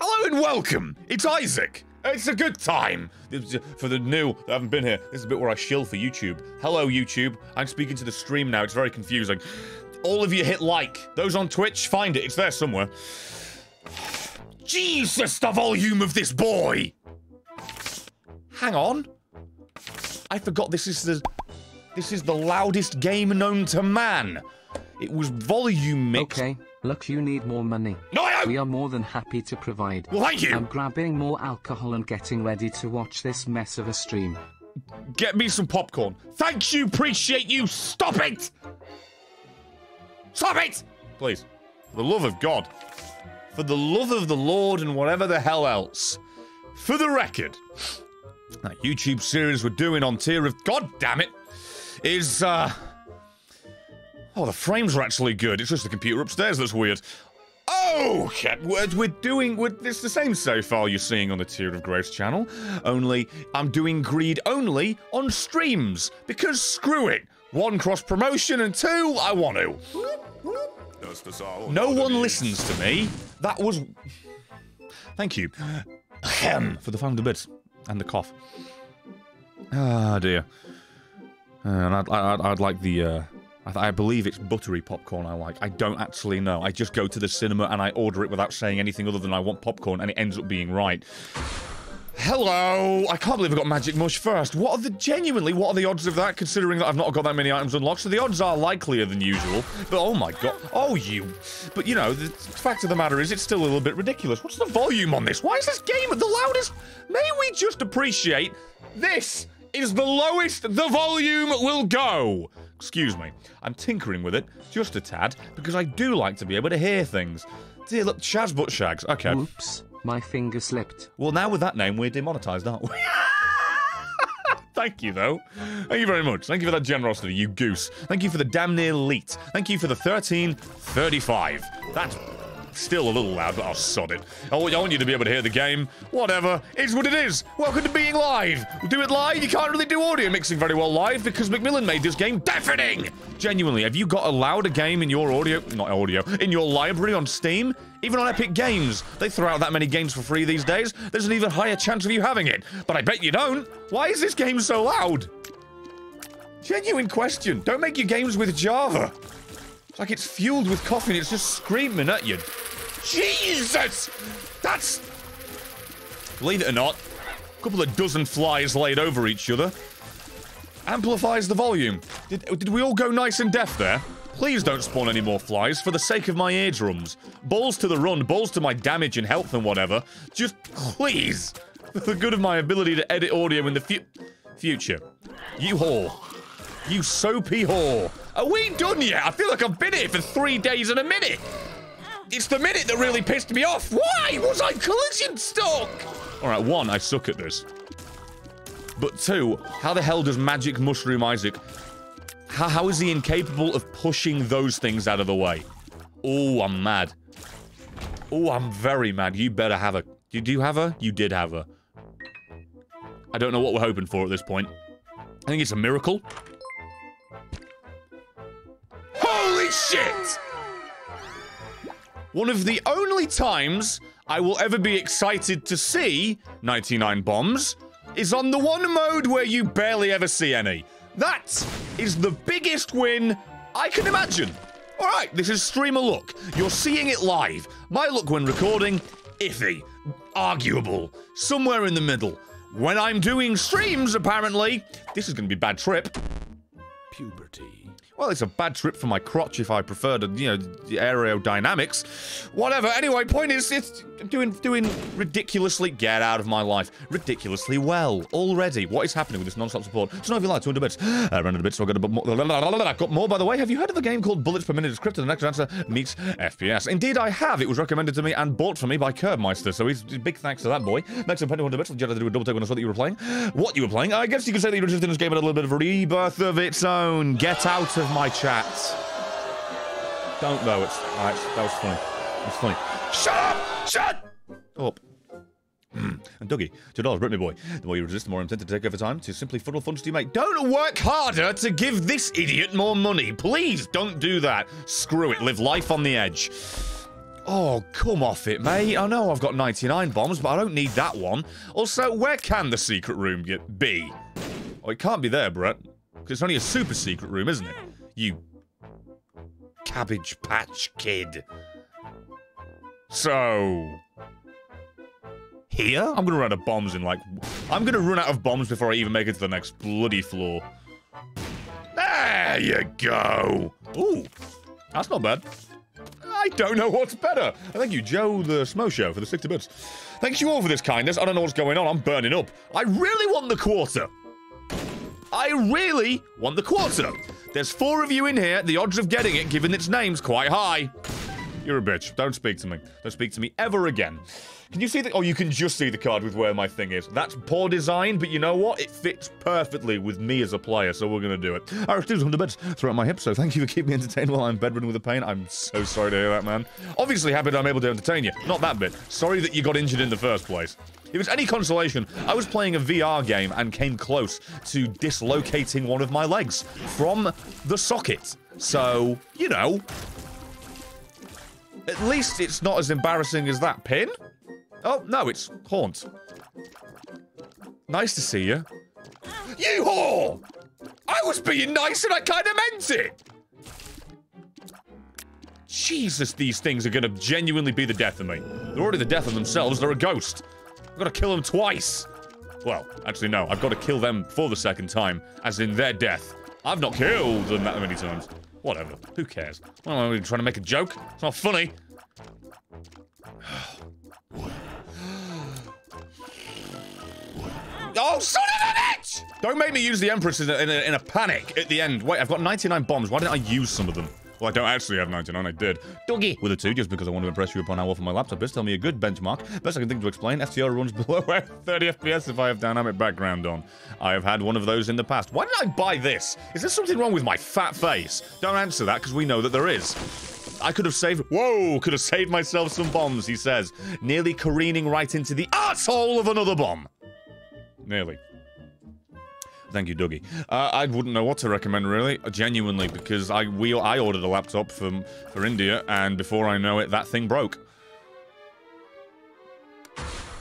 Hello and welcome. It's Isaac. It's a good time. Uh, for the new that haven't been here, this is a bit where I shill for YouTube. Hello, YouTube. I'm speaking to the stream now. It's very confusing. All of you hit like. Those on Twitch, find it. It's there somewhere. Jesus, the volume of this boy! Hang on. I forgot this is the this is the loudest game known to man. It was volume mixed. Okay, look, you need more money. No, I don't. We are more than happy to provide. Well, thank you. I'm grabbing more alcohol and getting ready to watch this mess of a stream. Get me some popcorn. Thank you, appreciate you. Stop it! Stop it! Please. For the love of God. For the love of the Lord and whatever the hell else. For the record, that YouTube series we're doing on tier of God damn it is uh Oh, the frames are actually good. It's just the computer upstairs that's weird. Oh, we're, we're doing, we're, it's the same so far you're seeing on the Tear of Grace channel, only I'm doing greed only on streams, because screw it. One, cross promotion, and two, I want to. No one listens to me. That was... Thank you. Ahem, for the the bits, and the cough. Ah, dear. Uh, and I'd, I'd, I'd like the, uh, I, I, believe it's buttery popcorn I like. I don't actually know. I just go to the cinema and I order it without saying anything other than I want popcorn, and it ends up being right. Hello! I can't believe I got Magic Mush first. What are the- genuinely, what are the odds of that, considering that I've not got that many items unlocked? So the odds are likelier than usual. But oh my god. Oh, you. But you know, the fact of the matter is, it's still a little bit ridiculous. What's the volume on this? Why is this game at the loudest? May we just appreciate this is the lowest the volume will go. Excuse me. I'm tinkering with it, just a tad, because I do like to be able to hear things. Dear, look, Shaz but Shags. Okay. Oops, my finger slipped. Well, now with that name, we're demonetized, aren't we? Thank you, though. Thank you very much. Thank you for that generosity, you goose. Thank you for the damn near leet. Thank you for the 1335. That's Still a little loud, but I'll sod it. I want, I want you to be able to hear the game. Whatever. It's what it is. Welcome to being live. Do it live. You can't really do audio mixing very well live because McMillen made this game deafening. Genuinely, have you got a louder game in your audio, not audio, in your library on Steam? Even on Epic Games. They throw out that many games for free these days. There's an even higher chance of you having it. But I bet you don't. Why is this game so loud? Genuine question. Don't make your games with Java. It's like it's fueled with coffee and it's just screaming at you. Jesus! That's... Believe it or not, a couple of dozen flies laid over each other amplifies the volume. Did, did we all go nice and deaf there? Please don't spawn any more flies for the sake of my eardrums. Balls to the run, balls to my damage and health and whatever. Just please, for the good of my ability to edit audio in the fu future. You whore. You soapy whore. Are we done yet? I feel like I've been here for three days and a minute. It's the minute that really pissed me off. Why was I collision stuck? All right, one, I suck at this. But two, how the hell does Magic Mushroom Isaac... How, how is he incapable of pushing those things out of the way? Oh, I'm mad. Oh, I'm very mad. You better have a... Did you have her? You did have her. I don't know what we're hoping for at this point. I think it's a miracle. Holy shit! One of the only times I will ever be excited to see 99 bombs is on the one mode where you barely ever see any. That is the biggest win I can imagine. All right, this is streamer look. You're seeing it live. My look when recording, iffy, arguable, somewhere in the middle. When I'm doing streams, apparently, this is going to be bad trip. Puberty. Well, it's a bad trip for my crotch if I prefer to, you know, the aerodynamics. Whatever. Anyway, point is, it's doing doing ridiculously, get out of my life, ridiculously well already. What is happening with this non-stop support? So now if you like, 200 bits. I Uh, random bits, so I've got a bit more. I've got more, by the way. Have you heard of the game called Bullets Per Minute Scripted? The next answer meets FPS. Indeed, I have. It was recommended to me and bought for me by Curbmeister, so he's big thanks to that boy. Next up, 100 bits. Jedi do a double take when I saw that you were playing. What you were playing? I guess you could say that you're interested in this game in a little bit of a rebirth of its own. Get out of of my chat. Don't though. It's right, that was funny. It's funny. Shut up! Shut up. Hmm. and Dougie, two dollars, Britney boy. The more you resist, the more I'm tempted to take over time to simply fuddle funds to you, mate. Don't work harder to give this idiot more money. Please don't do that. Screw it. Live life on the edge. Oh, come off it, mate. I know I've got 99 bombs, but I don't need that one. Also, where can the secret room get be? Oh, it can't be there, Brett. Because it's only a super secret room, isn't it? You... Cabbage Patch Kid. So... Here? I'm gonna run out of bombs in like... I'm gonna run out of bombs before I even make it to the next bloody floor. There you go! Ooh, that's not bad. I don't know what's better. Thank you, Joe the Smo Show, for the 60 bits. Thank you all for this kindness. I don't know what's going on. I'm burning up. I really want the quarter. I really want the quarter. There's four of you in here. The odds of getting it, given its name's quite high. You're a bitch. Don't speak to me. Don't speak to me ever again. Can you see the- Oh, you can just see the card with where my thing is. That's poor design, but you know what? It fits perfectly with me as a player, so we're gonna do it. I refuse to beds throughout my hips, so thank you for keeping me entertained while I'm bedridden with the pain. I'm so sorry to hear that, man. Obviously happy that I'm able to entertain you. Not that bit. Sorry that you got injured in the first place. If it's any consolation, I was playing a VR game and came close to dislocating one of my legs from the socket. So, you know, at least it's not as embarrassing as that pin. Oh, no, it's Haunt. Nice to see you. You whore! I was being nice and I kind of meant it! Jesus, these things are gonna genuinely be the death of me. They're already the death of themselves, they're a ghost. I've gotta kill them twice. Well, actually, no, I've gotta kill them for the second time, as in their death. I've not killed them that many times. Whatever, who cares? Well, I'm trying to make a joke. It's not funny. Oh, son of a bitch! Don't make me use the Empress in a, in, a, in a, panic at the end. Wait, I've got 99 bombs. Why didn't I use some of them? Well, I don't actually have 99, I did. Dougie! With a 2, just because I want to impress you upon how often my laptop is. Tell me a good benchmark. Best I can think to explain, FTR runs below 30 FPS if I have dynamic background on. I have had one of those in the past. Why did I buy this? Is there something wrong with my fat face? Don't answer that, because we know that there is. I could have saved- Whoa! Could have saved myself some bombs, he says. Nearly careening right into the asshole of another bomb. Nearly. Thank you, Dougie. Uh, I wouldn't know what to recommend, really, genuinely, because I we I ordered a laptop from for India, and before I know it, that thing broke.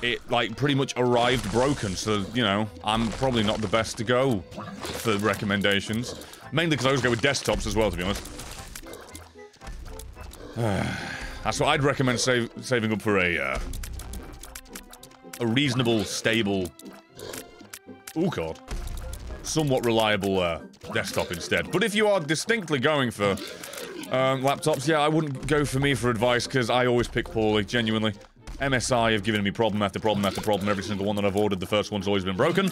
It like pretty much arrived broken, so you know I'm probably not the best to go for recommendations. Mainly because I always go with desktops as well, to be honest. That's what I'd recommend save, saving up for a uh, a reasonable, stable Oh god. Somewhat reliable uh, desktop instead. But if you are distinctly going for um, laptops, yeah, I wouldn't go for me for advice because I always pick poorly, genuinely. MSI have given me problem after problem after problem. Every single one that I've ordered, the first one's always been broken.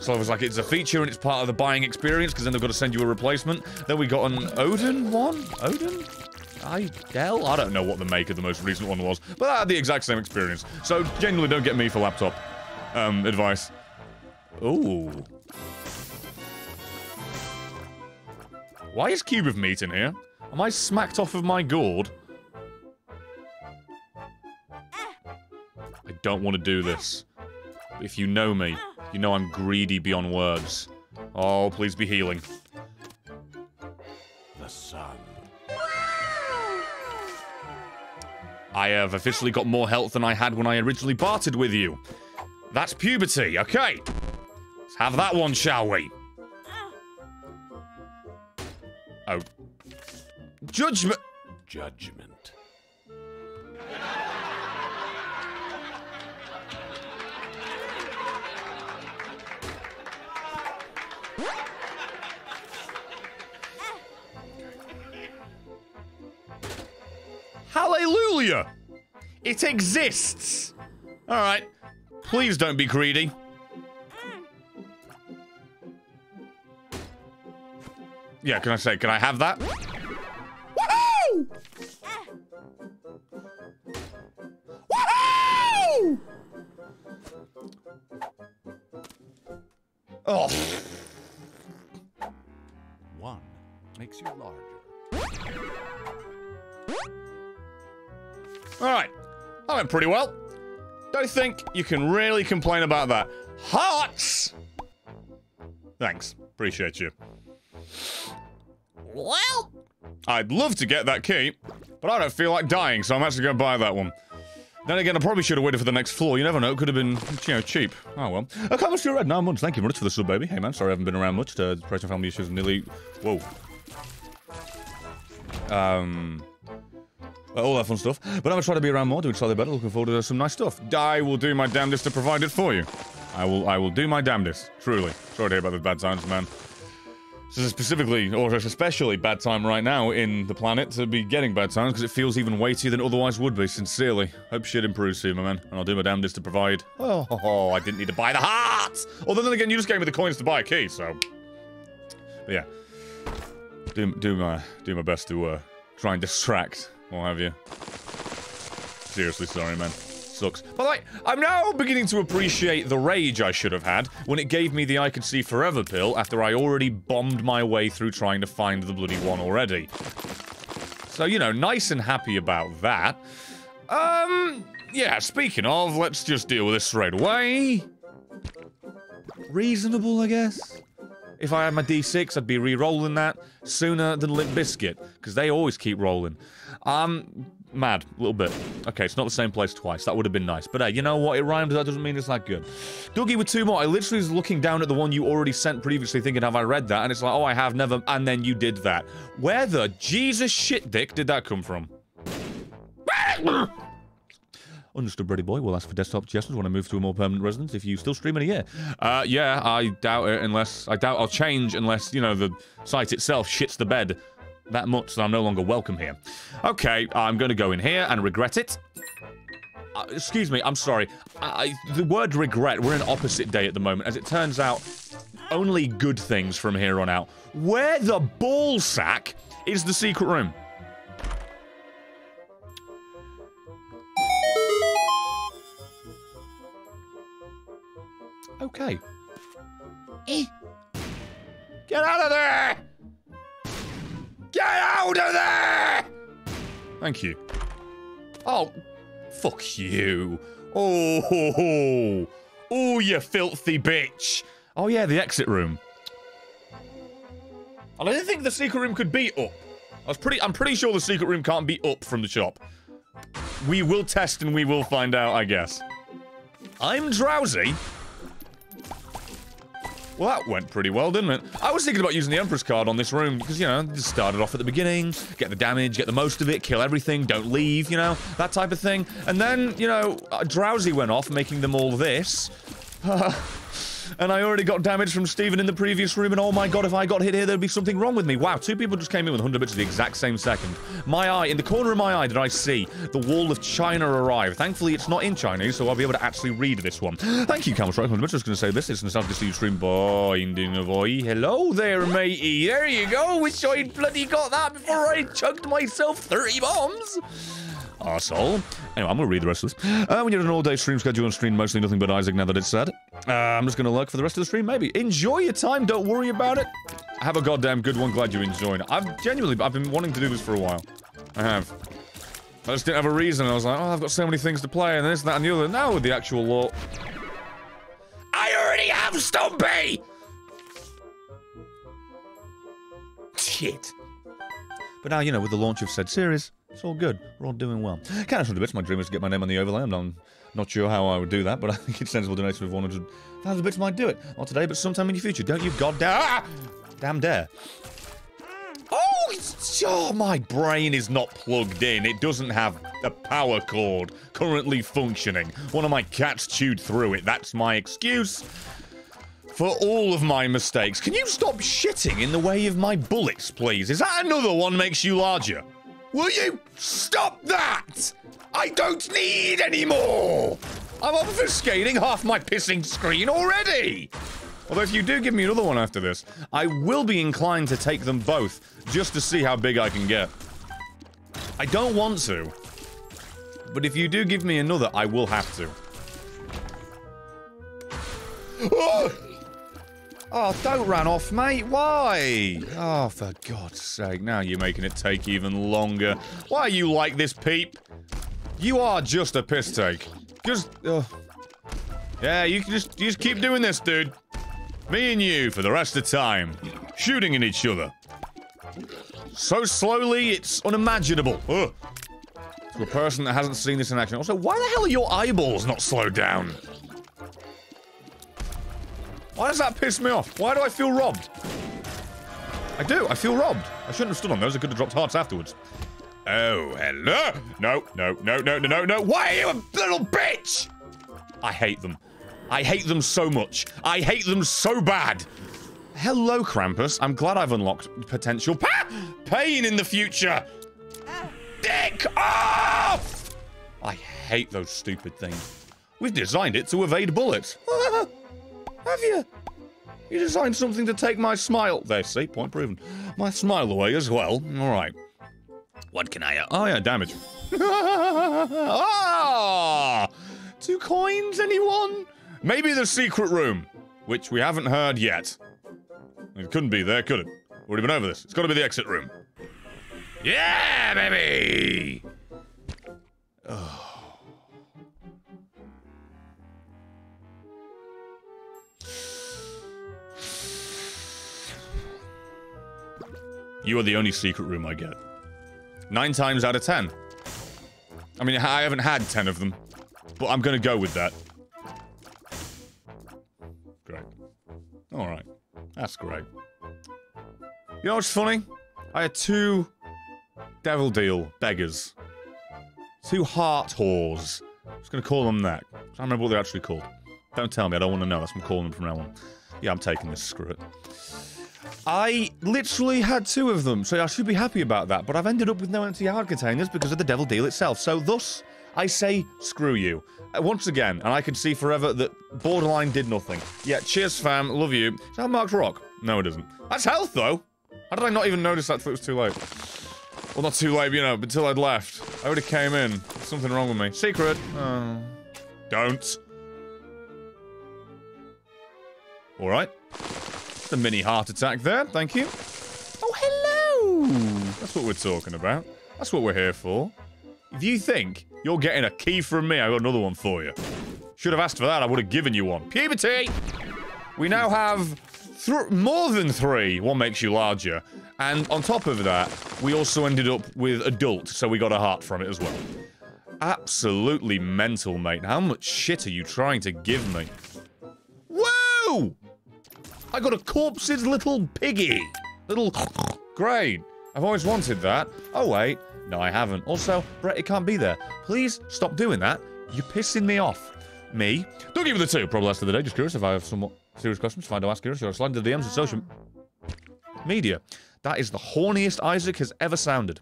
So I was like, it's a feature and it's part of the buying experience because then they've got to send you a replacement. Then we got an Odin one? Odin? I Dell? I don't know what the make of the most recent one was, but I had the exact same experience. So genuinely don't get me for laptop um, advice. Ooh. Why is cube of meat in here? Am I smacked off of my gourd? I don't want to do this. If you know me, you know I'm greedy beyond words. Oh, please be healing. The sun. I have officially got more health than I had when I originally bartered with you. That's puberty, okay. Let's have that one, shall we? Oh. Judgment. Judgment. Hallelujah! It exists! Alright. Please don't be greedy. Yeah, can I say, can I have that? Woohoo! Woohoo! Oh. One makes you larger. Alright. That went pretty well. Don't think you can really complain about that. Hearts! Thanks. Appreciate you. Well, I'd love to get that key, but I don't feel like dying, so I'm actually going to buy that one. Then again, I probably should have waited for the next floor. You never know. It could have been, you know, cheap. Oh, well. Much do you red? Nine months. Thank you much for the sub, baby. Hey, man. Sorry I haven't been around much. To depression, family issues, nearly... Whoa. Um... All that fun stuff. But I'm going to try to be around more, doing slightly better. Looking forward to some nice stuff. I will do my damnedest to provide it for you. I will I will do my damnedest. Truly. Sorry to hear about the bad times, man. This is specifically, or especially bad time right now in the planet to be getting bad times because it feels even weightier than it otherwise would be, sincerely. Hope shit improves soon, my man. And I'll do my damnedest to provide. Oh, oh, oh, I didn't need to buy the hearts! Although then again, you just gave me the coins to buy a key, so... But yeah. Do, do my do my best to uh, try and distract, what have you. Seriously, sorry, man. Sucks. By the way, I'm now beginning to appreciate the rage I should have had when it gave me the I Could See Forever pill after I already bombed my way through trying to find the bloody one already. So, you know, nice and happy about that. Um, yeah, speaking of, let's just deal with this straight away. Reasonable, I guess. If I had my D6, I'd be re-rolling that sooner than Limp Bizkit, because they always keep rolling. Um, mad, a little bit. Okay, it's not the same place twice. That would have been nice. But hey, you know what? It rhymed, that doesn't mean it's that good. Dougie with two more. I literally was looking down at the one you already sent previously, thinking, have I read that? And it's like, oh, I have never, and then you did that. Where the Jesus shit dick did that come from? Understood, Brady boy. We'll ask for desktop suggestions when I move to a more permanent residence. If you still stream in a year, uh, yeah, I doubt it. Unless I doubt I'll change, unless you know the site itself shits the bed that much that I'm no longer welcome here. Okay, I'm going to go in here and regret it. Uh, excuse me, I'm sorry. I, the word regret, we're in opposite day at the moment. As it turns out, only good things from here on out. Where the ball sack is the secret room? Okay. Eh. Get out of there! Get out of there! Thank you. Oh, fuck you. Oh, oh, oh, you filthy bitch. Oh yeah, the exit room. I didn't think the secret room could be up. I was pretty, I'm pretty sure the secret room can't be up from the shop. We will test and we will find out, I guess. I'm drowsy. Well, that went pretty well, didn't it? I was thinking about using the Empress card on this room because, you know, just started off at the beginning, get the damage, get the most of it, kill everything, don't leave, you know, that type of thing. And then, you know, Drowsy went off, making them all this. and I already got damage from Steven in the previous room, and oh my god, if I got hit here, there'd be something wrong with me. Wow, two people just came in with 100 bits at the exact same second. My eye, in the corner of my eye, did I see the wall of China arrive. Thankfully, it's not in Chinese, so I'll be able to actually read this one. Thank you, Camel Strike. I'm just going to say this. It's nostalgic to stream binding of eye. Hello there, matey. There you go. Wish I'd bloody got that before I chugged myself 30 bombs. Arsehole. Anyway, I'm going to read the rest of this. Uh, when you're an all-day stream schedule and stream mostly nothing but Isaac now that it's said. Uh, I'm just going to lurk for the rest of the stream, maybe. Enjoy your time. Don't worry about it. Have a goddamn good one. Glad you enjoyed. I've genuinely, I've been wanting to do this for a while. I have. I just didn't have a reason. I was like, oh, I've got so many things to play and this, that, and the other. Now with the actual law. I already have Stumpy! Shit. But now, you know, with the launch of said series, it's all good. We're all doing well. Kind of bits. My dream is to get my name on the overlay. I'm not, sure how I would do that, but I think it's sensible donation of 100,000 bits might do it. Not today, but sometime in the future. Don't you goddamn... Ah! Damn dare. Oh, oh, my brain is not plugged in. It doesn't have a power cord currently functioning. One of my cats chewed through it. That's my excuse for all of my mistakes. Can you stop shitting in the way of my bullets, please? Is that another one makes you larger? Will you stop that? I don't need any more! I'm obfuscating half my pissing screen already! Although if you do give me another one after this, I will be inclined to take them both, just to see how big I can get. I don't want to. But if you do give me another, I will have to. Oh! Oh, don't run off, mate. Why? Oh, for God's sake. Now you're making it take even longer. Why are you like this, Peep? You are just a piss take. Just, uh... Yeah, you just, you just keep doing this, dude. Me and you for the rest of the time. Shooting at each other. So slowly, it's unimaginable. Ugh. To a person that hasn't seen this in action. Also, why the hell are your eyeballs not slowed down? Why does that piss me off? Why do I feel robbed? I do. I feel robbed. I shouldn't have stood on those. I could have dropped hearts afterwards. Oh, hello. No, no, no, no, no, no, no. Why are you a little bitch? I hate them. I hate them so much. I hate them so bad. Hello, Krampus. I'm glad I've unlocked potential pa pain in the future. Dick off! I hate those stupid things. We've designed it to evade bullets. Have you? You designed something to take my smile. There, see, point proven. My smile away as well. All right. What can I? Oh yeah, damage. ah, two coins. Anyone? Maybe the secret room, which we haven't heard yet. It couldn't be there, could it? Already been over this. It's got to be the exit room. Yeah, baby. Oh. You are the only secret room I get. Nine times out of ten. I mean, I haven't had ten of them, but I'm gonna go with that. Great. Alright. That's great. You know what's funny? I had two devil deal beggars. Two heart whores. I was gonna call them that. I don't remember what they're actually called. Don't tell me, I don't want to know. That's what I'm calling them from now on. Yeah, I'm taking this, screw it. I literally had two of them, so I should be happy about that, but I've ended up with no empty hard containers because of the devil deal itself, so thus, I say screw you. Uh, once again, and I can see forever that Borderline did nothing. Yeah, cheers fam, love you. Is that Mark's Rock? No it isn't. That's health though! How did I not even notice that till it was too late? Well, not too late, you know, until I'd left. I already came in. There's something wrong with me. Secret! Oh. Don't. Alright. The mini heart attack there, thank you. Oh, hello! That's what we're talking about. That's what we're here for. If you think you're getting a key from me, I've got another one for you. Should have asked for that, I would have given you one. Puberty! We now have more than three. One makes you larger. And on top of that, we also ended up with adult, so we got a heart from it as well. Absolutely mental, mate. How much shit are you trying to give me? Whoa! I got a corpse's little piggy. Little... Great. I've always wanted that. Oh, wait. No, I haven't. Also, Brett, it can't be there. Please stop doing that. You're pissing me off. Me? Don't give me the two. Probably last of the day. Just curious if I have somewhat serious questions. Find out, ask curious. Or slide into the DMs and social media. That is the horniest Isaac has ever sounded.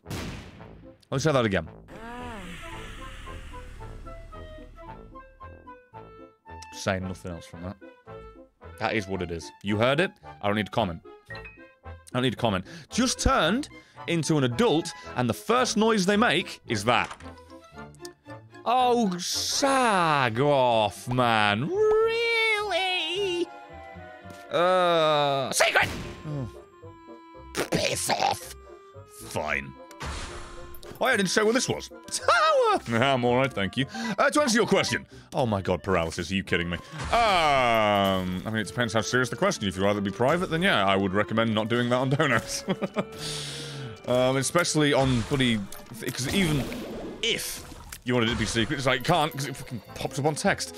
Let me say that again. Saying nothing else from that. That is what it is. You heard it. I don't need to comment. I don't need to comment. Just turned into an adult, and the first noise they make is that. Oh, sag off, man. Really? Uh, secret! Oh. Piss off. Fine. I didn't say what this was. Tower! I'm alright, thank you. Uh, to answer your question. Oh my god, paralysis, are you kidding me? Um, I mean, it depends how serious the question. If you'd rather be private, then yeah, I would recommend not doing that on donuts. um, especially on bloody... Because even if you wanted it to be secret, it's like, can't, because it fucking pops up on text.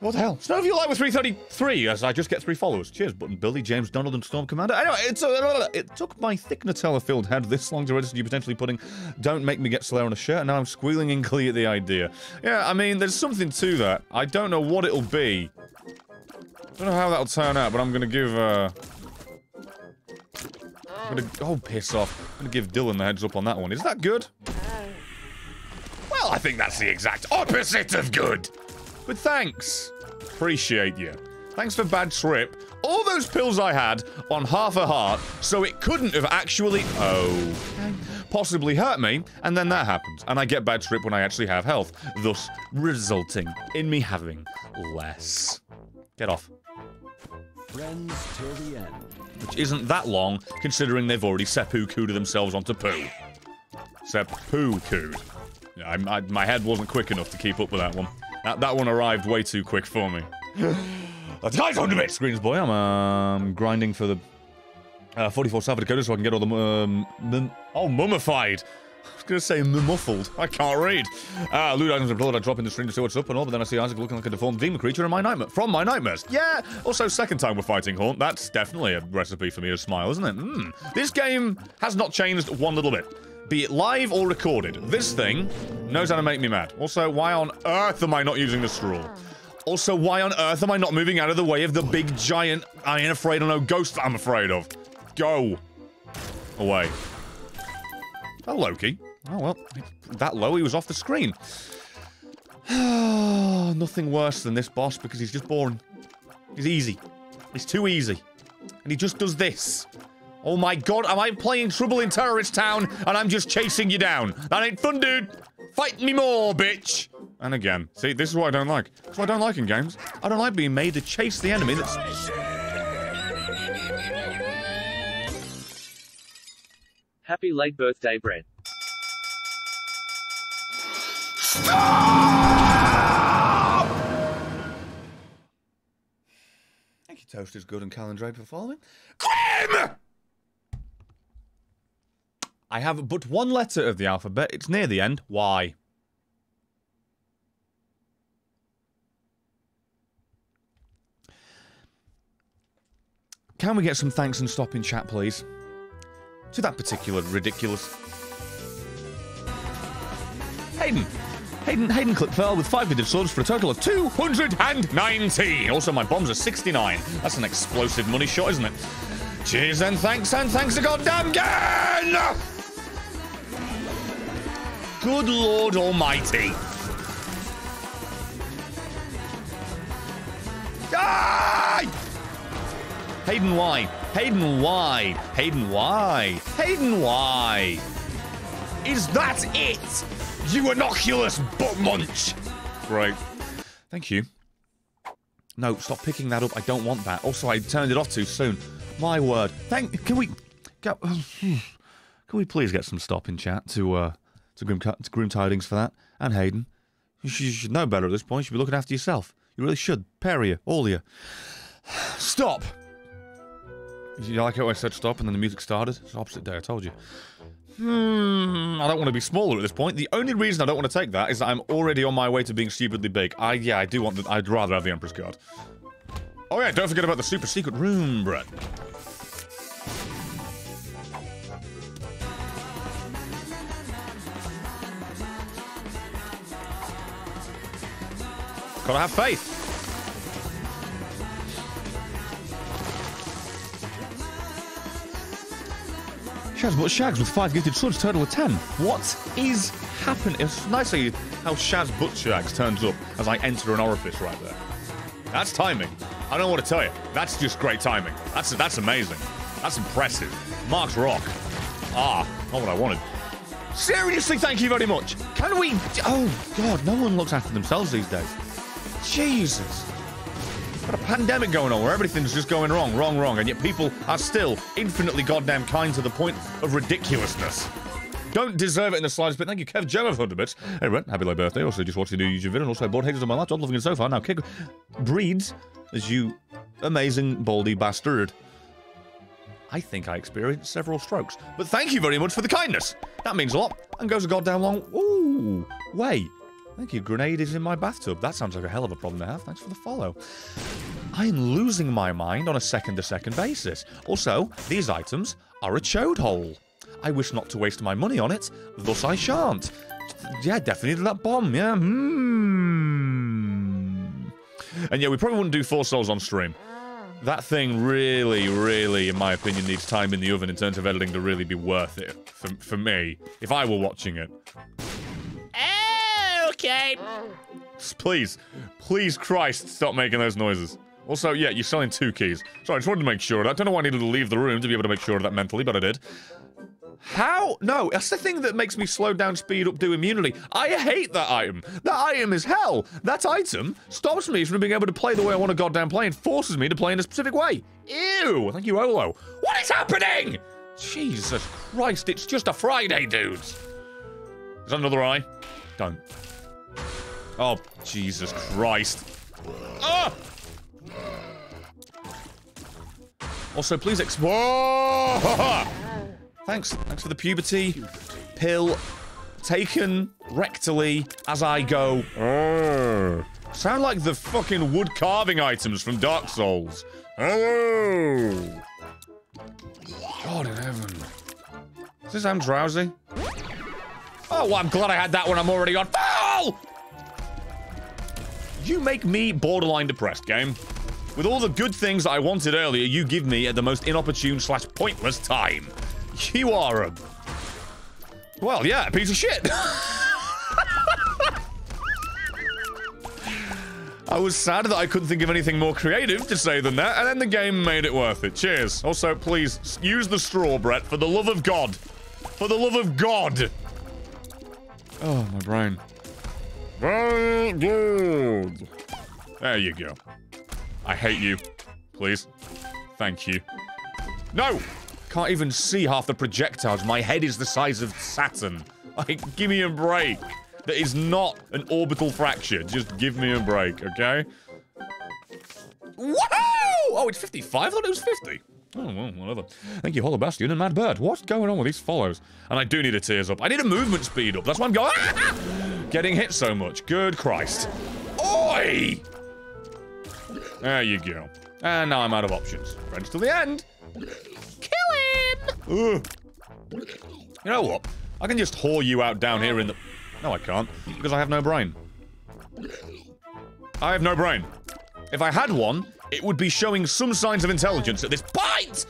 What the hell? Snow of you like with 333 as I just get three followers. Cheers, Button Billy, James Donald, and Storm Commander. Anyway, it's, uh, it took my thick Nutella-filled head this long to register you potentially putting Don't Make Me Get Slayer on a shirt, and now I'm squealing in glee at the idea. Yeah, I mean, there's something to that. I don't know what it'll be. I don't know how that'll turn out, but I'm gonna give, uh... I'm gonna... Oh, piss off. I'm gonna give Dylan the heads up on that one. Is that good? Well, I think that's the exact opposite of good. But thanks. Appreciate you. Thanks for bad trip. All those pills I had on half a heart, so it couldn't have actually, oh, possibly hurt me, and then that happens, and I get bad trip when I actually have health, thus resulting in me having less. Get off. Friends till the end. Which isn't that long, considering they've already seppuku themselves onto poo. Seppuku. Yeah, I, I, my head wasn't quick enough to keep up with that one. That, that one arrived way too quick for me. That's guys on the bit, screams boy. I'm um, grinding for the Uh, 44 South Dakota so I can get all the... Um, oh, mummified. I was going to say muffled. I can't read. Uh, loot items blood. I drop in the stream to see what's up and all, but then I see Isaac looking like a deformed demon creature in my nightmare. From my nightmares. Yeah. Also, second time we're fighting Haunt. That's definitely a recipe for me to smile, isn't it? Mm. This game has not changed one little bit. Be it live or recorded. This thing knows how to make me mad. Also, why on earth am I not using the straw? Also, why on earth am I not moving out of the way of the big giant I ain't afraid of no ghost I'm afraid of? Go. Away. Oh, Loki. Oh, well. That low, he was off the screen. Nothing worse than this boss because he's just boring. He's easy. He's too easy. And he just does this. Oh my god, am I playing Trouble in Terrorist Town and I'm just chasing you down? That ain't fun, dude. Fight me more, bitch. And again. See, this is what I don't like. That's what I don't like in games. I don't like being made to chase the enemy that's... Happy late birthday, Brett. Thank you, Toast is good and Calendar for following. Grim! I have but one letter of the alphabet. It's near the end. Why? Can we get some thanks and stop in chat, please? To that particular ridiculous. Hayden! Hayden, Hayden Clipfell with five gifted subs for a total of 219. Also, my bombs are 69. That's an explosive money shot, isn't it? Cheers and thanks and thanks to goddamn again! Good Lord Almighty. Die! Hayden, why? Hayden, why? Hayden, why? Hayden, why? Is that it? You innocuous butt munch! Right. Thank you. No, stop picking that up. I don't want that. Also, I turned it off too soon. My word. Thank. Can we? Go, can we please get some stop in chat to uh to grim, to grim tidings for that and Hayden? You should, you should know better at this point. You should be looking after yourself. You really should. Pair of you, all of you. Stop. You like how I said stop and then the music started? It's the opposite day. I told you. Hmm, I don't want to be smaller at this point. The only reason I don't want to take that is that I'm already on my way to being stupidly big. I yeah, I do want. The, I'd rather have the Emperor's Guard. Oh yeah, don't forget about the super secret room, Brett. Gotta have faith. Shags, but Shags with five gifted swords, total of ten. What is happening? It's nice to see how Shaz Butt Shags turns up as I enter an orifice right there. That's timing. I don't what to tell you. That's just great timing. That's that's amazing. That's impressive. Mark's rock. Ah, not what I wanted. Seriously, thank you very much. Can we? Oh God, no one looks after themselves these days. Jesus. Got a pandemic going on where everything's just going wrong, wrong, wrong, and yet people are still infinitely goddamn kind to the point of ridiculousness. Don't deserve it in the slightest bit. Thank you, Kev Gemma, for 100 bits. Hey, Brent, happy late birthday. Also, just watched the new YouTube video and also bought haters on my laptop, loving it so far. Now, kick breeds as you amazing baldy bastard. I think I experienced several strokes. But thank you very much for the kindness. That means a lot and goes a goddamn long ooh way. Thank you. Grenade is in my bathtub. That sounds like a hell of a problem to have. Thanks for the follow. I am losing my mind on a second-to-second basis. Also, these items are a chode hole. I wish not to waste my money on it, thus I shan't. Yeah, definitely that bomb, yeah. Hmm. And yeah, we probably wouldn't do four souls on stream. That thing really, really, in my opinion, needs time in the oven in terms of editing to really be worth it for, for me, if I were watching it. Okay. Please, please, Christ, stop making those noises. Also, yeah, you're selling two keys. Sorry, I just wanted to make sure. I don't know why I needed to leave the room to be able to make sure of that mentally, but I did. How? No, that's the thing that makes me slow down, speed up, do immunity. I hate that item. That item is hell. That item stops me from being able to play the way I want to goddamn play and forces me to play in a specific way. Ew. Thank you, Olo. What is happening? Jesus Christ, it's just a Friday, dudes. Is that another eye? Don't. Oh, Jesus Christ. Ah! Also, please explore. Thanks. Thanks for the puberty pill taken rectally as I go. Oh. Sound like the fucking wood carving items from Dark Souls. Oh. God in heaven. Does this sound drowsy? Oh, well, I'm glad I had that when I'm already on. Foul! You make me borderline depressed, game. With all the good things I wanted earlier, you give me at the most inopportune slash pointless time. You are a... Well, yeah, a piece of shit. I was sad that I couldn't think of anything more creative to say than that, and then the game made it worth it. Cheers. Also, please, use the straw, Brett, for the love of God. For the love of God. Oh, my brain. There you go. I hate you. Please. Thank you. No! Can't even see half the projectiles. My head is the size of Saturn. Like, give me a break. That is not an orbital fracture. Just give me a break, okay? Whoa! Oh, it's 55? I thought it was 50. Oh, well, whatever. Thank you, Hollow Bastion and Mad Bird. What's going on with these follows? And I do need a tears up. I need a movement speed up. That's why I'm going... Ah, ah, Getting hit so much. Good Christ. Oi! There you go. And now I'm out of options. Friends till the end. Kill him! Ugh. You know what? I can just whore you out down here in the... No, I can't. Because I have no brain. I have no brain. If I had one, it would be showing some signs of intelligence at this point!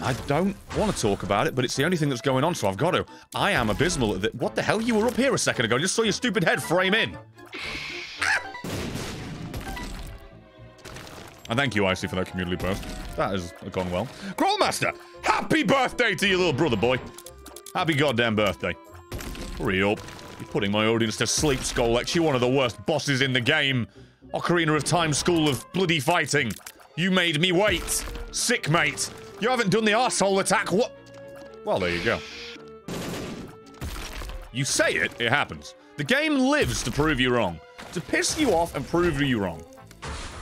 I don't want to talk about it, but it's the only thing that's going on, so I've got to. I am abysmal at it. What the hell? You were up here a second ago. I just saw your stupid head frame in. And thank you, Icy, for that community post. That has gone well. Crawlmaster, happy birthday to your little brother, boy. Happy goddamn birthday. Hurry up. You're putting my audience to sleep, Scolex. You're one of the worst bosses in the game. Ocarina of Time School of Bloody Fighting. You made me wait. Sick, mate. You haven't done the arsehole attack. What? Well, there you go. You say it, it happens. The game lives to prove you wrong. To piss you off and prove you wrong.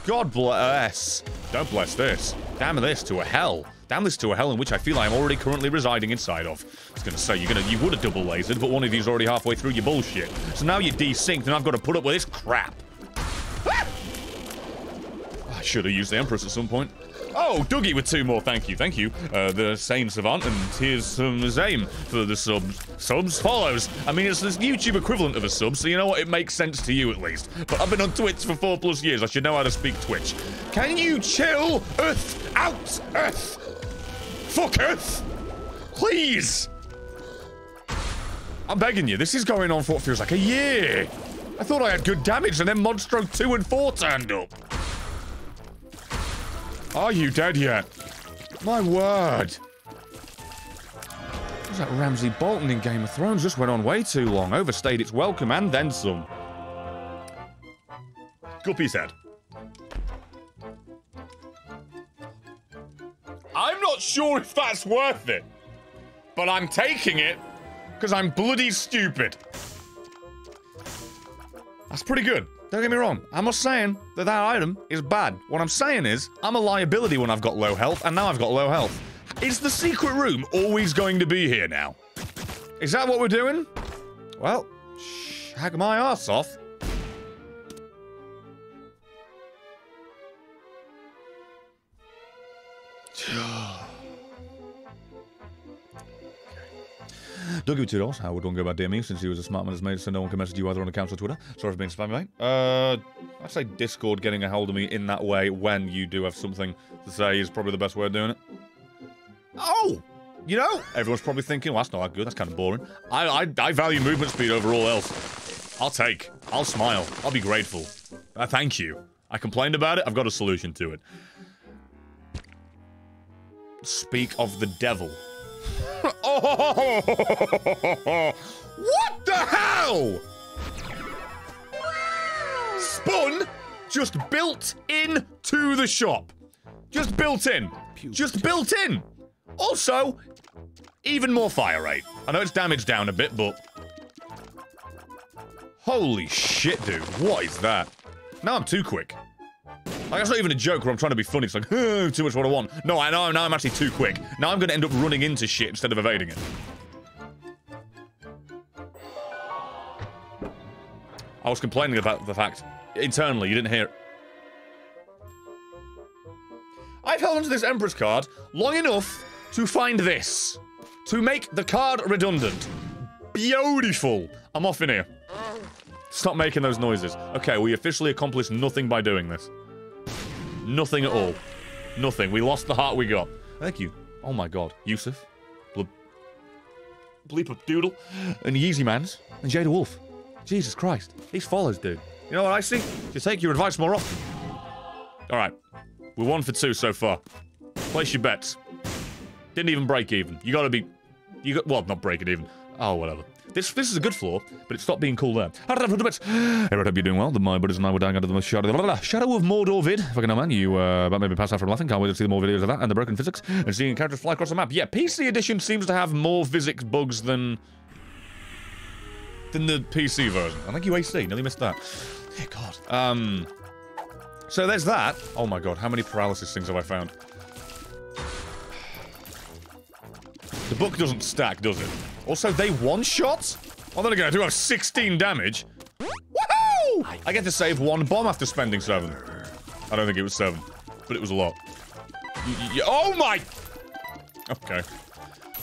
God bless. Don't bless this. Damn this to a hell. Damn this to a hell in which I feel I am already currently residing inside of. I was gonna say, you're gonna, you would have double lasered, but one of you's already halfway through your bullshit. So now you're desynced and I've got to put up with this crap. Ah! I should have used the Empress at some point. Oh, Dougie with two more. Thank you, thank you. Uh, the same savant, and here's some Zame for the subs. Subs follows. I mean, it's this YouTube equivalent of a sub, so you know what? It makes sense to you at least. But I've been on Twitch for four plus years. I should know how to speak Twitch. Can you chill? Earth out, Earth. Fuck Earth, please. I'm begging you. This is going on for what feels like a year. I thought I had good damage, and then Monstro 2 and 4 turned up. Are you dead yet? My word. Was that Ramsay Bolton in Game of Thrones just went on way too long, overstayed its welcome and then some. Guppy's head. I'm not sure if that's worth it, but I'm taking it because I'm bloody stupid. That's pretty good. Don't get me wrong. I'm not saying that that item is bad. What I'm saying is, I'm a liability when I've got low health, and now I've got low health. Is the secret room always going to be here now? Is that what we're doing? Well, shag my ass off. Two dollars. How would one go about DMing since he was a smart man has made so no one can message you either on accounts or Twitter? Sorry for being spammy, mate. Uh, I'd say Discord getting a hold of me in that way when you do have something to say is probably the best way of doing it. Oh! You know, everyone's probably thinking, well, that's not that good. That's kind of boring. I, I, I value movement speed over all else. I'll take. I'll smile. I'll be grateful. Uh, thank you. I complained about it. I've got a solution to it. Speak of the devil. Oh! What the hell? Spun just built in to the shop. Just built in. Just built in. Also, even more fire rate. I know it's damaged down a bit, but... Holy shit, dude. What is that? Now I'm too quick. Like, that's not even a joke where I'm trying to be funny. It's like, too much what I want. No, I know, now I'm actually too quick. Now I'm going to end up running into shit instead of evading it. I was complaining about the fact, internally, you didn't hear I've held onto this Emperor's card long enough to find this. To make the card redundant. Beautiful. I'm off in here. Stop making those noises. Okay, we officially accomplished nothing by doing this. Nothing at all. Nothing. We lost the heart we got. Thank you. Oh my god. Yusuf. Blub. Bleep up Doodle. And Yeezy Mans. And Jada Wolf. Jesus Christ. These follows, dude. You know what I see? You take your advice more often. Alright. We're one for two so far. Place your bets. Didn't even break even. You gotta be... You got... Well, not break it even. Oh, whatever. This this is a good floor, but it stopped being cool there. Hey, Everyone, hope you're doing well. The my buddies and I were dying under the shadow, blah, blah, blah. shadow of Mordor vid. Fucking know, man. You uh, about maybe pass out from laughing. Can't wait to see more videos of that and the broken physics and seeing characters fly across the map. Yeah, PC edition seems to have more physics bugs than than the PC version. I think you AC. Nearly missed that. Dear God. Um. So there's that. Oh my God, how many paralysis things have I found? The book doesn't stack, does it? Also, they one-shot? Oh, then again, I do have 16 damage. Woohoo! I get to save one bomb after spending seven. I don't think it was seven, but it was a lot. Y y oh my! Okay.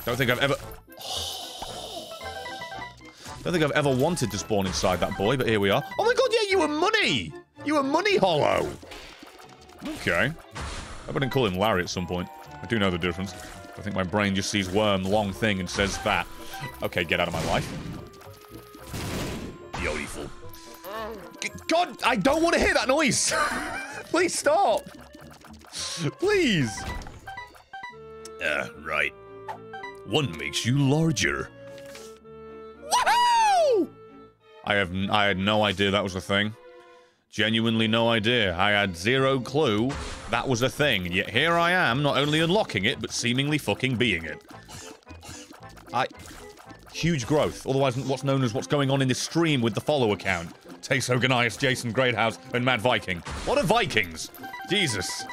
Don't think I've ever... Don't think I've ever wanted to spawn inside that boy, but here we are. Oh my god, yeah, you were money! You were money hollow! Okay. I didn't call him Larry at some point. I do know the difference. I think my brain just sees worm, long thing, and says that. Okay, get out of my life. Beautiful. God, I don't want to hear that noise! Please stop! Please! Uh, right. One makes you larger. Woohoo! I have I had no idea that was a thing. Genuinely no idea. I had zero clue that was a thing. Yet here I am, not only unlocking it, but seemingly fucking being it. I... Huge growth. Otherwise, what's known as what's going on in this stream with the follow account. Taso Ganias, Jason Greathouse, and Mad Viking. What are Vikings? Jesus.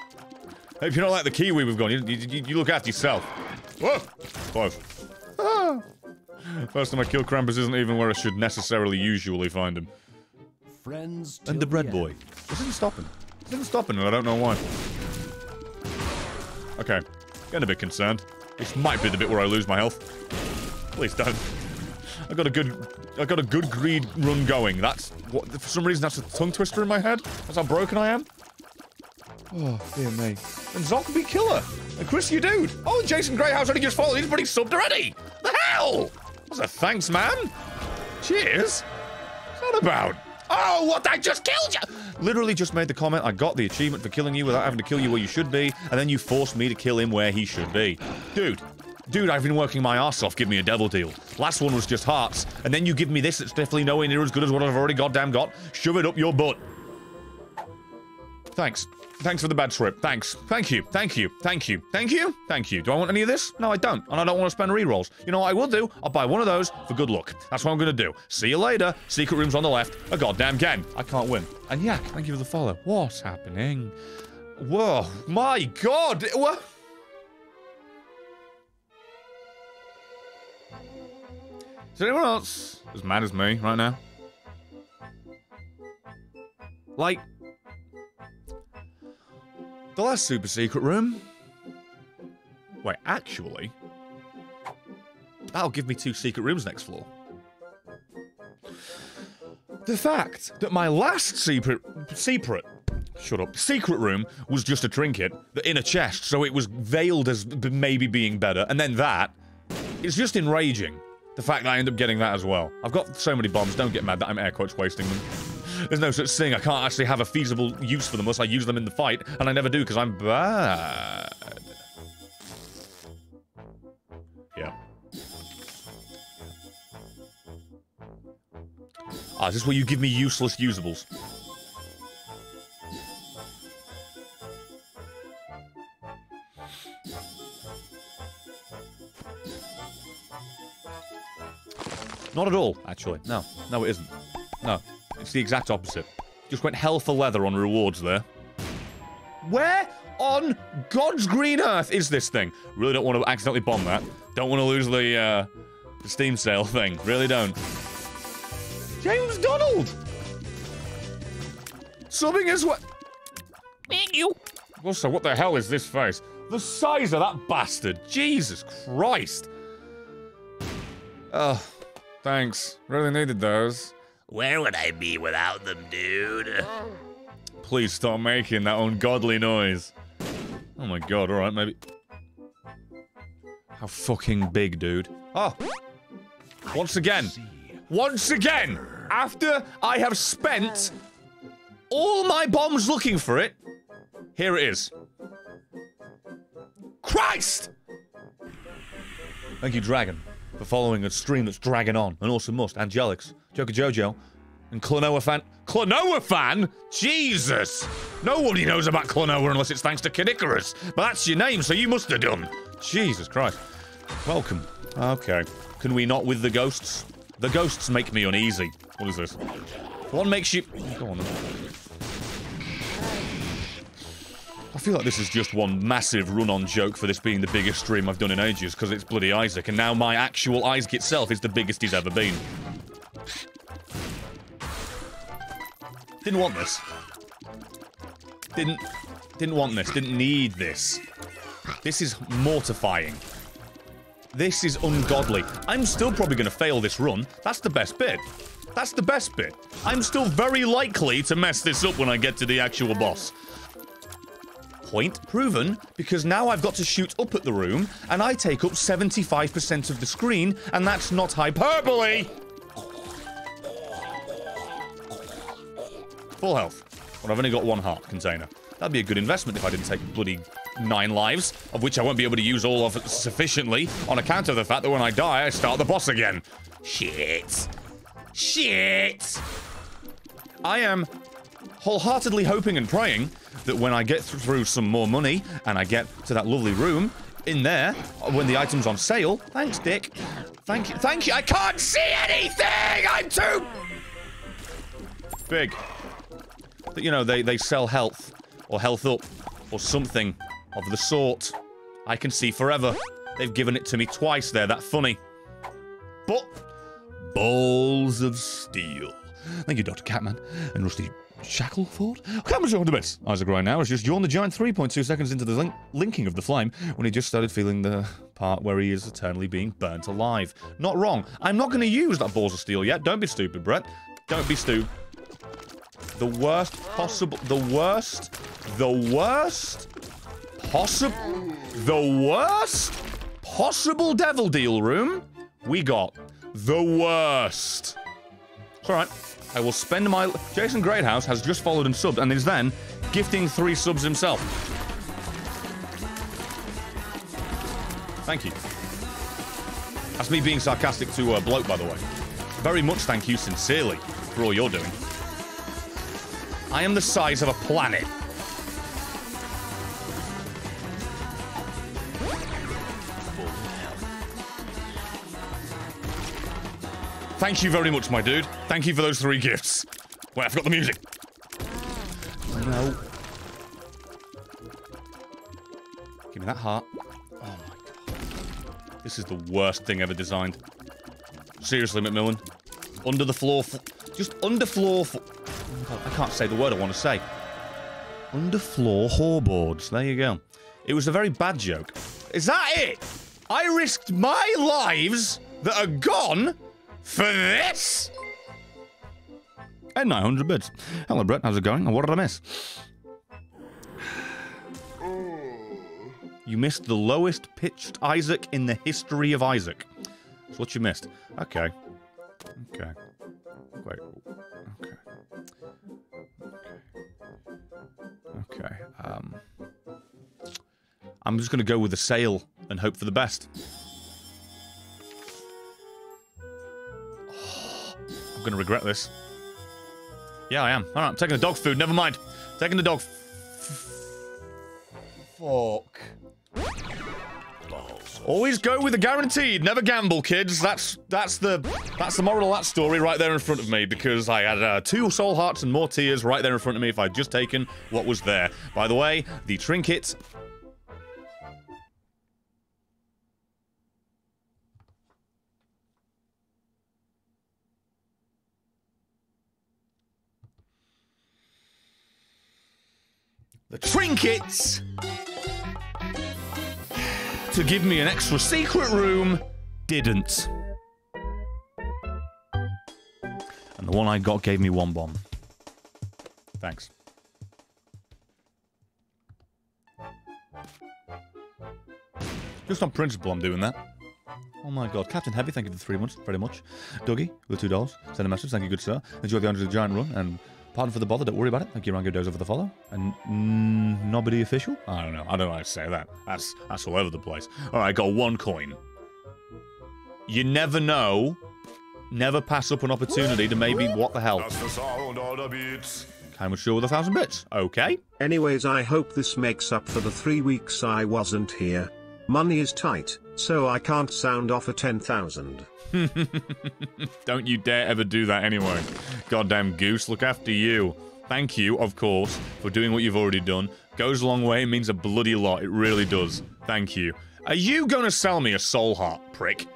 Hope you don't like the Kiwi we've got. You, you, you look after yourself. Whoa! Close. Ah. First time I kill Krampus isn't even where I should necessarily usually find him. Friends And the bread boy. This isn't stopping. This isn't stopping, and I don't know why. Okay. Getting a bit concerned. This might be the bit where I lose my health. Please don't. I got a good, I got a good greed run going. That's what. For some reason, that's a tongue twister in my head. That's how broken I am. Oh dear me. And Zombie Killer. And Chris, you dude. Oh, Jason Greyhouse already just followed. He's pretty subbed already. The hell? What's a thanks, man? Cheers. What's that about? Oh, what? I just killed you! Literally just made the comment, I got the achievement for killing you without having to kill you where you should be, and then you forced me to kill him where he should be. Dude, dude, I've been working my ass off, give me a devil deal. Last one was just hearts, and then you give me this that's definitely nowhere near as good as what I've already goddamn got. Shove it up your butt. Thanks. Thanks for the bad trip. Thanks. Thank you. Thank you. Thank you. Thank you. Thank you. Do I want any of this? No, I don't. And I don't want to spend rerolls. You know what I will do? I'll buy one of those for good luck. That's what I'm going to do. See you later. Secret room's on the left. A goddamn game. I can't win. And yeah, thank you for the follow. What's happening? Whoa. My god. What? Is anyone else as mad as me right now? Like, the last super secret room. Wait, actually, that'll give me two secret rooms next floor. The fact that my last secret, secret, shut up, secret room was just a trinket in a chest, so it was veiled as maybe being better, and then that, it's just enraging. The fact that I end up getting that as well. I've got so many bombs, don't get mad that I'm air quotes wasting them. There's no such thing. I can't actually have a feasible use for them unless I use them in the fight, and I never do because I'm bad. Yeah. Ah, is this where you give me useless usables? Not at all, actually. No. No, it isn't. No. It's the exact opposite. Just went hell for leather on rewards there. Where on God's green earth is this thing? Really don't want to accidentally bomb that. Don't want to lose the, uh, the Steam sale thing. Really don't. James Donald! Subbing as well. Thank you. Also, what the hell is this face? The size of that bastard. Jesus Christ. Oh, thanks. Really needed those. Where would I be without them, dude? Please stop making that ungodly noise. Oh my god, alright, maybe. How fucking big, dude. Oh. Once again. Once again! After I have spent all my bombs looking for it, here it is. Christ! Thank you, Dragon, for following a stream that's dragging on. And also Must, Angelix, Joker Jojo, and Klonoa fan. Klonoa fan? Jesus! Nobody knows about Klonoa unless it's thanks to Kid Icarus. But that's your name, so you must have done. Jesus Christ. Welcome. Okay. Can we not with the ghosts? The ghosts make me uneasy. What is this? One makes you... Go on. I feel like this is just one massive run-on joke for this being the biggest stream I've done in ages, because it's bloody Isaac, and now my actual Isaac itself is the biggest he's ever been. Didn't want this. Didn't... Didn't want this. Didn't need this. This is mortifying. This is ungodly. I'm still probably going to fail this run. That's the best bit. That's the best bit. I'm still very likely to mess this up when I get to the actual boss. Point proven, because now I've got to shoot up at the room, and I take up 75% of the screen, and that's not hyperbole! Full health. But I've only got one heart container. That'd be a good investment if I didn't take bloody nine lives, of which I won't be able to use all of sufficiently, on account of the fact that when I die, I start the boss again. Shit. Shit! I am wholeheartedly hoping and praying that when I get th through some more money and I get to that lovely room in there, uh, when the item's on sale, thanks, Dick. Thank you. Thank you. I can't see anything! I'm too big. You know, they, they sell health or health up or something of the sort. I can see forever. They've given it to me twice there. That funny. But balls of steel. Thank you, Dr. Catman and Rusty Shackleford. Oh, Cameron's on the best. Isaac right now has just joined the giant 3.2 seconds into the link linking of the flame when he just started feeling the part where he is eternally being burnt alive. Not wrong. I'm not going to use that balls of steel yet. Don't be stupid, Brett. Don't be stupid. The worst possible... The worst... The worst... Possible... The worst possible devil deal room we got. The worst. It's alright. I will spend my... Jason Greathouse has just followed and subbed and is then gifting three subs himself. Thank you. That's me being sarcastic to uh, Bloke, by the way. Very much thank you sincerely for all you're doing. I am the size of a planet. Thank you very much, my dude. Thank you for those three gifts. Wait, I forgot the music. No. Give me that heart. Oh my god. This is the worst thing ever designed. Seriously, McMillen. Under the floor. Just under floor. God, I can't say the word I want to say. Underfloor whoreboards. There you go. It was a very bad joke. Is that it? I risked my lives that are gone for this? And 900 bits. Hello, Brett. How's it going? And what did I miss? You missed the lowest pitched Isaac in the history of Isaac. That's what you missed. Okay. Okay. Wait. Okay. Um. I'm just gonna go with the sale and hope for the best. I'm gonna regret this. Yeah, I am. All right, I'm taking the dog food. Never mind. Taking the dog. Fuck. Always go with the guaranteed. Never gamble, kids. That's that's the that's the moral of that story right there in front of me because I had uh, two soul hearts and more tears right there in front of me if I'd just taken what was there. By the way, the trinket. The trinkets to give me an extra secret room didn't. And the one I got gave me one bomb. Thanks. Just on principle, I'm doing that. Oh my god. Captain Heavy, thank you for the three months, very much. Dougie, with two dollars. Send a message, thank you, good sir. Enjoy the Under the giant run, and pardon for the bother, don't worry about it. Thank you, Rango Dozer, for the follow. And mm, nobody official? I don't know. I don't know how to say that. That's that's all over the place. Alright, got one coin. You never know. Never pass up an opportunity to maybe what the hell. That's the sound of the beats. How much sure with a thousand bits? Okay. Anyways, I hope this makes up for the three weeks I wasn't here. Money is tight, so I can't sound off a 10,000. Don't you dare ever do that anyway. Goddamn goose, look after you. Thank you, of course, for doing what you've already done. Goes a long way, means a bloody lot. It really does. Thank you. Are you gonna sell me a soul heart, prick?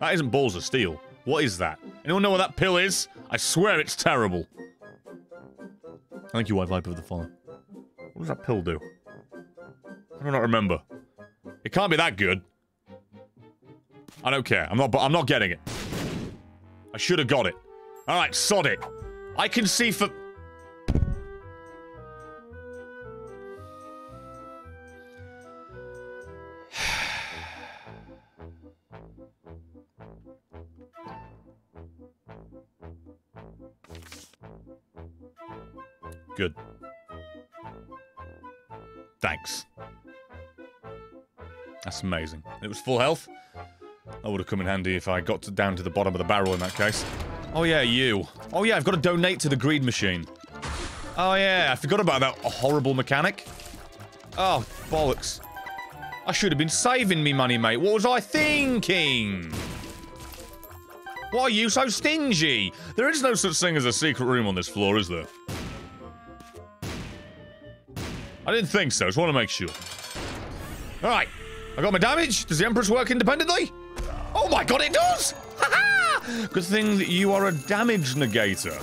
That isn't balls of steel. What is that? Anyone know what that pill is? I swear it's terrible. Thank you, White Viper, for the follow. What does that pill do? I do not remember. It can't be that good. I don't care. I'm not. I'm not getting it. I should have got it. All right, sod it. I can see for. Good. Thanks. That's amazing. It was full health. That would have come in handy if I got to, down to the bottom of the barrel in that case. Oh yeah, you. Oh yeah, I've got to donate to the greed machine. Oh yeah, I forgot about that horrible mechanic. Oh, bollocks. I should have been saving me money, mate. What was I thinking? Why are you so stingy? There is no such thing as a secret room on this floor, is there? I didn't think so. Just want to make sure. All right. I got my damage. Does the Empress work independently? Oh my god, it does! Good thing that you are a damage negator.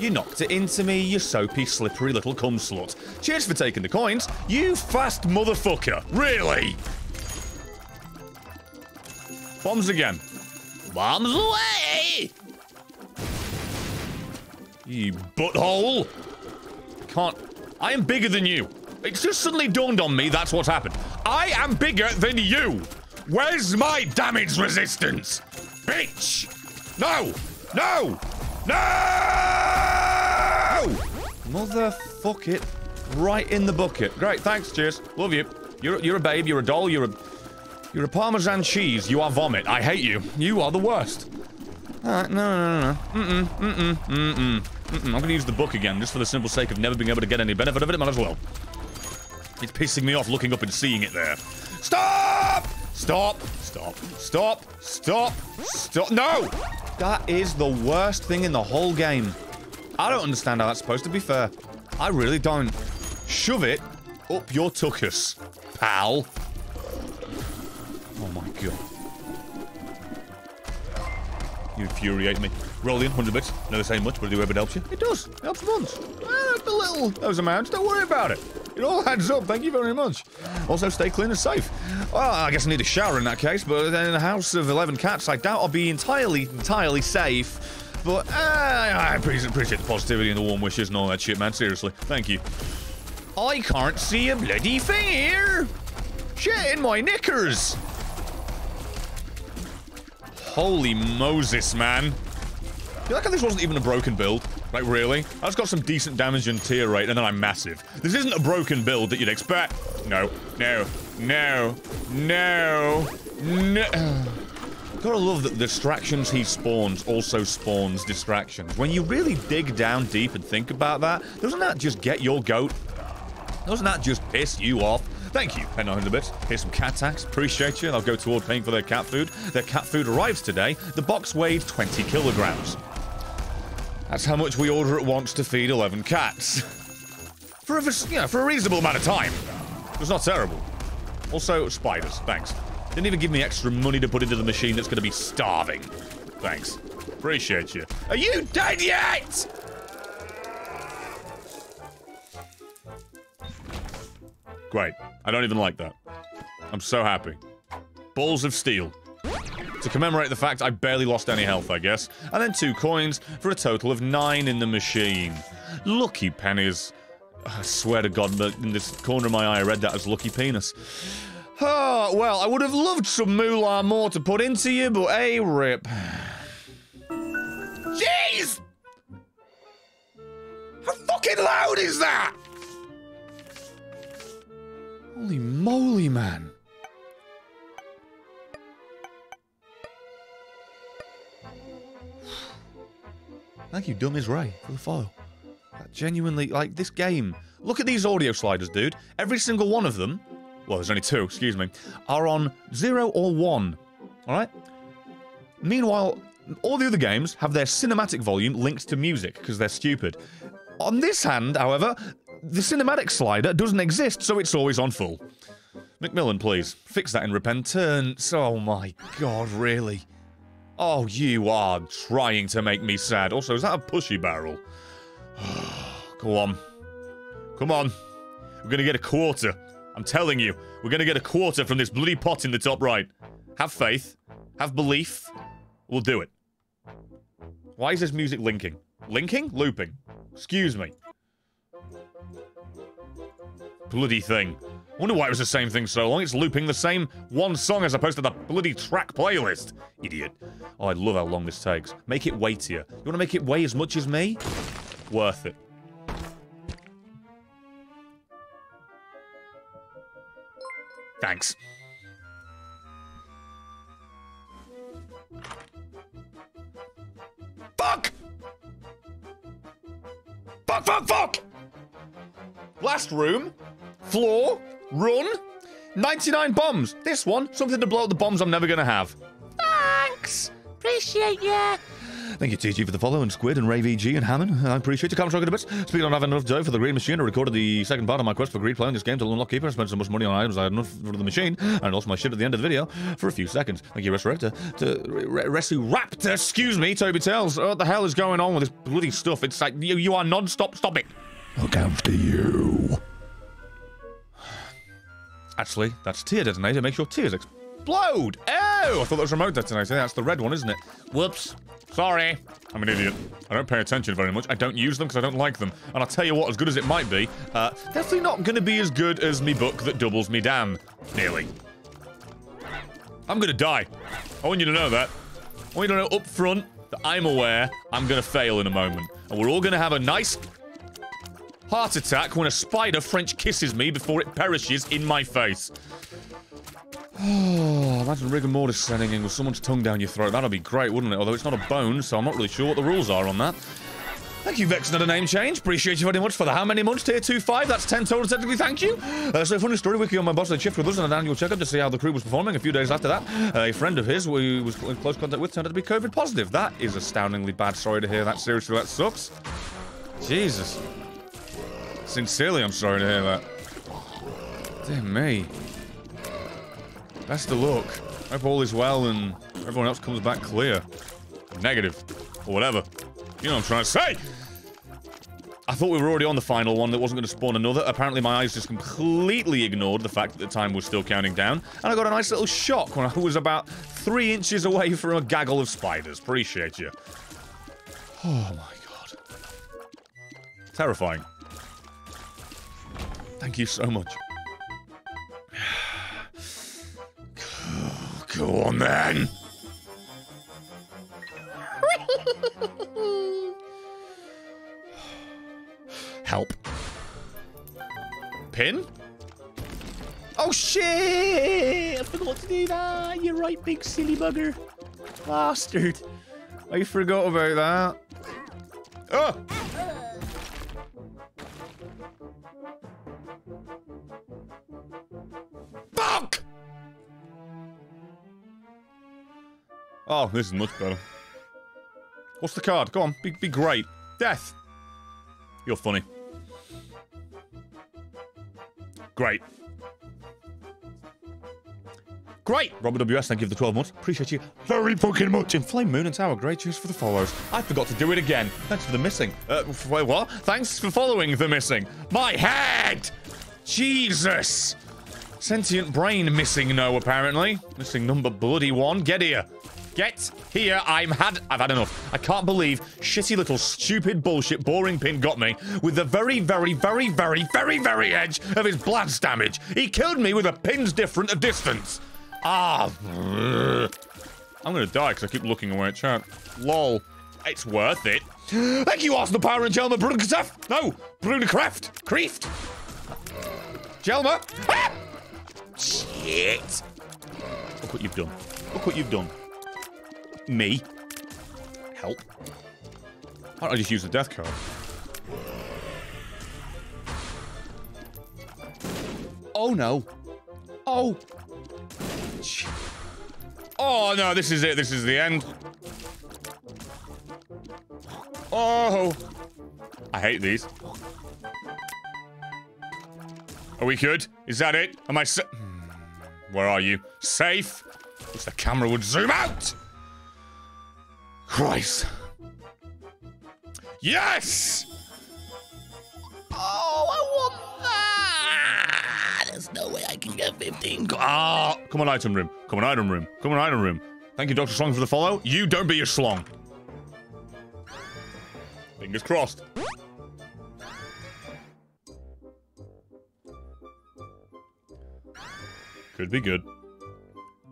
You knocked it into me, you soapy, slippery little cum slut. Cheers for taking the coins. You fast motherfucker. Really? Bombs again. Bombs away! You butthole. Can't... I am bigger than you. It just suddenly dawned on me that's what's happened. I am bigger than you. Where's my damage resistance? Bitch! No! No! No! Motherfuck it. Right in the bucket. Great, thanks, cheers. Love you. You're, you're a babe, you're a doll, you're a... You're a parmesan cheese. You are vomit. I hate you. You are the worst. Alright, no, no, no, no. Mm-mm, mm-mm, mm-mm, mm-mm. I'm gonna use the book again, just for the simple sake of never being able to get any benefit of it. Might as well. It's pissing me off looking up and seeing it there. Stop! Stop! Stop! Stop! Stop! Stop! No! That is the worst thing in the whole game. I don't understand how that's supposed to be fair. I really don't. Shove it up your tuchus, pal. Oh my god. You infuriate me. Roll in, 100 bits. Never say much, but do ever helps you? It does. It helps once. Ah, the little, those amounts. Don't worry about it. It all adds up. Thank you very much. Also, stay clean and safe. Well, I guess I need a shower in that case, but in a house of 11 cats, I doubt I'll be entirely, entirely safe. But uh, I appreciate, appreciate the positivity and the warm wishes and all that shit, man. Seriously. Thank you. I can't see a bloody thing here. Shit in my knickers. Holy Moses, man. You like how this wasn't even a broken build? Like, really? I just got some decent damage and tier rate, and then I'm massive. This isn't a broken build that you'd expect. No, no, no, no, no. Gotta love that the distractions he spawns also spawns distractions. When you really dig down deep and think about that, doesn't that just get your goat Doesn't that just piss you off? Thank you, Pen 900 bits. Here's some cat tax. Appreciate you. I'll go toward paying for their cat food. Their cat food arrives today. The box weighed 20 kilograms. That's how much we order at once to feed 11 cats. For a, you know, for a reasonable amount of time. It's not terrible. Also, spiders. Thanks. Didn't even give me extra money to put into the machine that's going to be starving. Thanks. Appreciate you. Are you dead yet? Great. I don't even like that. I'm so happy. Balls of steel. To commemorate the fact I barely lost any health, I guess. And then two coins for a total of nine in the machine. Lucky pennies. I swear to God, but in this corner of my eye, I read that as lucky penis. Oh, well, I would have loved some moolah more to put into you, but a rip. Jeez! How fucking loud is that? Holy moly, man. Thank you, Dummies Ray, for the follow. That genuinely, like, this game. Look at these audio sliders, dude. Every single one of them, well, there's only two, excuse me, are on zero or one. Alright? Meanwhile, all the other games have their cinematic volume linked to music because they're stupid. On this hand, however, the cinematic slider doesn't exist, so it's always on full. McMillen, please, fix that in repentance. Oh my god, really? Oh, you are trying to make me sad. Also, is that a pushy barrel? Go on. Come on. We're gonna get a quarter. I'm telling you, we're gonna get a quarter from this bloody pot in the top right. Have faith. Have belief. We'll do it. Why is this music linking? Linking? Looping. Excuse me. Bloody thing. Wonder why it was the same thing so long. It's looping the same one song as opposed to the bloody track playlist. Idiot. Oh, I love how long this takes. Make it weightier. You want to make it weigh as much as me? Worth it. Thanks. Fuck! Fuck, fuck, fuck! Last room. Floor. Run. 99 bombs. This one, something to blow up the bombs I'm never gonna have. Thanks. Appreciate ya. Thank you, TG, for the follow, and Squid, and Ray VG, and Hammond. I appreciate you. Come talking a bit. Speaking of having enough dough for the Greed Machine, I recorded the second part of my quest for greed playing this game to unlock Keeper. I spent so much money on items I had enough for the machine, and lost my shit at the end of the video for a few seconds. Thank you, Resurrector. To Re- Resu Raptor, excuse me, Toby Tells. What the hell is going on with this bloody stuff? It's like, you, you are non stop. Stop it. Look after you. Actually, that's tear detonator. Makes your tears explode. Oh, I thought that was remote detonator. That's the red one, isn't it? Whoops. Sorry. I'm an idiot. I don't pay attention very much. I don't use them because I don't like them. And I'll tell you what, as good as it might be, uh, definitely not going to be as good as me book that doubles me damn. Nearly. I'm going to die. I want you to know that. I want you to know up front that I'm aware I'm going to fail in a moment. And we're all going to have a nice heart attack when a spider French kisses me before it perishes in my face. Oh, imagine rigor mortis setting in with someone's tongue down your throat. That'd be great, wouldn't it? Although it's not a bone, so I'm not really sure what the rules are on that. Thank you, Vex, another name change. Appreciate you very much for the how many months? Tier 2 5. That's 10 total, technically. Thank you. Uh, so, funny story. Wiki on my boss had shift with us on an annual checkup to see how the crew was performing. A few days after that, a friend of his we was in close contact with turned out to be COVID positive. That is astoundingly bad. Sorry to hear that. Seriously, that sucks. Jesus. Sincerely, I'm sorry to hear that. Dear me. Best of luck. Hope all is well and everyone else comes back clear. Negative. Or whatever. You know what I'm trying to say! I thought we were already on the final one that wasn't going to spawn another. Apparently my eyes just completely ignored the fact that the time was still counting down. And I got a nice little shock when I was about three inches away from a gaggle of spiders. Appreciate you. Oh my god. Terrifying. Thank you so much. Go on then. Help. Pin? Oh shit! I forgot to do that. You're right, big silly bugger. Bastard. I forgot about that. Oh! Oh, this is much better. What's the card? Go on, be, be great. Death. You're funny. Great. Great! Robert WS, thank you for the 12 months. Appreciate you very fucking much. And Flame Moon and Tower, great choose for the follows. I forgot to do it again. Thanks for the missing. Uh, wait, what? Thanks for following the missing. My head! Jesus! Sentient brain missing, no, apparently. Missing number bloody one. Get here. Get here. I'm had. I've had enough. I can't believe shitty little stupid bullshit boring pin got me with the very, very, very, very, very, very edge of his blast damage. He killed me with a pin's different of distance. Ah. I'm gonna die because I keep looking away at chat. Lol. It's worth it. Thank you, Arsenal Power and Jelma Brunkraft. No, Brunkraft. Kreeft. Jelma. Ah! Shit. Look what you've done. Look what you've done. Me. Help. Why don't I just use the death card? Oh no. Oh. Oh no, this is it. This is the end. Oh. I hate these. Are we good? Is that it? Am I Hmm. Where are you? Safe? Wish the camera would zoom out! Christ. Yes! Oh, I want that! There's no way I can get 15. go- Ah! Come on, item room. Come on, item room. Come on, item room. Thank you, Dr. Slong, for the follow. You don't be a slong. Fingers crossed. Could be good.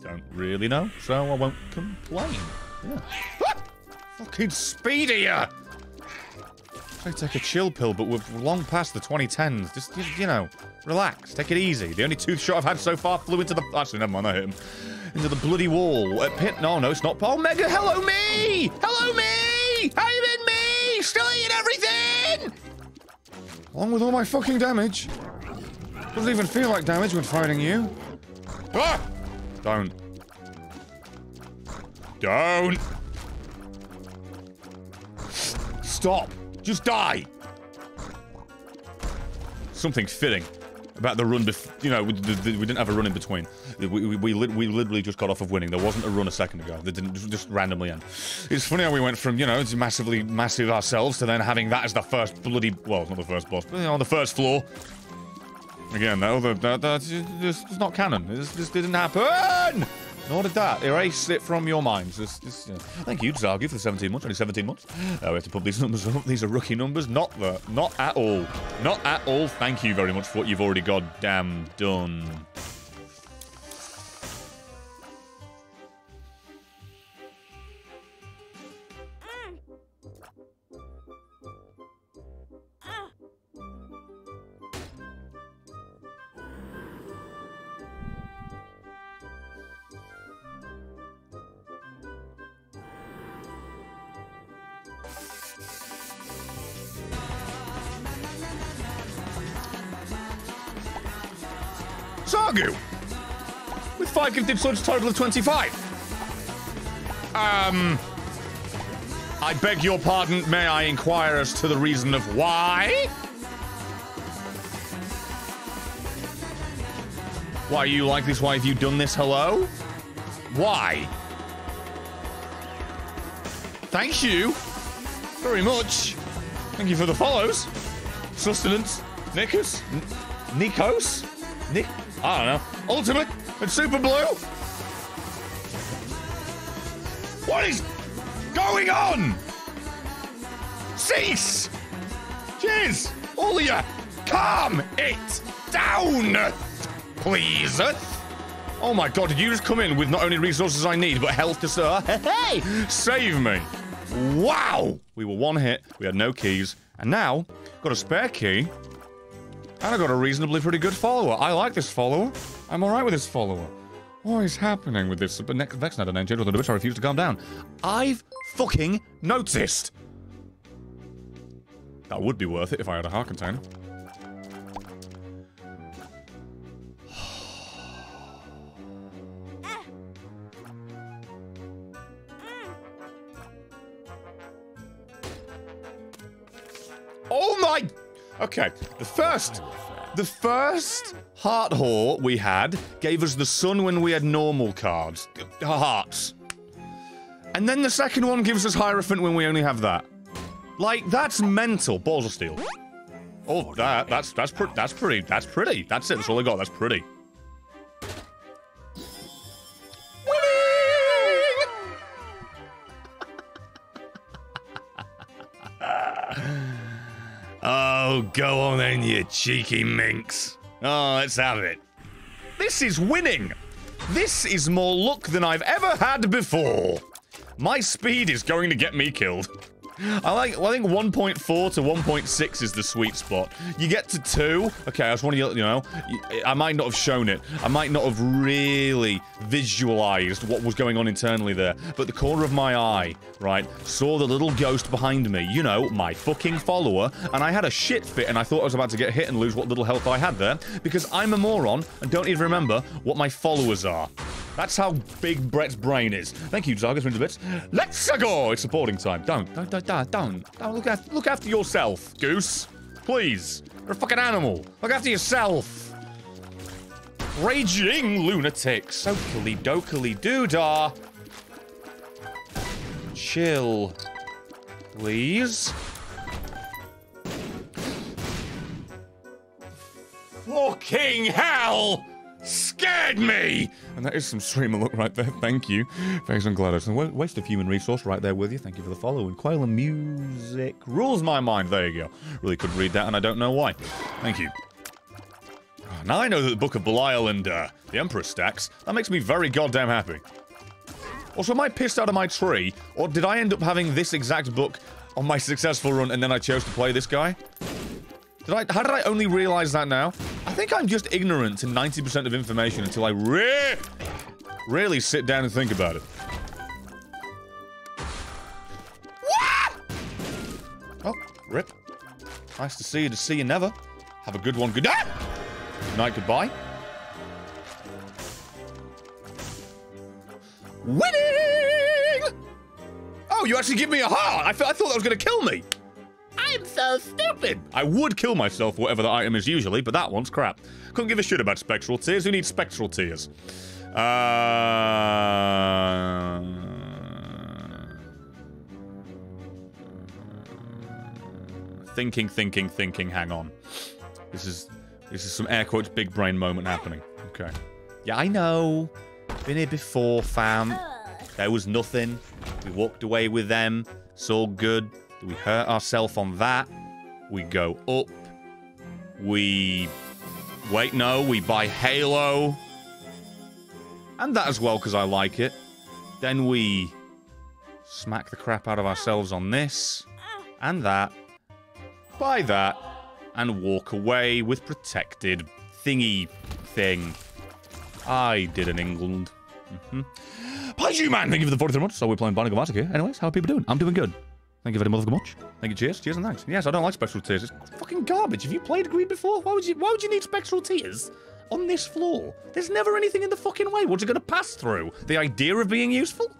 Don't really know, so I won't complain. Yeah. Fucking speedier! Try take a chill pill, but we're long past the 2010s. Just, just, you know, relax. Take it easy. The only tooth shot I've had so far flew into the... Actually, never mind, I hit him. Into the bloody wall. Uh, pit... No, no, it's not... Oh, Mega, hello, me! Hello, me! How been, me? Still eating everything! Along with all my fucking damage. Doesn't even feel like damage when fighting you. Ah! Don't. Don't. Stop. Just die. Something fitting about the run. You know, we, the, the- we didn't have a run in between. We, we, we, lit- we literally just got off of winning. There wasn't a run a second ago. That didn't just- just randomly end. It's funny how we went from you know massively massive ourselves to then having that as the first bloody well, not the first boss, but you know, on the first floor. Again, that, that, that's is not canon. This, this didn't happen. Nor did that. Erase it from your minds. This, this, uh, Thank you, Zargi, for the 17 months. Only 17 months. Uh, we have to put these numbers up. These are rookie numbers. Not the, not at all. Not at all. Thank you very much for what you've already goddamn done. With five gifted subs, total of 25. Um. I beg your pardon, may I inquire as to the reason of why? Why are you like this? Why have you done this? Hello? Why? Thank you very much. Thank you for the follows. Sustenance. Nikos. N- Nikos? Nick? I don't know. Ultimate and Super Blue? What is going on? Cease! Cheers! All of you, calm it down, please. Oh my god, did you just come in with not only resources I need, but health to serve? Hey, save me. Wow! We were one hit, we had no keys, and now, got a spare key, and I got a reasonably pretty good follower. I like this follower. I'm alright with this follower. What is happening with this? But next Vexnad and Angel the Witch, I refuse to calm down. I've fucking noticed. That would be worth it if I had a heart container. Oh my Okay, the first, the first heart whore we had gave us the sun when we had normal cards, hearts. And then the second one gives us Hierophant when we only have that. Like, that's mental. Balls of steel. Oh, that, that's, that's, that's pretty, that's pretty. That's it, that's all I got, that's pretty. Oh, go on then, you cheeky minx. Oh, let's have it. This is winning. This is more luck than I've ever had before. My speed is going to get me killed. I like. Well, I think 1.4 to 1.6 is the sweet spot. You get to two. Okay, I just want to, you know, I might not have shown it. I might not have really visualized what was going on internally there. But the corner of my eye, right, saw the little ghost behind me. You know, my fucking follower, and I had a shit fit, and I thought I was about to get hit and lose what little health I had there because I'm a moron and don't even remember what my followers are. That's how big Brett's brain is. Thank you, Zargus, for bits. Let's go! It's supporting time. Don't, don't, don't, don't, don't. don't look, after, look after yourself, Goose. Please. You're a fucking animal. Look after yourself. Raging lunatic. Sokily dokily doodah. Chill. Please. Fucking hell! Scared me! And that is some streamer look right there. Thank you. Thanks on GLaDOS. And waste of human resource right there with you. Thank you for the follow. And Quail Music rules my mind. There you go. Really couldn't read that, and I don't know why. Thank you. Now I know that the Book of Belial and uh, the Emperor stacks. That makes me very goddamn happy. Also, am I pissed out of my tree? Or did I end up having this exact book on my successful run and then I chose to play this guy? Did I, how did I only realize that now? I think I'm just ignorant to 90% of information until I re really sit down and think about it. Oh, rip. Nice to see you to see you never. Have a good one. Good night. Good night, goodbye. Winning! Oh, you actually give me a heart. I, I thought that was going to kill me. I'm so stupid. I would kill myself, whatever the item is usually, but that one's crap. Couldn't give a shit about spectral tears. Who needs spectral tears? Uh... Thinking, thinking, thinking. Hang on. This is this is some air quotes big brain moment happening. Okay. Yeah, I know. Been here before, fam. There was nothing. We walked away with them. It's all good. We hurt ourselves on that. We go up. We... Wait, no. We buy Halo. And that as well, because I like it. Then we... Smack the crap out of ourselves on this. And that. Buy that. And walk away with protected thingy thing. I did in England. Mm-hmm. Man, thank you for the 43 months. So we're playing Bionicle Massacre. Anyways, how are people doing? I'm doing good. Thank you very much. Thank you, cheers. Cheers and thanks. Yes, I don't like spectral tears. It's fucking garbage. Have you played Greed before? Why would you why would you need spectral tears? On this floor? There's never anything in the fucking way. What's it gonna pass through? The idea of being useful?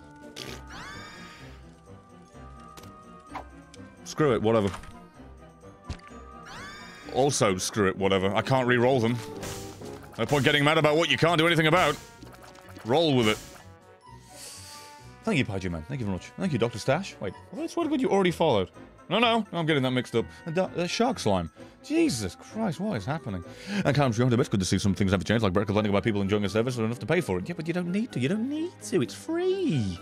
Screw it, whatever. Also, screw it, whatever. I can't re-roll them. No point getting mad about what you can't do anything about. Roll with it. Thank you, Paiju Man. Thank you very much. Thank you, Dr. Stash. Wait, I swear to God you already followed. No, no, I'm getting that mixed up. The, the shark slime. Jesus Christ, what is happening? And Callum's beyond it's good to see some things have changed, like Brett complaining about people enjoying a service and enough to pay for it. Yeah, but you don't need to. You don't need to. It's free.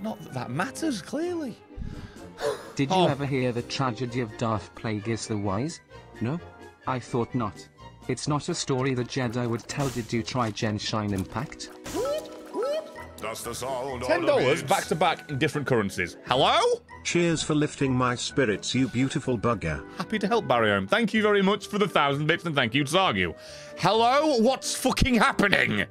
Not that that matters, clearly. Did you Oh. ever hear the tragedy of Darth Plagueis the Wise? No? I thought not. It's not a story the Jedi would tell. Did you try Genshin Impact? That's the sound Ten dollars back to back in different currencies. Hello? Cheers for lifting my spirits, you beautiful bugger. Happy to help, Bariome. Thank you very much for the thousand bits, and thank you, to Zargu. Hello? What's fucking happening?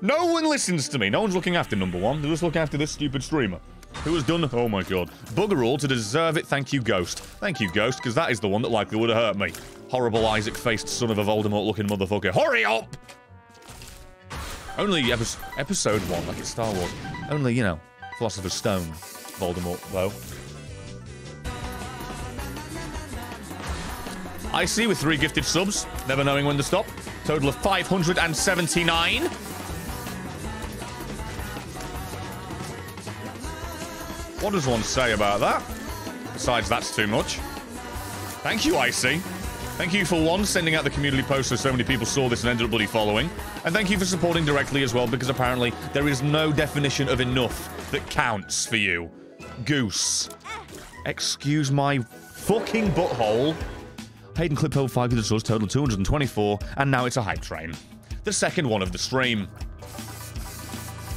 No one listens to me. No one's looking after number one. They're just looking after this stupid streamer. Who has done, oh my god, bugger all to deserve it. Thank you, Ghost. Thank you, Ghost, because that is the one that likely would have hurt me. Horrible Isaac-faced son of a Voldemort-looking motherfucker. Hurry up! Only epi- episode one, like it's Star Wars. Only, you know, Philosopher's Stone, Voldemort, though. I see with three gifted subs, never knowing when to stop. Total of 579. What does one say about that? Besides, that's too much. Thank you, Icy. Thank you for one, sending out the community post so so many people saw this and ended up bloody following. And thank you for supporting directly as well, because apparently there is no definition of enough that counts for you. Goose. Excuse my fucking butthole. Hayden Clip held 5 good source, total 224, and now it's a hype train. The second one of the stream.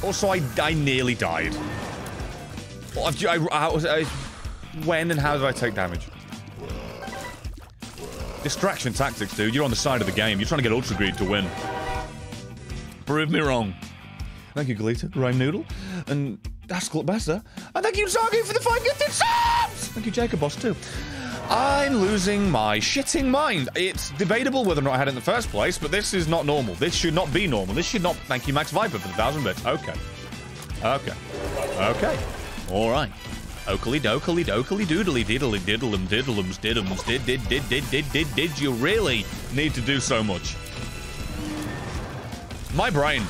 Also, I, I nearly died. I, I, when and how did I take damage? Distraction tactics, dude. You're on the side of the game. You're trying to get Ultra Greed to win. Prove me wrong. Thank you, Galita, Rhyme Noodle, and Haskell Besser. And thank you, Zargi, for the five gifted subs! Thank you, Jacob Boss, too. I'm losing my shitting mind. It's debatable whether or not I had it in the first place, but this is not normal. This should not be normal. This should not. Thank you, Max Viper, for the thousand bits. Okay. Okay. Okay. All right. Oakley dokely dokely doodly diddly diddlem diddlems diddums did did did did did did did you really need to do so much? My brain.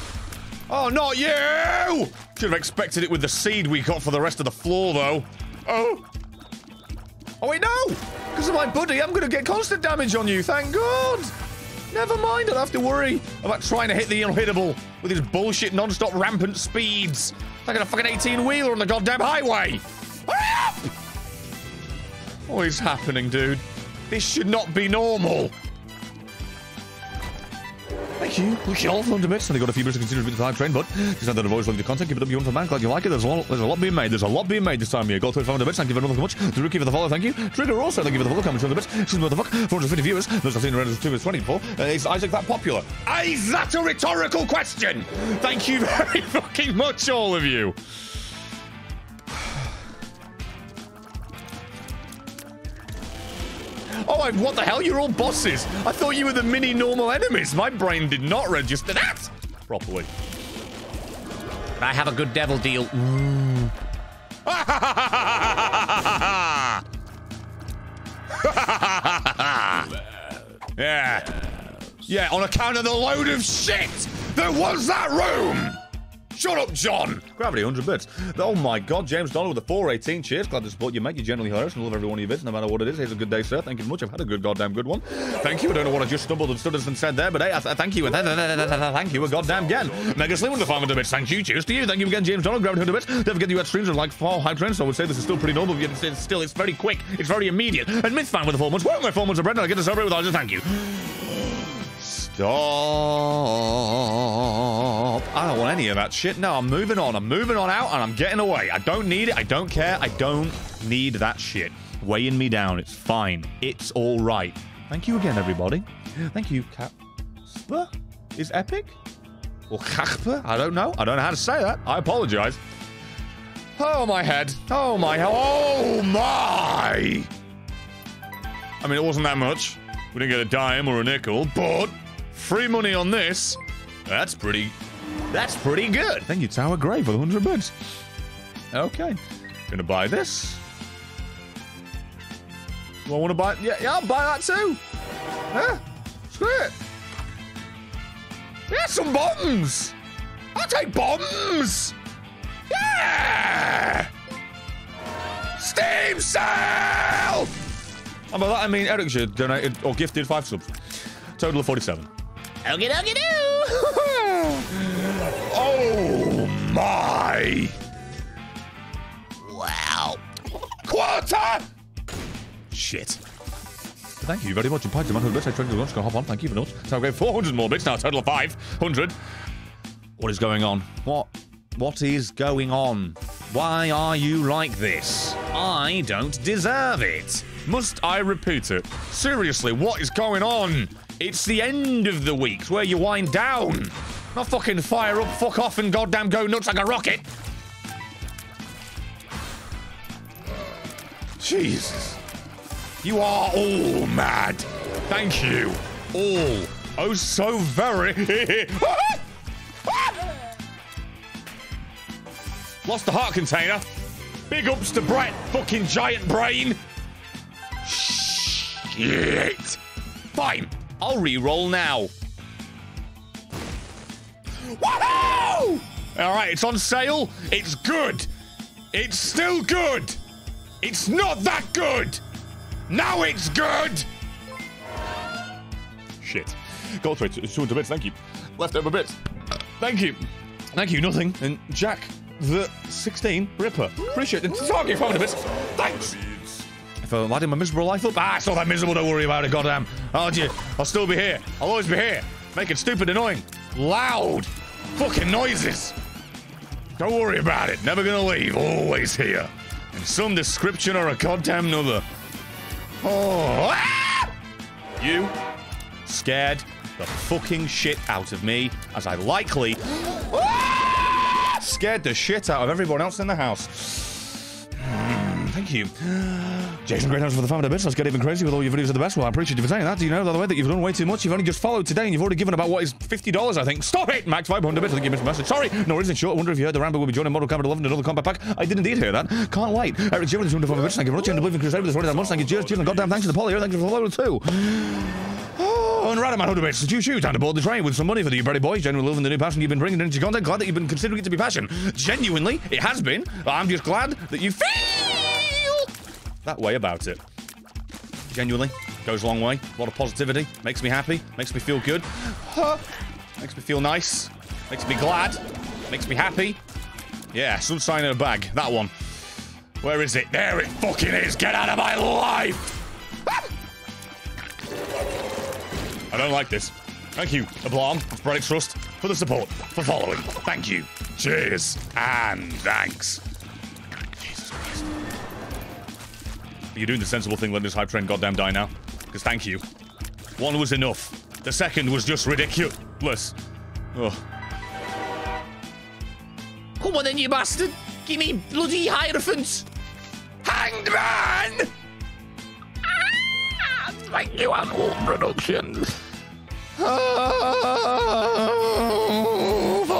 Oh, not you! Should have expected it with the seed we got for the rest of the floor, though. Oh. Oh, wait, no! Because of my buddy, I'm going to get constant damage on you, thank God! Never mind, I don't have to worry about trying to hit the unhittable with his bullshit non-stop rampant speeds. Like a fucking 18-wheeler on the goddamn highway! Hurry up! What is happening, dude? This should not be normal. Thank you. Look, you all for 100 bits. And they got a few minutes to consider with the time train, but just not that I've always loved the content. Keep it up, you want for man. Glad you like it. There's a, lot, there's a lot being made. There's a lot being made this time year. Gold 500 bits. Thank you very much. The rookie for the follow. Thank you. Trigger also. Thank you for the follow. Comment 200 bits. Excuse me, what the fuck? 450 viewers. Those I've seen around 2 is 24. Uh, is Isaac that popular? Is that a rhetorical question? Thank you very fucking much, all of you. Oh, I, what the hell? You're all bosses. I thought you were the mini normal enemies. My brain did not register that properly. I have a good devil deal. Ooh. Mm. yeah. Yeah, on account of the load of shit that was that room. Shut up, John! Gravity, 100 bits. Oh my god, James Donald with the 418. Cheers, glad to support you, mate. You're generally hilarious and love every one of your bits, no matter what it is. Here's a good day, sir. Thank you much. I've had a good goddamn good one. Thank you. I don't know what I just stumbled and stuttered and said there, but hey, I th- thank you. And th- th- th- th- th- thank you a goddamn again. Mega Slim with the 500 bits. Thank you. Cheers to you. Thank you again, James Donald. Gravity, 100 bits. Don't forget you had streams of like four high trends, so I would say this is still pretty normal. Yet it's, still, it's very quick. It's very immediate. And Myth fan with the four months. Well, my four months of bread, and I get to celebrate with I thank you. Stop. I don't want any of that shit. No, I'm moving on. I'm moving on out and I'm getting away. I don't need it. I don't care. I don't need that shit. Weighing me down. It's fine. It's all right. Thank you again, everybody. Thank you, Casper. Is epic? Or Casper? I don't know. I don't know how to say that. I apologize. Oh, my head. Oh, my. Oh, my. I mean, it wasn't that much. We didn't get a dime or a nickel, but free money on this. That's pretty. That's pretty good. Thank you, Tower Grey, for the hundred bits. Okay, gonna buy this. Do I want to buy? Yeah, yeah, I'll buy that too. Yeah, screw it. Yeah, some bombs. I'll take bombs. Yeah. Steam sale. And by that I mean Eric should donated or gifted five subs. Total of 47. Okie dokie doo! Oh my! Wow. Quarter! Shit. Thank you very much. And Python, 100 bits. I tried to launch. Go hop on. Thank you for notes. So I've got 400 more bits now. Total of 500. What is going on? What? What is going on? Why are you like this? I don't deserve it. Must I repeat it? Seriously, what is going on? It's the end of the week where you wind down. Not fucking fire up, fuck off, and goddamn go nuts like a rocket. Jesus. You are all mad. Thank you. All. Oh, so very. Lost the heart container. Big ups to Brett, fucking giant brain. Shit. Fine. I'll re-roll now. Woohoo! All right, it's on sale. It's good. It's still good. It's not that good. Now it's good. Shit. Gold trade, 200 bits, thank you. Leftover bits. Thank you. Thank you, nothing. And Jack, the 16 Ripper. Appreciate it. Target 500 bits. Thanks. If I'm adding my miserable life up, ah, it's not that miserable, don't worry about it, goddamn. Aren't you? I'll still be here. I'll always be here. Making stupid, annoying, loud, fucking noises. Don't worry about it. Never gonna leave. Always here. In some description or a goddamn another. Oh. ah! You scared the fucking shit out of me as I likely scared the shit out of everyone else in the house. Thank you. Jason Greathouse for the family bits. Let's get even crazy with all your videos of the best. Well, I appreciate you for saying that. Do you know, by the way, that you've done way too much? You've only just followed today and you've already given about what is $50, I think. Stop it! Max 500 bits. I think you missed a message. Sorry! No, it isn't short. I wonder if you heard the Rambo will be joining Mortal Kombat 11 another combat pack. I did indeed hear that. Can't wait. Eric Jim, 205 bits. Thank you very much. And the Believing Crusade with the that much. Thank you. Cheers, cheers, and goddamn thanks to the poly. Thank you for the follow too. Oh, and Radaman 100 bits. Choo choo. Time to board the train with some money for the Brady boys. Genuinely loving the new passion you've been bringing into your content. Glad that you've been considering it to be passion. Genuinely, it has been. I'm just glad that you feel that way about it. Genuinely, goes a long way. A lot of positivity. Makes me happy. Makes me feel good. Huh. Makes me feel nice. Makes me glad. Makes me happy. Yeah, sunshine in a bag. That one. Where is it? There it fucking is. Get out of my life. I don't like this. Thank you, Ablam, Sporadic Trust, for the support, for following. Thank you. Cheers. And thanks. Jesus Christ. You're doing the sensible thing, letting this hype train goddamn die now. Because thank you. One was enough. The second was just ridiculous. Ugh. Come on then, you bastard. Give me bloody hierophants. Hanged man! Ah, thank you, Animal Productions.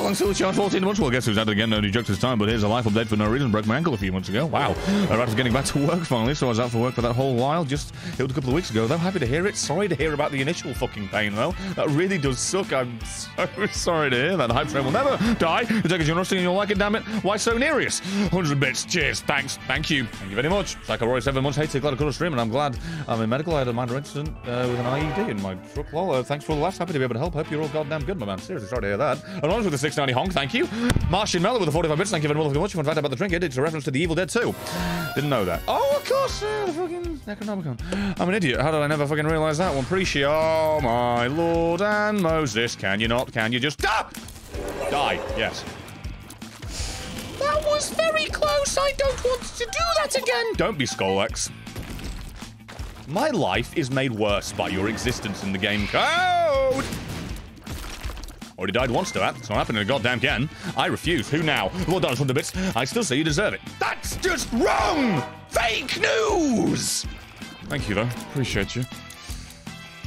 Oh, falling through charge 14 months. Well, guess who's at it again? No new jokes this time, but here's a life update for no reason. Broke my ankle a few months ago. Wow. All right, getting back to work finally, so I was out for work for that whole while. Just healed a couple of weeks ago, though. Happy to hear it. Sorry to hear about the initial fucking pain, though. That really does suck. I'm so sorry to hear that. The hype train will never die. You take a generosity and you'll like it, damn it. Why so nearious? 100 bits. Cheers. Thanks. Thank you. Thank you very much. Psycho Roy, seven months. Hey, glad I could stream, and I'm glad I'm in medical. I had a minor incident uh, with an IED in my truck. Lol. Uh, thanks for all the laughs. Happy to be able to help. Hope you're all goddamn good, my man. Seriously, sorry to hear that. Anonymous with the 690 honk. Thank you. Martian Mello with the 45 bits. Thank you very much. Fun fact about the trinket. It's a reference to the Evil Dead 2. Didn't know that. Oh, of course. Uh, the fucking Necronomicon. I'm an idiot. How did I never fucking realize that one? Appreciate. Oh, my Lord and Moses. Can you not? Can you just. Ah! Die. Yes. That was very close. I don't want to do that again. Don't be Scolex. My life is made worse by your existence in the game code. Already died once to that. It's not happening in a goddamn again. I refuse. Who now? Lord Donald 100 bits. I still say you deserve it. That's just wrong! Fake news! Thank you, though. Appreciate you.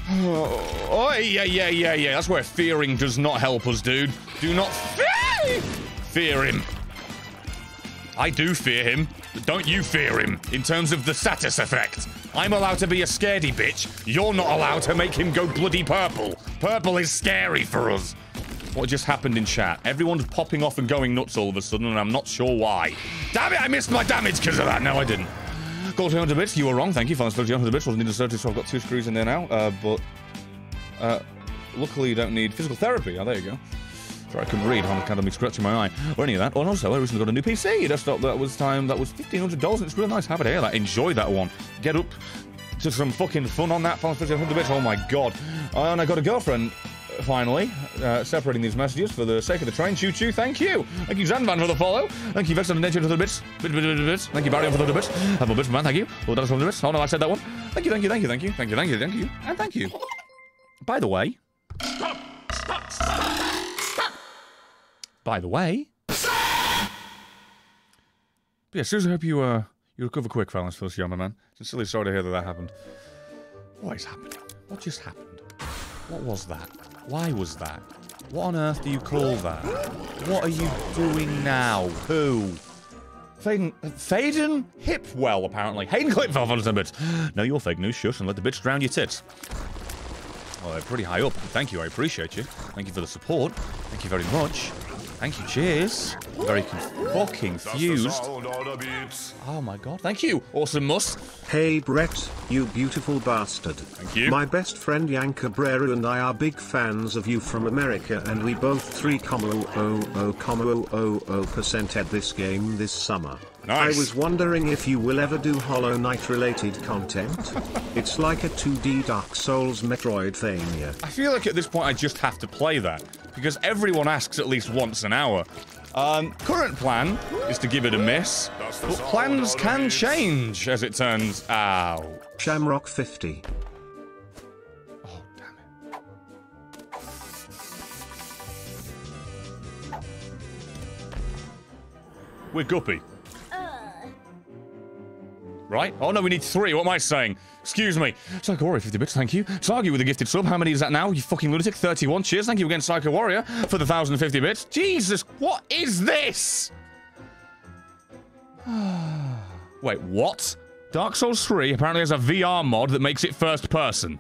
Oh, oh, yeah, yeah, yeah, yeah. That's where fearing does not help us, dude. Do not fear, fear him. I do fear him, but don't you fear him in terms of the status effect. I'm allowed to be a scaredy bitch. You're not allowed to make him go bloody purple. Purple is scary for us. What just happened in chat? Everyone's popping off and going nuts all of a sudden, and I'm not sure why. Damn it, I missed my damage because of that. No, I didn't. Gold 200 bits, you were wrong. Thank you. Final 200 bits wasn't to so I've got two screws in there now. Uh, but uh, luckily, you don't need physical therapy. Oh, there you go. Sorry, I couldn't read. I'm kind of scratching my eye or any of that. Oh, and also, I recently got a new PC. Desktop that was time that was fifteen hundred dollars. It's really nice. Have it here. that. Enjoy that one. Get up to some fucking fun on that. Final 100 bits. Oh my god. Uh, and I got a girlfriend. Finally, uh, separating these messages for the sake of the train. Choo choo. Thank you. Thank you, Zanvan, for the follow. Thank you, Vex and Nature for the bits. Bit, bit, bit, bit, bits. Thank you, Barry, for the bits. Have a bits, man. Thank you. Oh, that's for the bits. Oh no, I said that one. Thank you, thank you, thank you, thank you, thank you, thank you, thank you, and thank you. By the way. By the way. Yeah, Susan, I hope you uh you recover quick, Valence Phyllis Yama, man. Sincerely sorry to hear that that happened. What is happening? What just happened? What was that? Why was that? What on earth do you call that? What are you doing now? Who? Faden, Faden Hipwell, apparently. Hayden Clip fell on bits. No, you're fake news. Shush and let the bitch drown your tits. Well, they're pretty high up. Thank you. I appreciate you. Thank you for the support. Thank you very much. Thank you. Cheers. Very fucking That's the confused. sound of the beats. Oh my god. Thank you. Awesome Mus. Hey Brett, you beautiful bastard. Thank you. My best friend Jan Cabrera and I are big fans of you from America and we both 3,000,000% at this game this summer. Nice. I was wondering if you will ever do Hollow Knight related content. it's like a 2D Dark Souls Metroidvania. I feel like at this point I just have to play that because everyone asks at least once an hour. Um, current plan is to give it a miss, but plans can change as it turns out. Shamrock 50. Oh, damn it. We're Guppy. Right? Oh no, we need three. What am I saying? Excuse me. Psycho Warrior, 50 bits, thank you. Sargi with a gifted sub. How many is that now? You fucking lunatic. 31. Cheers. Thank you again, Psycho Warrior, for the 1,050 bits. Jesus, what is this? Wait, what? Dark Souls 3 apparently has a VR mod that makes it first person.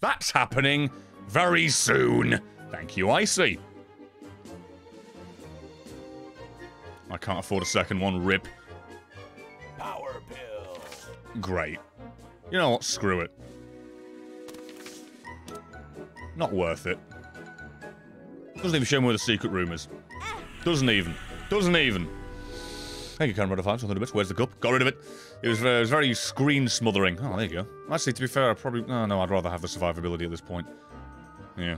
That's happening very soon. Thank you, Icy. I can't afford a second one, rip. Power pill. Great. You know what? Screw it. Not worth it. Doesn't even show me where the secret room is. Doesn't even. Doesn't even. Thank you, Cameron Five. Something bits. Where's the cup? Got rid of it. It was, uh, it was very screen smothering. Oh, there you go. Actually, to be fair, I probably. No, no, I'd rather have the survivability at this point. Yeah.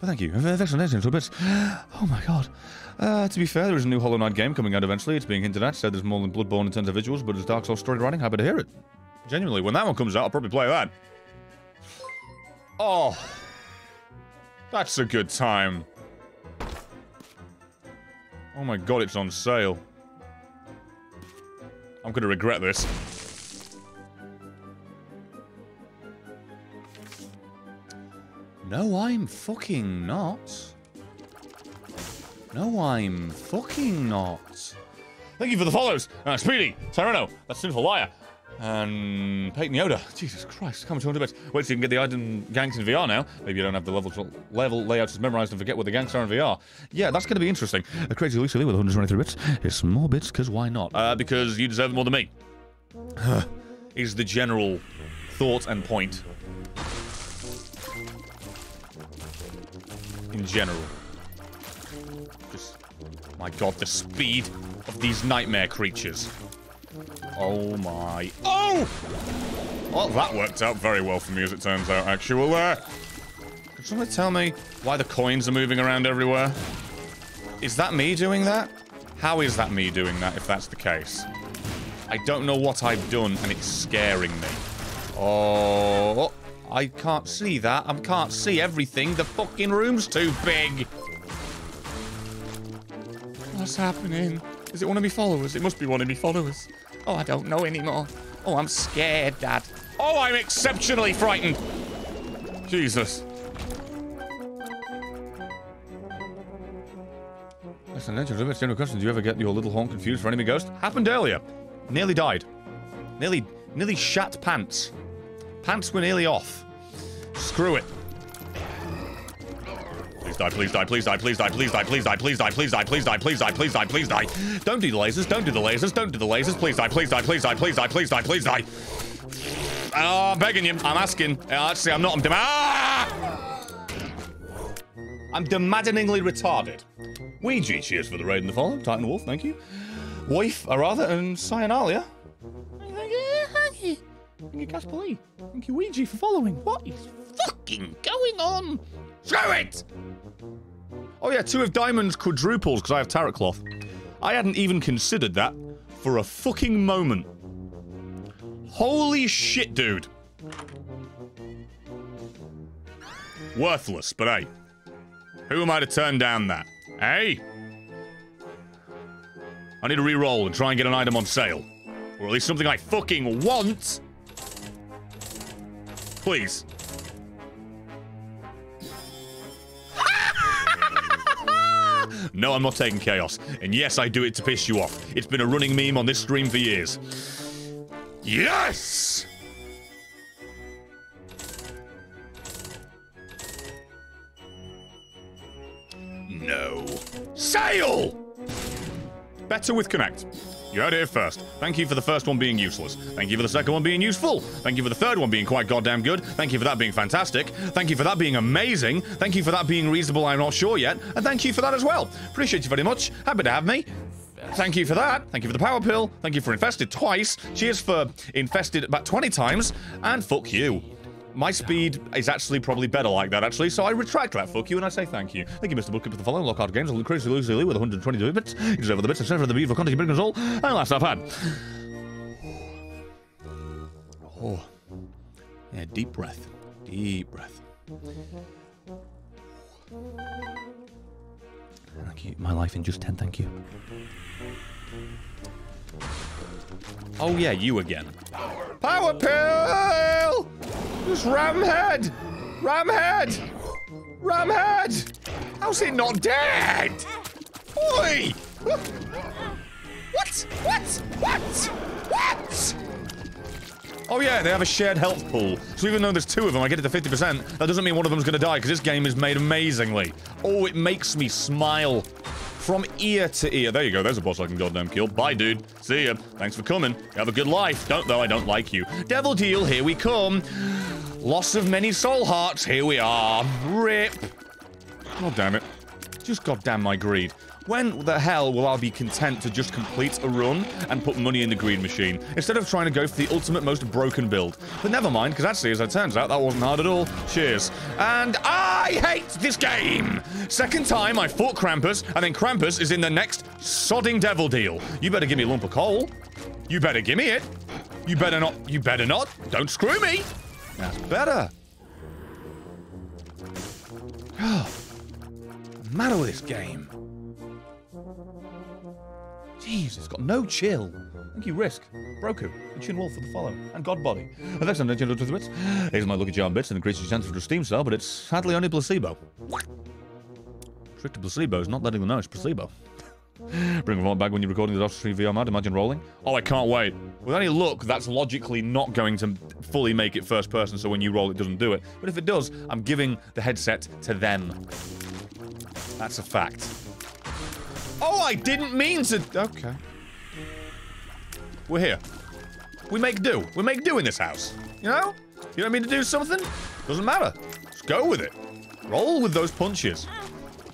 But thank you. Thanks for listening to bits. Oh my god. Uh, to be fair, there is a new Hollow Knight game coming out eventually. It's being hinted at. Said there's more than Bloodborne in terms of visuals, but it's Dark Souls story writing. Happy to hear it. Genuinely, when that one comes out, I'll probably play that. Oh. That's a good time. Oh my god, it's on sale. I'm gonna regret this. No, I'm fucking not. No, I'm fucking not. Thank you for the follows. Uh, Speedy, Sereno, that's Sinful Liar, and Peyton Yoda. Jesus Christ, come to 200 bits. Wait till you can get the item ganks in VR now. Maybe you don't have the level level layouts memorized and forget what the ganks are in VR. Yeah, that's going to be interesting. Uh, Crazy Lucy Lee with 123 bits. It's more bits, because why not? Uh, because you deserve more than me. is the general thought and point. In general. Just, my god, the speed of these nightmare creatures. Oh my. Oh! Well, that worked out very well for me as it turns out, actually. Uh, can someone tell me why the coins are moving around everywhere? Is that me doing that? How is that me doing that if that's the case? I don't know what I've done and it's scaring me. Oh, I can't see that. I can't see everything. The fucking room's too big. What's happening? Is it one of me followers? It must be one of me followers. Oh, I don't know anymore. Oh, I'm scared, Dad. Oh, I'm exceptionally frightened. Jesus. Listen, Legend of general question. Do you ever get your little horn confused for enemy ghost? Happened earlier. Nearly died. Nearly, nearly shat pants. Pants were nearly off. Screw it. Please die, please die, please die, please die, please die, please die, please die, please die, please die, please die, please die, please die. Don't do the lasers, don't do the lasers, don't do the lasers. Please die, please die, please die, please die, please die, please die. Oh, I'm begging you. I'm asking. Uh, Actually, I'm not. I'm dem- ah! I'm demaddeningly retarded. Ouija, cheers for the raid in the follow. Titan Wolf, thank you. Wife, Aratha, and Cyanalia. Thank you, Casper Lee. Thank you, Ouija, for following. What is fucking going on? Screw it! Oh yeah, two of Diamond's quadruples because I have Tarot Cloth. I hadn't even considered that for a fucking moment. Holy shit, dude. Worthless, but hey. Who am I to turn down that? Hey? I need to re-roll and try and get an item on sale. Or at least something I fucking want. Please. No, I'm not taking chaos. And yes, I do it to piss you off. It's been a running meme on this stream for years. Yes! No. Sail! Better with Connect. You heard it here first. Thank you for the first one being useless. Thank you for the second one being useful. Thank you for the third one being quite goddamn good. Thank you for that being fantastic. Thank you for that being amazing. Thank you for that being reasonable, I'm not sure yet. And thank you for that as well. Appreciate you very much. Happy to have me. Thank you for that. Thank you for the power pill. Thank you for infested twice. Cheers for infested about 20 times. And fuck you. My speed is actually probably better like that, actually, so I retract that fuck you and I say thank you. Thank you, Mr. Bookkeeper, for the following Lockhart Games, Crazy Lucy Lee with 122 bits. You deserve the bits, except for the beat for content big console, and last I've had. Oh. Yeah, deep breath. Deep breath. Thank you. My life in just 10, thank you. Oh yeah, you again. Power pill! Just ram head! Ram head! Ram head! How's it not dead? Oi! What? What? What? What? Oh yeah, they have a shared health pool. So even though there's two of them, I get it to 50%, that doesn't mean one of them's gonna die, because this game is made amazingly. Oh, it makes me smile. From ear to ear. There you go. There's a boss I can goddamn kill. Bye, dude. See ya. Thanks for coming. Have a good life. Don't, though, I don't like you. Devil deal, here we come. Loss of many soul hearts. Here we are. Rip. God damn it. Just goddamn my greed. When the hell will I be content to just complete a run and put money in the greed machine, instead of trying to go for the ultimate most broken build? But never mind, because actually, as it turns out, that wasn't hard at all. Cheers. And I hate this game! Second time I fought Krampus, and then Krampus is in the next sodding devil deal. You better give me a lump of coal. You better give me it. You better not. You better not. Don't screw me. That's better. matter with this game? Jeez, it's got no chill. Thank you, Risk, Broku, and Chin Wolf for the follow, and Godbody. And thanks, I'm the bits. Here's my lucky charm bits and increases your chance for a Steam Sale, but it's sadly only placebo. Trick to placebo is not letting them know it's placebo. Bring them back when you're recording the Doctor Stream VR mod. Imagine rolling. Oh, I can't wait. With any luck, that's logically not going to fully make it first person, so when you roll, it doesn't do it. But if it does, I'm giving the headset to them. That's a fact. Oh, I didn't mean to... Okay. We're here. We make do. We make do in this house. You know? You don't mean to do something? Doesn't matter. Just go with it. Roll with those punches.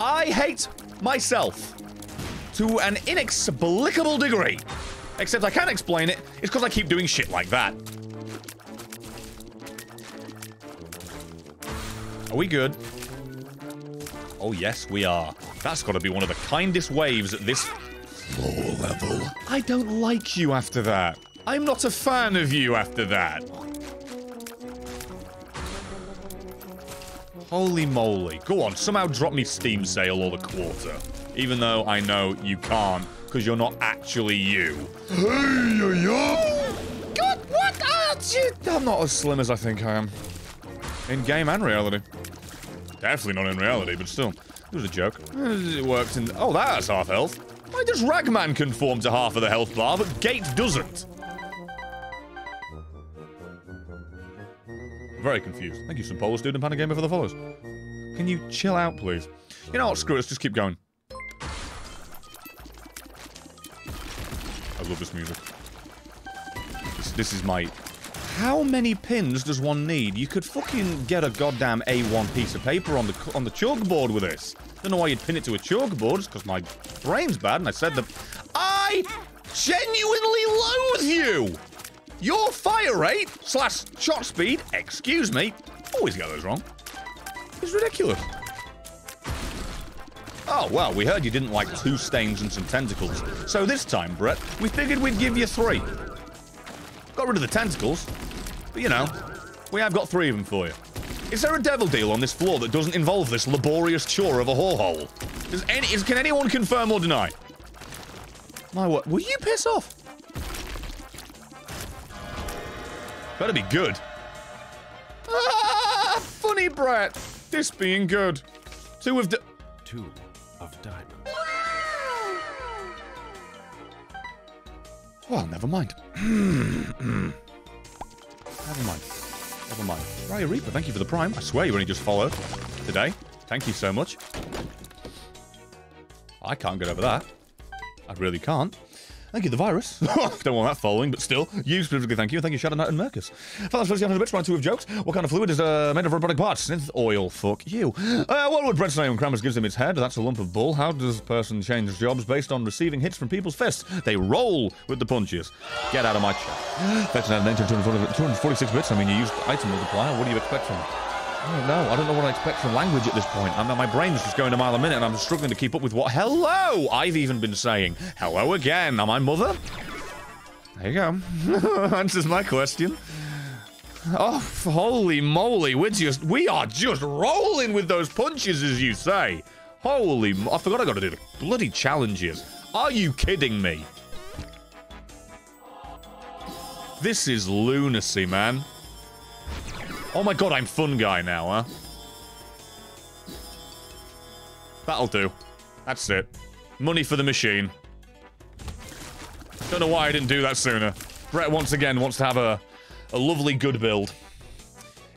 I hate myself to an inexplicable degree. Except I can't explain it. It's because I keep doing shit like that. Are we good? Oh, yes, we are. That's got to be one of the kindest waves at this floor level. I don't like you after that. I'm not a fan of you after that. Holy moly. Go on, somehow drop me Steam Sale or the quarter. Even though I know you can't, because you're not actually you. Hey, yo, yo! God, what are you? I'm not as slim as I think I am. In game and reality. Definitely not in reality, but still. It was a joke. It worked in... Oh, that's half health. Why does Ragman conform to half of the health bar, but Gate doesn't? Very confused. Thank you, Polish dude and Panda Gamer for the follows. Can you chill out, please? You know what? Screw. Let's just keep going. I love this music. This, this is my... How many pins does one need? You could fucking get a goddamn A1 piece of paper on the on the chalkboard with this. Don't know why you'd pin it to a chalkboard. It's because my brain's bad and I said that... I genuinely loathe you! Your fire rate slash shot speed, excuse me, always get those wrong, It's ridiculous. Oh, well, we heard you didn't like two stains and some tentacles. So this time, Brett, we figured we'd give you three. Got rid of the tentacles, but you know, we have got three of them for you. Is there a devil deal on this floor that doesn't involve this laborious chore of a whorehole? Does any, is, can anyone confirm or deny? My word, will you piss off? Better be good. Ah, funny Brett. This being good. Two of the... Two of diamonds. Well, never mind. never mind. Never mind. Raya Reaper, thank you for the prime. I swear you only just followed today. Thank you so much. I can't get over that. I really can't. Thank you, the virus. Don't want that following, but still. You specifically, thank you. Thank you, Shadow Knight and Mercus. Fellas, please get the bits, round two of jokes. What kind of fluid is uh, made of robotic parts? Synth oil. Fuck you. Uh, what would Brent say when Krampus gives him his head? That's a lump of bull. How does a person change jobs based on receiving hits from people's fists? They roll with the punches. Get out of my chat. That's an 246 bits. I mean, you used item multiplier. What do you expect from it? Oh, I don't know. I don't know what I expect from language at this point. I mean, my brain's just going a mile a minute and I'm struggling to keep up with what hello I've even been saying. Hello again. Am I mother? There you go. Answers my question. Oh, holy moly. We're just, we are just rolling with those punches, as you say. Holy, I forgot I got to do the bloody challenges. Are you kidding me? This is lunacy, man. Oh my god, I'm fun guy now, huh? That'll do. That's it. Money for the machine. Don't know why I didn't do that sooner. Brett once again wants to have a, a lovely good build.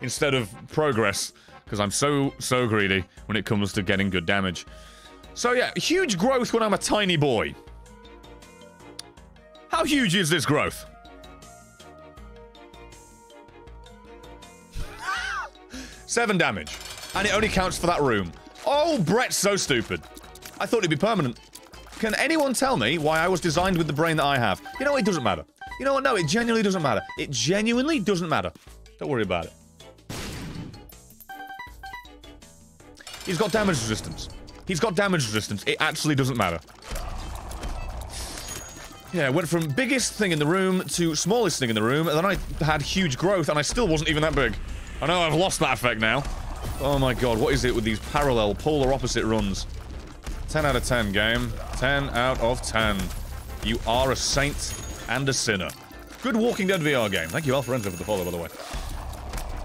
Instead of progress. Because I'm so, so greedy when it comes to getting good damage. So yeah, huge growth when I'm a tiny boy. How huge is this growth? Seven damage. And it only counts for that room. Oh, Brett's so stupid. I thought it'd be permanent. Can anyone tell me why I was designed with the brain that I have? You know what? It doesn't matter. You know what? No, it genuinely doesn't matter. It genuinely doesn't matter. Don't worry about it. He's got damage resistance. He's got damage resistance. It actually doesn't matter. Yeah, went from biggest thing in the room to smallest thing in the room, and then I had huge growth, and I still wasn't even that big. I know I've lost that effect now. Oh my god, what is it with these parallel, polar opposite runs? 10 out of 10, game. 10 out of 10. You are a saint and a sinner. Good Walking Dead VR game. Thank you, Alforenzo, for the follow, by the way.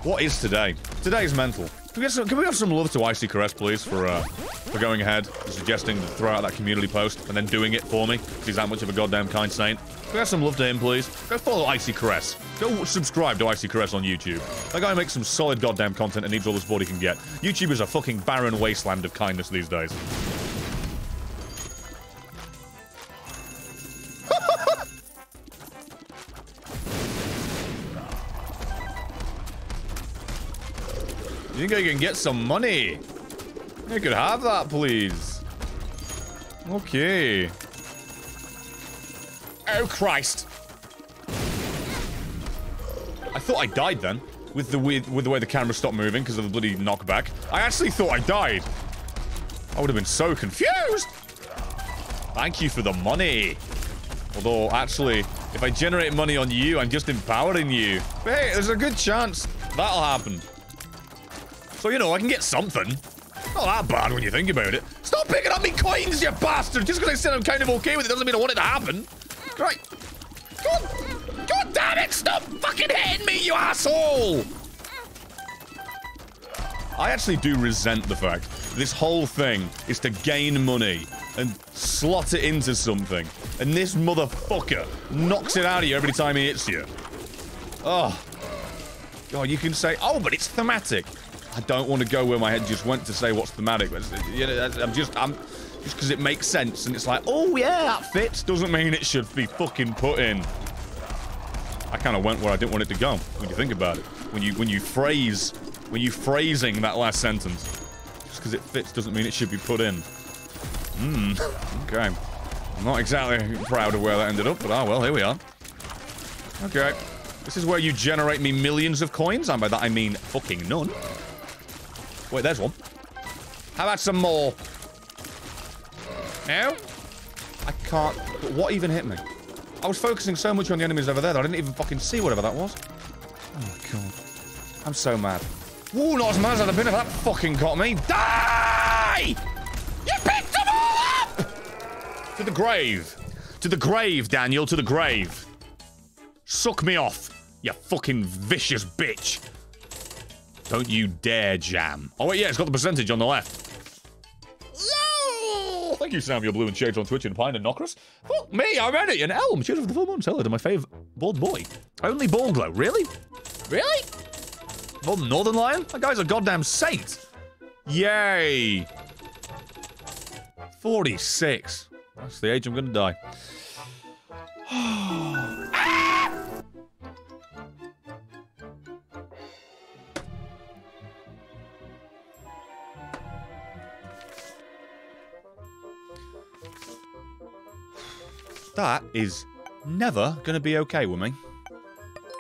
What is today? Today's mental. Can we, some, can we, have some love to Caress, please, for uh, for going ahead and suggesting to throw out that community post and then doing it for me? Because he's that much of a goddamn kind saint. Can we have some love to him, please? Go follow Caress. Go subscribe to Caress on YouTube. That guy makes some solid goddamn content and needs all the support he can get. YouTube is a fucking barren wasteland of kindness these days. Think I can get some money? I could have that, please. Okay. Oh, Christ. I thought I died then. With the with, with the way the camera stopped moving because of the bloody knockback. I actually thought I died. I would have been so confused. Thank you for the money. Although, actually, if I generate money on you, I'm just empowering you. But hey, there's a good chance that'll happen. So, you know, I can get something. Not that bad when you think about it. Stop picking up me coins, you bastard! Just because I said I'm kind of okay with it doesn't mean I want it to happen. Right. God, God damn it! Stop fucking hitting me, you asshole! I actually do resent the fact this whole thing is to gain money and slot it into something. And this motherfucker knocks it out of you every time he hits you. Oh. God, you can say, oh, but it's thematic. I don't want to go where my head just went to say what's thematic, but you know, I'm just, I'm just because it makes sense and it's like, oh yeah, that fits, doesn't mean it should be fucking put in. I kind of went where I didn't want it to go. When you think about it, when you when you phrase, when you phrasing that last sentence, just because it fits doesn't mean it should be put in. Hmm. Okay. I'm not exactly proud of where that ended up, but ah well, here we are. Okay. This is where you generate me millions of coins, and by that I mean fucking none. Wait, there's one. How about some more? No? I can't... What even hit me? I was focusing so much on the enemies over there that I didn't even fucking see whatever that was. Oh my god. I'm so mad. Ooh, not as mad as I'd have been if that fucking got me. Die! You picked them all up! To the grave. To the grave, Daniel, to the grave. Suck me off, you fucking vicious bitch. Don't you dare jam. Oh, wait, yeah, it's got the percentage on the left. Yo! Thank you, Samuel Blue and Shades on Twitch and Pine and Nocris. Fuck me, I'm ready. And Elm, cheers for the full moon. Hello to my fave bald boy. Only bald glow. Really? Really? Than Northernlion? That guy's a goddamn saint. Yay. 46. That's the age I'm gonna die. Ah! That is never gonna be okay with me.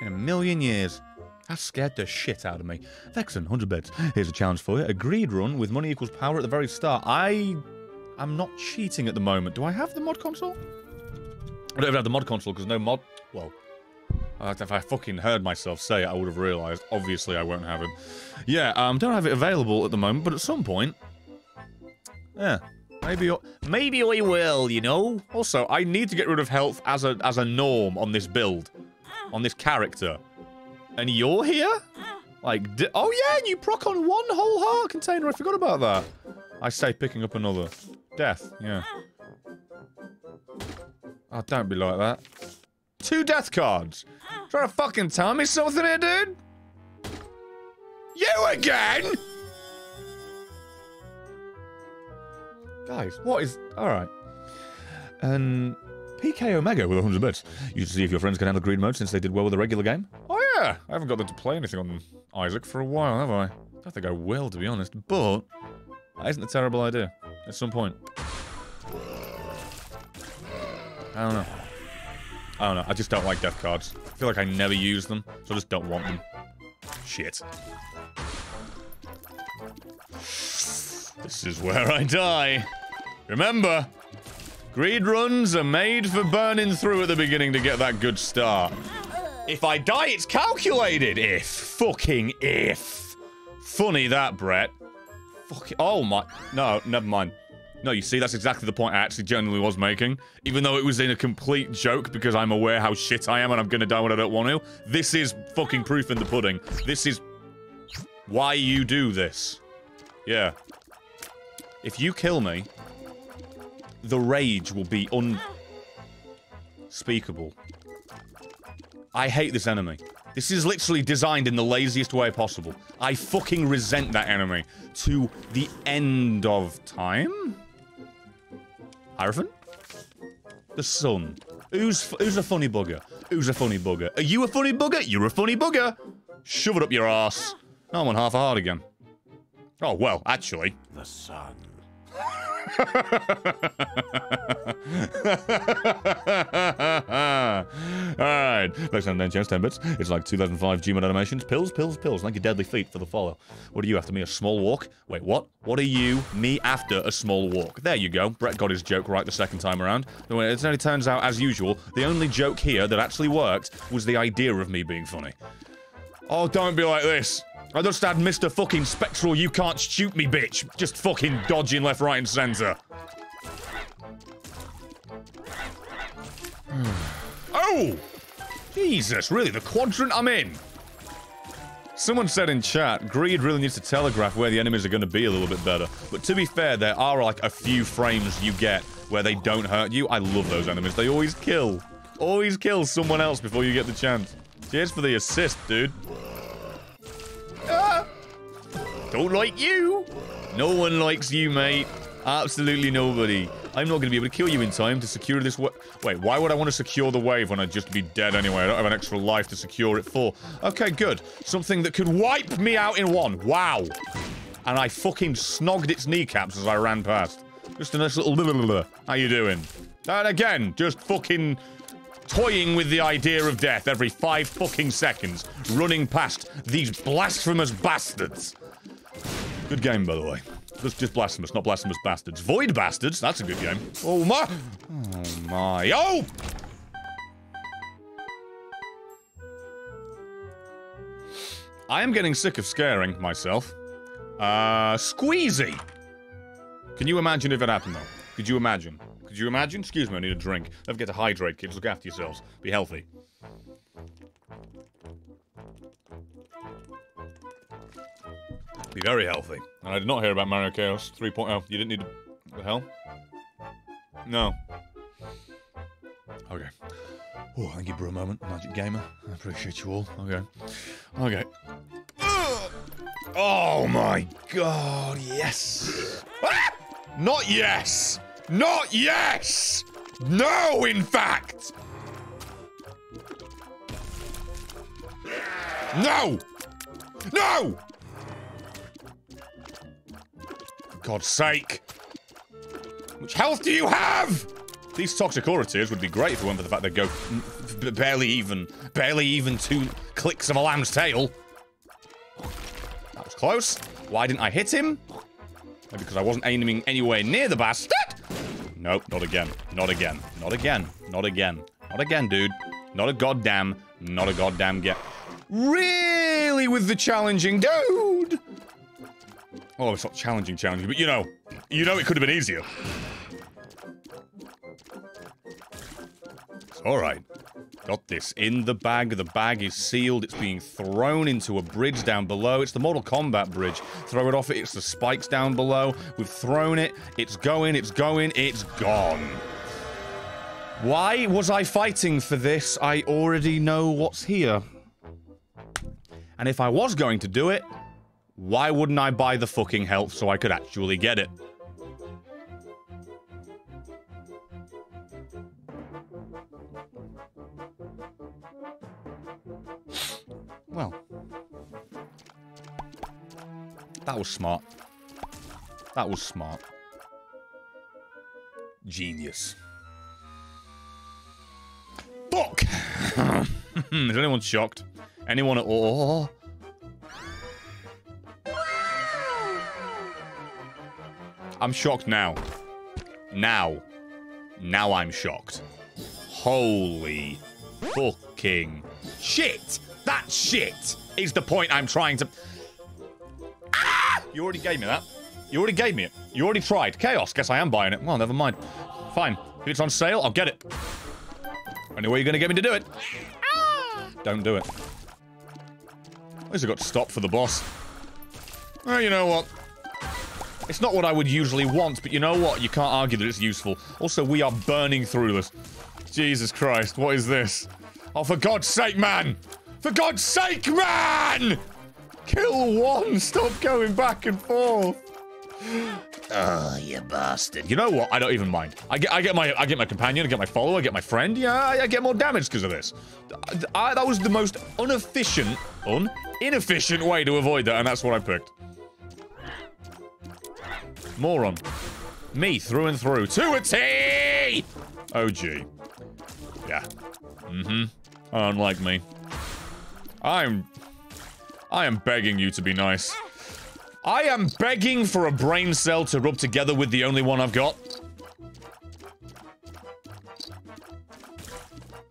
In a million years. That scared the shit out of me. Vexen, 100 bits. Here's a challenge for you. A greed run with money equals power at the very start. I am not cheating at the moment. Do I have the mod console? I don't even have the mod console because no mod... Well, if I fucking heard myself say it, I would have realised. Obviously, I won't have it. Yeah, um, don't have it available at the moment, but at some point... Yeah, Maybe, maybe I will, you know? Also, I need to get rid of health as a as a norm on this build. On this character. And you're here? Like, oh yeah, and you proc on one whole heart container. I forgot about that. I say picking up another. Death, yeah. Oh, don't be like that. Two death cards. Trying to fucking tell me something here, dude? You again? Guys, what is... Alright. And um, PK Omega with 100 bits. You should see if your friends can handle greed mode since they did well with the regular game. Oh yeah! I haven't got them to play anything on Isaac for a while, have I? I don't think I will, to be honest. But, that isn't a terrible idea. At some point. I don't know. I don't know. I just don't like death cards. I feel like I never use them, so I just don't want them. Shit. This is where I die. Remember, greed runs are made for burning through at the beginning to get that good start. If I die, it's calculated. If. Fucking if. Funny that, Brett. Fuck it. Oh my. No, never mind. No, you see, that's exactly the point I actually genuinely was making. Even though it was in a complete joke because I'm aware how shit I am and I'm gonna die when I don't want to. This is fucking proof in the pudding. This is why you do this. Yeah. If you kill me, the rage will be unspeakable. I hate this enemy. This is literally designed in the laziest way possible. I fucking resent that enemy to the end of time? Hierophant? The sun. Who's who's a funny bugger? Who's a funny bugger? Are you a funny bugger? You're a funny bugger. Shove it up your ass. No, I'm on half a heart again. Oh, well, actually. The sun. Alright, next time, then, chance 10 bits. It's like 2005 Gmod animations. Pills, pills, pills. Thank you, Deadly Feet, for the follow. What are you after me? A small walk? Wait, what? What are you? Me after a small walk. There you go. Brett got his joke right the second time around. It only turns out, as usual, the only joke here that actually worked was the idea of me being funny. Oh, don't be like this. I just had Mr. fucking Spectral you can't shoot me bitch. Just fucking dodging left, right, and center. oh! Jesus, really? The quadrant I'm in? Someone said in chat, Greed really needs to telegraph where the enemies are going to be a little bit better. But to be fair, there are like a few frames you get where they don't hurt you. I love those enemies. They always kill. Always kill someone else before you get the chance. Cheers for the assist, dude. Ah! Don't like you. No one likes you, mate. Absolutely nobody. I'm not going to be able to kill you in time to secure this wa- Wait, why would I want to secure the wave when I'd just be dead anyway? I don't have an extra life to secure it for. Okay, good. Something that could wipe me out in one. Wow. And I fucking snogged its kneecaps as I ran past. Just a nice little... How you doing? And again, just fucking toying with the idea of death every five fucking seconds, running past these blasphemous bastards. Good game, by the way. Just, just blasphemous, not blasphemous bastards. Void bastards, that's a good game. Oh my! Oh my! Oh! I am getting sick of scaring myself. Uh, Squeezy! Can you imagine if it happened, though? Could you imagine? Could you imagine? Excuse me, I need a drink. Don't forget to hydrate, kids. Look after yourselves. Be healthy. Be very healthy. And I did not hear about Mario Chaos 3.0. You didn't need to... The hell? No. Okay. Oh, thank you for a moment, Magic Gamer. I appreciate you all. Okay. Okay. Oh my god, yes. Ah! Not yes! Not yes! No, in fact! No! No! God's sake. Which health do you have? These toxic aura tears would be great if it weren't for the fact they go barely even, barely even two clicks of a lamb's tail. That was close. Why didn't I hit him? Maybe because I wasn't aiming anywhere near the bastard? Nope, not again. Not again. Not again. Not again. Not again, dude. Not a goddamn, not a goddamn get. Really with the challenging dude? Oh, it's not challenging, challenging, but you know, you know it could have been easier. It's alright. Got this in the bag. The bag is sealed. It's being thrown into a bridge down below. It's the Mortal Kombat bridge. Throw it off it. It's the spikes down below. We've thrown it. It's going. It's going. It's gone. Why was I fighting for this? I already know what's here. And if I was going to do it, why wouldn't I buy the fucking health so I could actually get it? That was smart. That was smart. Genius. Fuck! Is anyone shocked? Anyone at all? I'm shocked now. Now. Now I'm shocked. Holy fucking shit! That shit is the point I'm trying to. Ah! You already gave me that. You already gave me it. You already tried. Chaos. Guess I am buying it. Well, never mind. Fine. If it's on sale, I'll get it. Only way you're gonna get me to do it. Don't do it. At least I got to stop for the boss. Oh, you know what? It's not what I would usually want, but you know what? You can't argue that it's useful. Also, we are burning through this. Jesus Christ, what is this? Oh, for God's sake, man! For God's sake, man! Kill one! Stop going back and forth! Oh, you bastard. You know what? I don't even mind. I get, I get my, I get my companion, I get my follower, I get my friend. Yeah, I, I get more damage because of this. I, that was the most inefficient, un, inefficient way to avoid that, and that's what I picked. Moron. Me, through and through. To a T! Oh, gee. Yeah. Mm-hmm. Unlike me. I'm... I am begging you to be nice. I am begging for a brain cell to rub together with the only one I've got.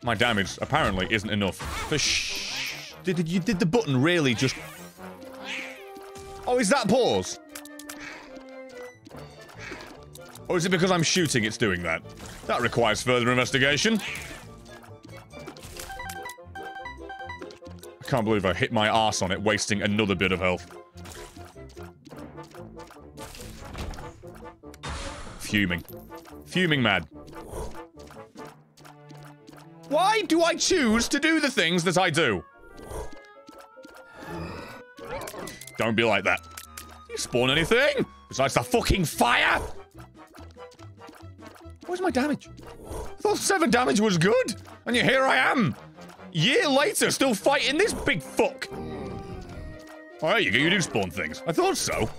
My damage, apparently, isn't enough. For sh... Did, you, did the button really just... Oh, is that pause? Or is it because I'm shooting it's doing that? That requires further investigation. Can't believe I hit my ass on it, wasting another bit of health. Fuming. Fuming mad. Why do I choose to do the things that I do? Don't be like that. You spawn anything? Besides the fucking fire? Where's my damage? I thought seven damage was good. And here I am. Year later, still fighting this big fuck. Oh, there you go. You do spawn things. I thought so.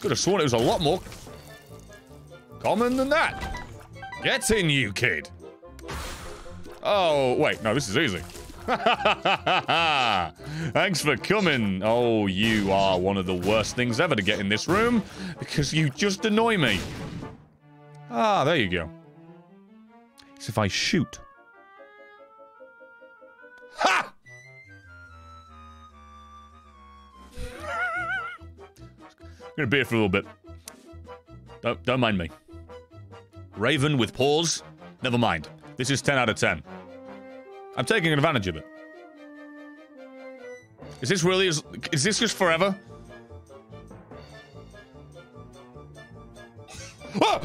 Could have sworn it was a lot more common than that. Get in, you kid. Oh, wait. No, this is easy. Thanks for coming. Oh, you are one of the worst things ever to get in this room because you just annoy me. Ah, there you go. So if I shoot. Gonna be here for a little bit. Don't, don't mind me. Raven with paws? Never mind. This is 10 out of 10. I'm taking advantage of it. Is this really... Is, is this just forever? Ah!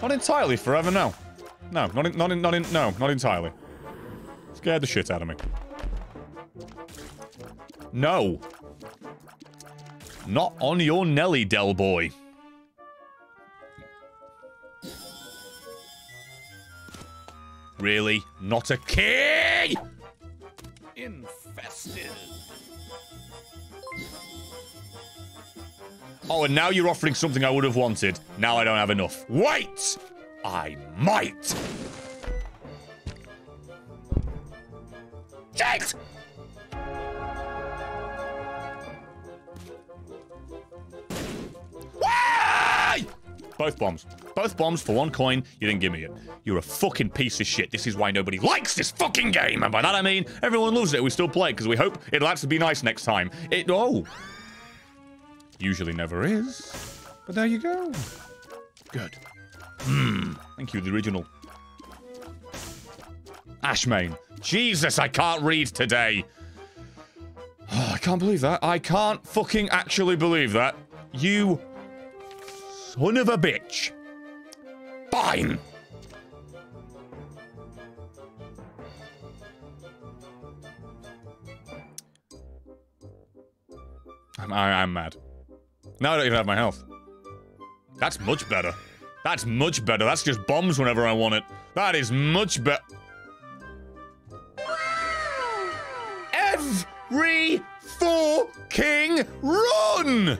Not entirely forever, no. No, not in, not in, not in, no, not entirely. Scared the shit out of me. No. Not on your Nelly, Del Boy. Really? Not a key? Infested. Oh, and now you're offering something I would have wanted. Now I don't have enough. Wait! I might! Shit! Both bombs. Both bombs for one coin. You didn't give me it. You're a fucking piece of shit. This is why nobody likes this fucking game. And by that I mean everyone loves it. We still play it because we hope it'll actually be nice next time. It. Oh. Usually never is. But there you go. Good. Hmm. Thank you, the original. Ashmain. Jesus, I can't read today. Oh, I can't believe that. I can't fucking actually believe that. You son of a bitch. Fine. I'm, I, I'm mad. Now I don't even have my health. That's much better. That's much better. That's just bombs whenever I want it. That is much better. Every fucking run!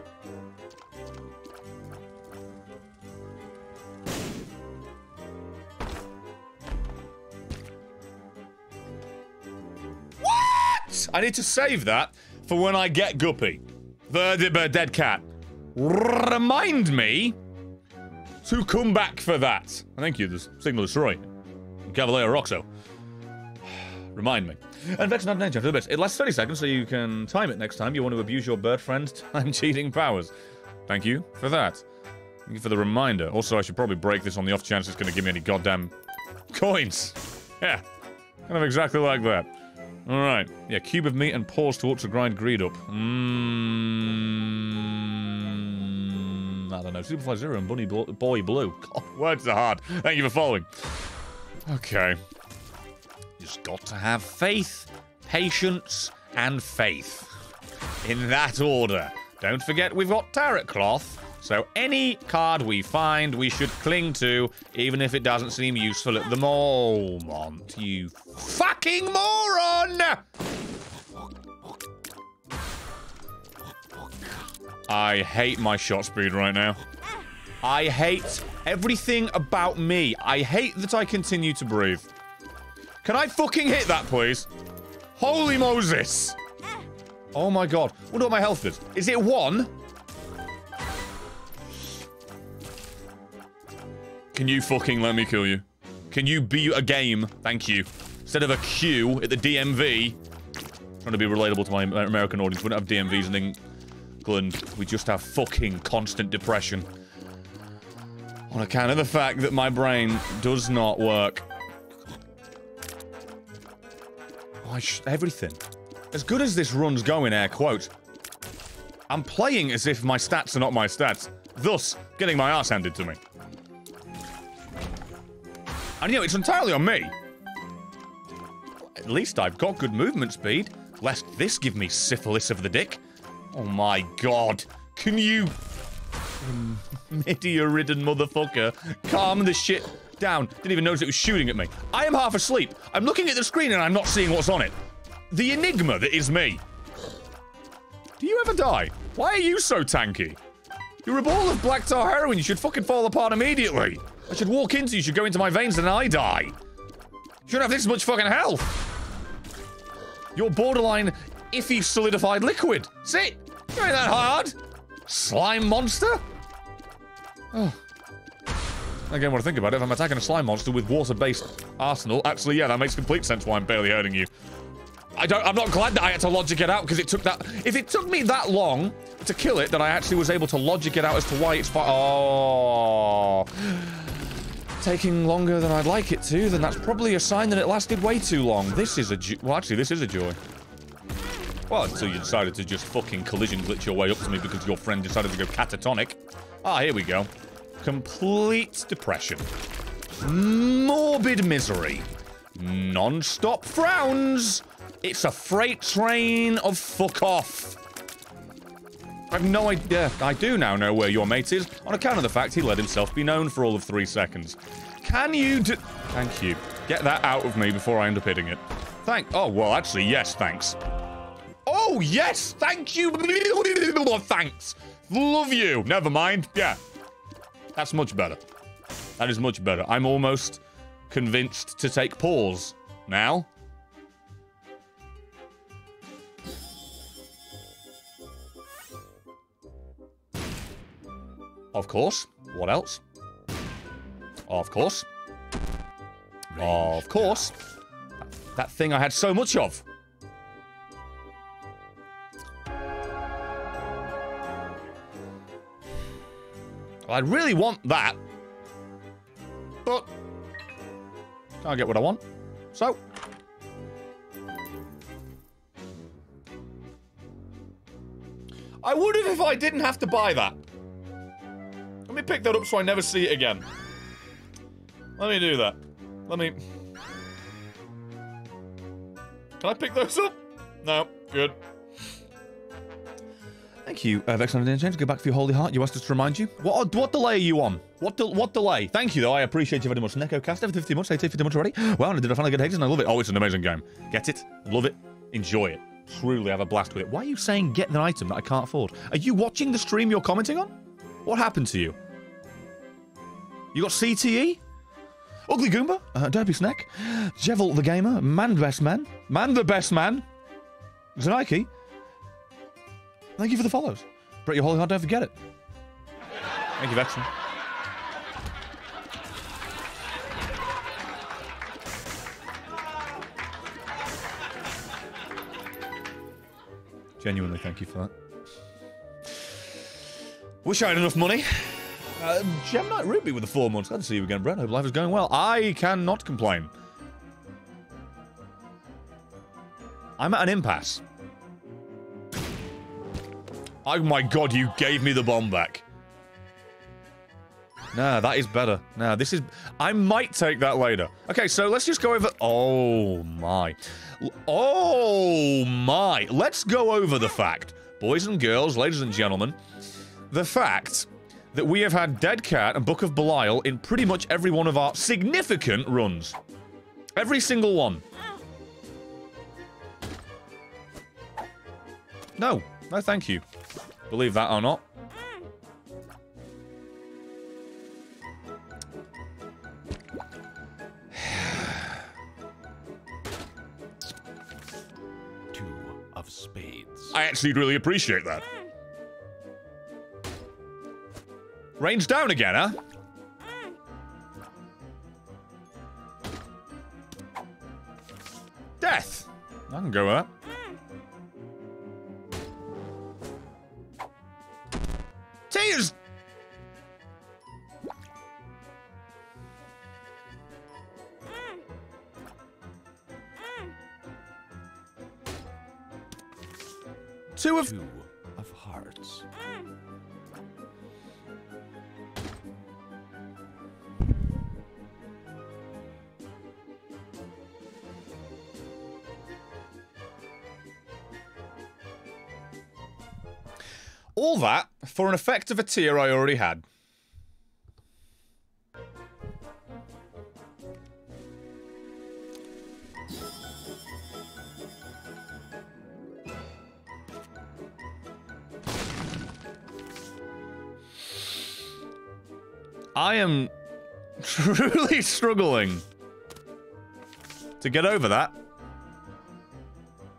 I need to save that for when I get Guppy. The, dead cat. Remind me to come back for that. Thank you, the signal destroyed. Cavalier Roxo. Remind me. And Vex not nature for the best. It lasts 30 seconds, so you can time it next time you want to abuse your bird friend's time cheating powers. Thank you for that. Thank you for the reminder. Also, I should probably break this on the off chance it's going to give me any goddamn coins. Yeah. Kind of exactly like that. Alright. Yeah, cube of meat and pause to ultra grind greed up. Mmm. I don't know. Superfly Zero and Bunny Boy Blue. God, words are hard. Thank you for following. Okay. Just got to have faith, patience, and faith. In that order. Don't forget we've got Tarot Cloth. So any card we find, we should cling to, even if it doesn't seem useful at the moment. You fucking moron! I hate my shot speed right now. I hate everything about me. I hate that I continue to breathe. Can I fucking hit that, please? Holy Moses! Oh my god. Wonder what my health is. Is it one? Can you fucking let me kill you? Can you be a game? Thank you. Instead of a queue at the DMV. Trying to be relatable to my American audience. We don't have DMVs in England. We just have fucking constant depression. On account of the fact that my brain does not work. Oh, everything. As good as this run's going, air quote, I'm playing as if my stats are not my stats, thus getting my ass handed to me. And you know, it's entirely on me. At least I've got good movement speed, lest this give me syphilis of the dick. Oh my god. Can you... Meteor-ridden motherfucker. Calm the shit down. Didn't even notice it was shooting at me. I am half asleep. I'm looking at the screen and I'm not seeing what's on it. The enigma that is me. Do you ever die? Why are you so tanky? You're a ball of black tar heroin. You should fucking fall apart immediately. I should walk into you, should go into my veins, and I die. You shouldn't have this much fucking health. You're borderline iffy solidified liquid. Sit. You ain't that hard. Slime monster? Oh. Again, when I think about it, if I'm attacking a slime monster with water-based arsenal, actually, yeah, that makes complete sense why I'm barely hurting you. I don't- I'm not glad that I had to logic it out, because it took that- If it took me that long to kill it, that I actually was able to logic it out as to why it's Oh. Taking longer than I'd like it to, then that's probably a sign that it lasted way too long. This is a Well, actually, this is a joy. Well, until you decided to just fucking collision glitch your way up to me because your friend decided to go catatonic. Ah, here we go. complete depression, morbid misery, non-stop frowns. It's a freight train of fuck off. I've no idea. I do now know where your mate is on account of the fact he let himself be known for all of three seconds. Can you. Thank you. Get that out of me before I end up hitting it. Thank... Oh, well, actually, yes, thanks. Oh, yes, thank you. Thanks. Love you. Never mind. Yeah. That's much better. That is much better. I'm almost convinced to take pause now. Of course. What else? Of course. Of course. That thing I had so much of. I really want that. But can't get what I want. So I would have if I didn't have to buy that. Let me pick that up so I never see it again. Let me do that. Let me... Can I pick those up? No. Good. Thank you, uh, Vex James. Go back for your holy heart. You asked us to remind you. What what delay are you on? What de what delay? Thank you, though. I appreciate you very much. Neko Cast, every 50 months. I take 50 months already. Wow, and I did I finally get Hades and I love it. Oh, it's an amazing game. Get it, love it, enjoy it. Truly have a blast with it. Why are you saying get an item that I can't afford? Are you watching the stream you're commenting on? What happened to you? You got CTE? Ugly Goomba, uh, Derpy Snack, Jevel the Gamer, Man the Best Man, Man the Best Man, Zanike. Thank you for the follows. Brett, your holy heart, don't forget it. Thank you, Vexen. Genuinely, thank you for that. Wish I had enough money. Uh, Gem Knight Ruby with the four months. Glad to see you again, Brett. Hope life is going well. I cannot complain. I'm at an impasse. Oh my god, you gave me the bomb back. Nah, that is better. Nah, this is... I might take that later. Okay, so let's just go over... Oh, my. Oh, my. Let's go over the fact, boys and girls, ladies and gentlemen, the fact that we have had Dead Cat and Book of Belial in pretty much every one of our significant runs. Every single one. No. No, thank you. Believe that or not. Two of spades. I actually really appreciate that. Range down again, huh? Death. I can go that. Tears. Two of Two all that for an effect of a tier I already had. I am truly struggling to get over that.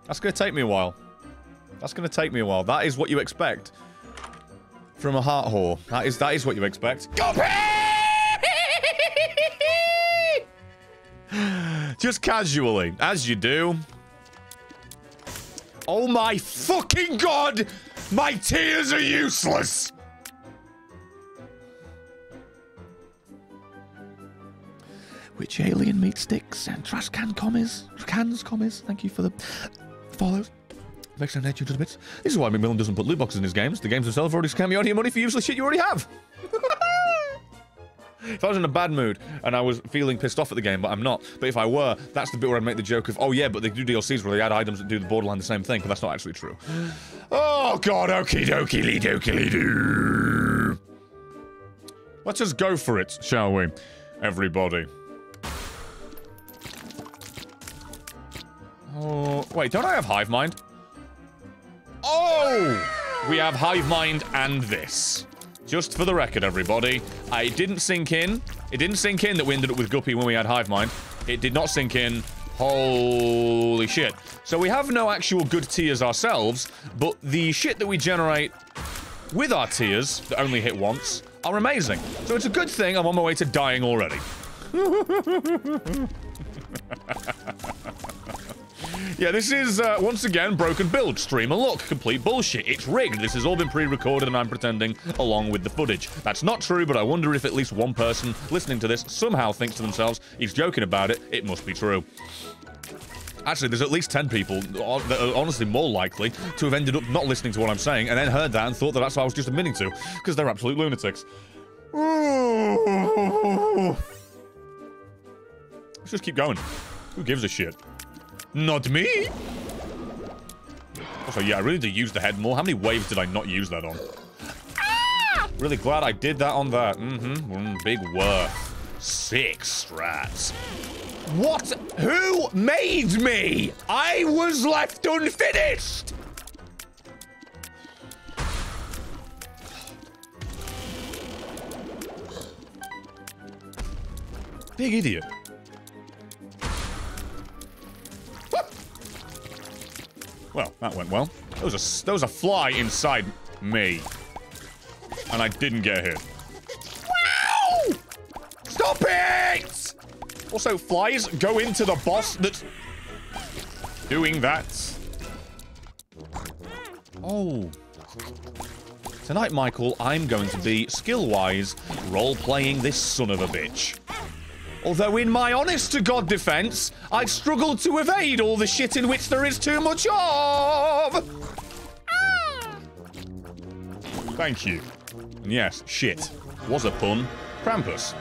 That's going to take me a while. That's going to take me a while. That is what you expect from a heart whore. That is that is what you expect. Just casually, as you do. Oh my fucking god! My tears are useless! Which alien meat sticks and trash can commies? Cans commies? Thank you for the follows. Makes no nature to the bits. This is why McMillen doesn't put loot boxes in his games. The games themselves already scam you out of your money for useless shit you already have. if I was in a bad mood and I was feeling pissed off at the game, but I'm not. But if I were, that's the bit where I'd make the joke of, oh yeah, but they do DLCs where they add items that do the borderline the same thing, but that's not actually true. Oh god, okie dokie lee dokie lee doo. Let's just go for it, shall we? Everybody. Oh, wait, don't I have Hive Mind? Oh! We have Hive Mind and this. Just for the record, everybody. I didn't sink in. It didn't sink in that we ended up with Guppy when we had Hive Mind. It did not sink in. Holy shit. So we have no actual good tears ourselves, but the shit that we generate with our tears that only hit once are amazing. So it's a good thing I'm on my way to dying already. Yeah, this is, uh, once again, broken build. Streamer luck, complete bullshit. It's rigged. This has all been pre-recorded and I'm pretending along with the footage. That's not true, but I wonder if at least one person listening to this somehow thinks to themselves, he's joking about it, it must be true. Actually, there's at least 10 people that are honestly more likely to have ended up not listening to what I'm saying and then heard that and thought that that's what I was just admitting to, because they're absolute lunatics. Let's just keep going. Who gives a shit? Not me! Also, yeah, I really did use the head more. How many waves did I not use that on? Ah! Really glad I did that on that. Mm-hmm. Mm, big worth. Six strats. What? Who made me? I was left unfinished! Big idiot. Well, that went well. There was a, there was a fly inside me. And I didn't get hit. Wow! Stop it! Also, flies go into the boss that's doing that. Oh. Tonight, Michael, I'm going to be, skill-wise, role-playing this son of a bitch. Although in my honest-to-God defense, I struggle to evade all the shit in which there is too much of! Ah! Thank you. And yes, shit. Was a pun. Krampus.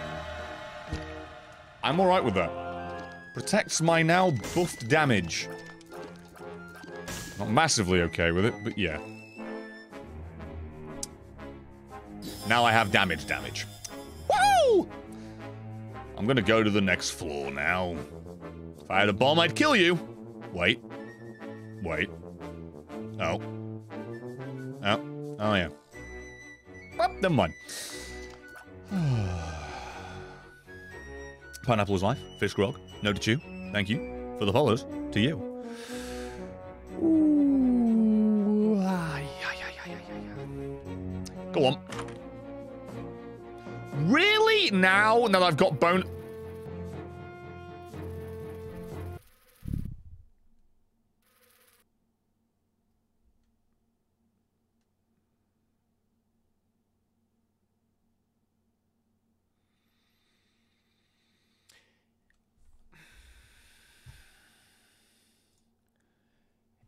I'm alright with that. Protects my now buffed damage. Not massively okay with it, but yeah. Now I have damage damage. Woo! I'm gonna go to the next floor now. If I had a bomb, I'd kill you. Wait. Wait. Oh. Oh. Oh, yeah. Well, never mind. Pineapple is life. Fish grog. No to chew. Thank you. For the follows. To you. Ooh. Ah, yeah, yeah, yeah, yeah, yeah. Go on. Really? Now? Now that I've got bone...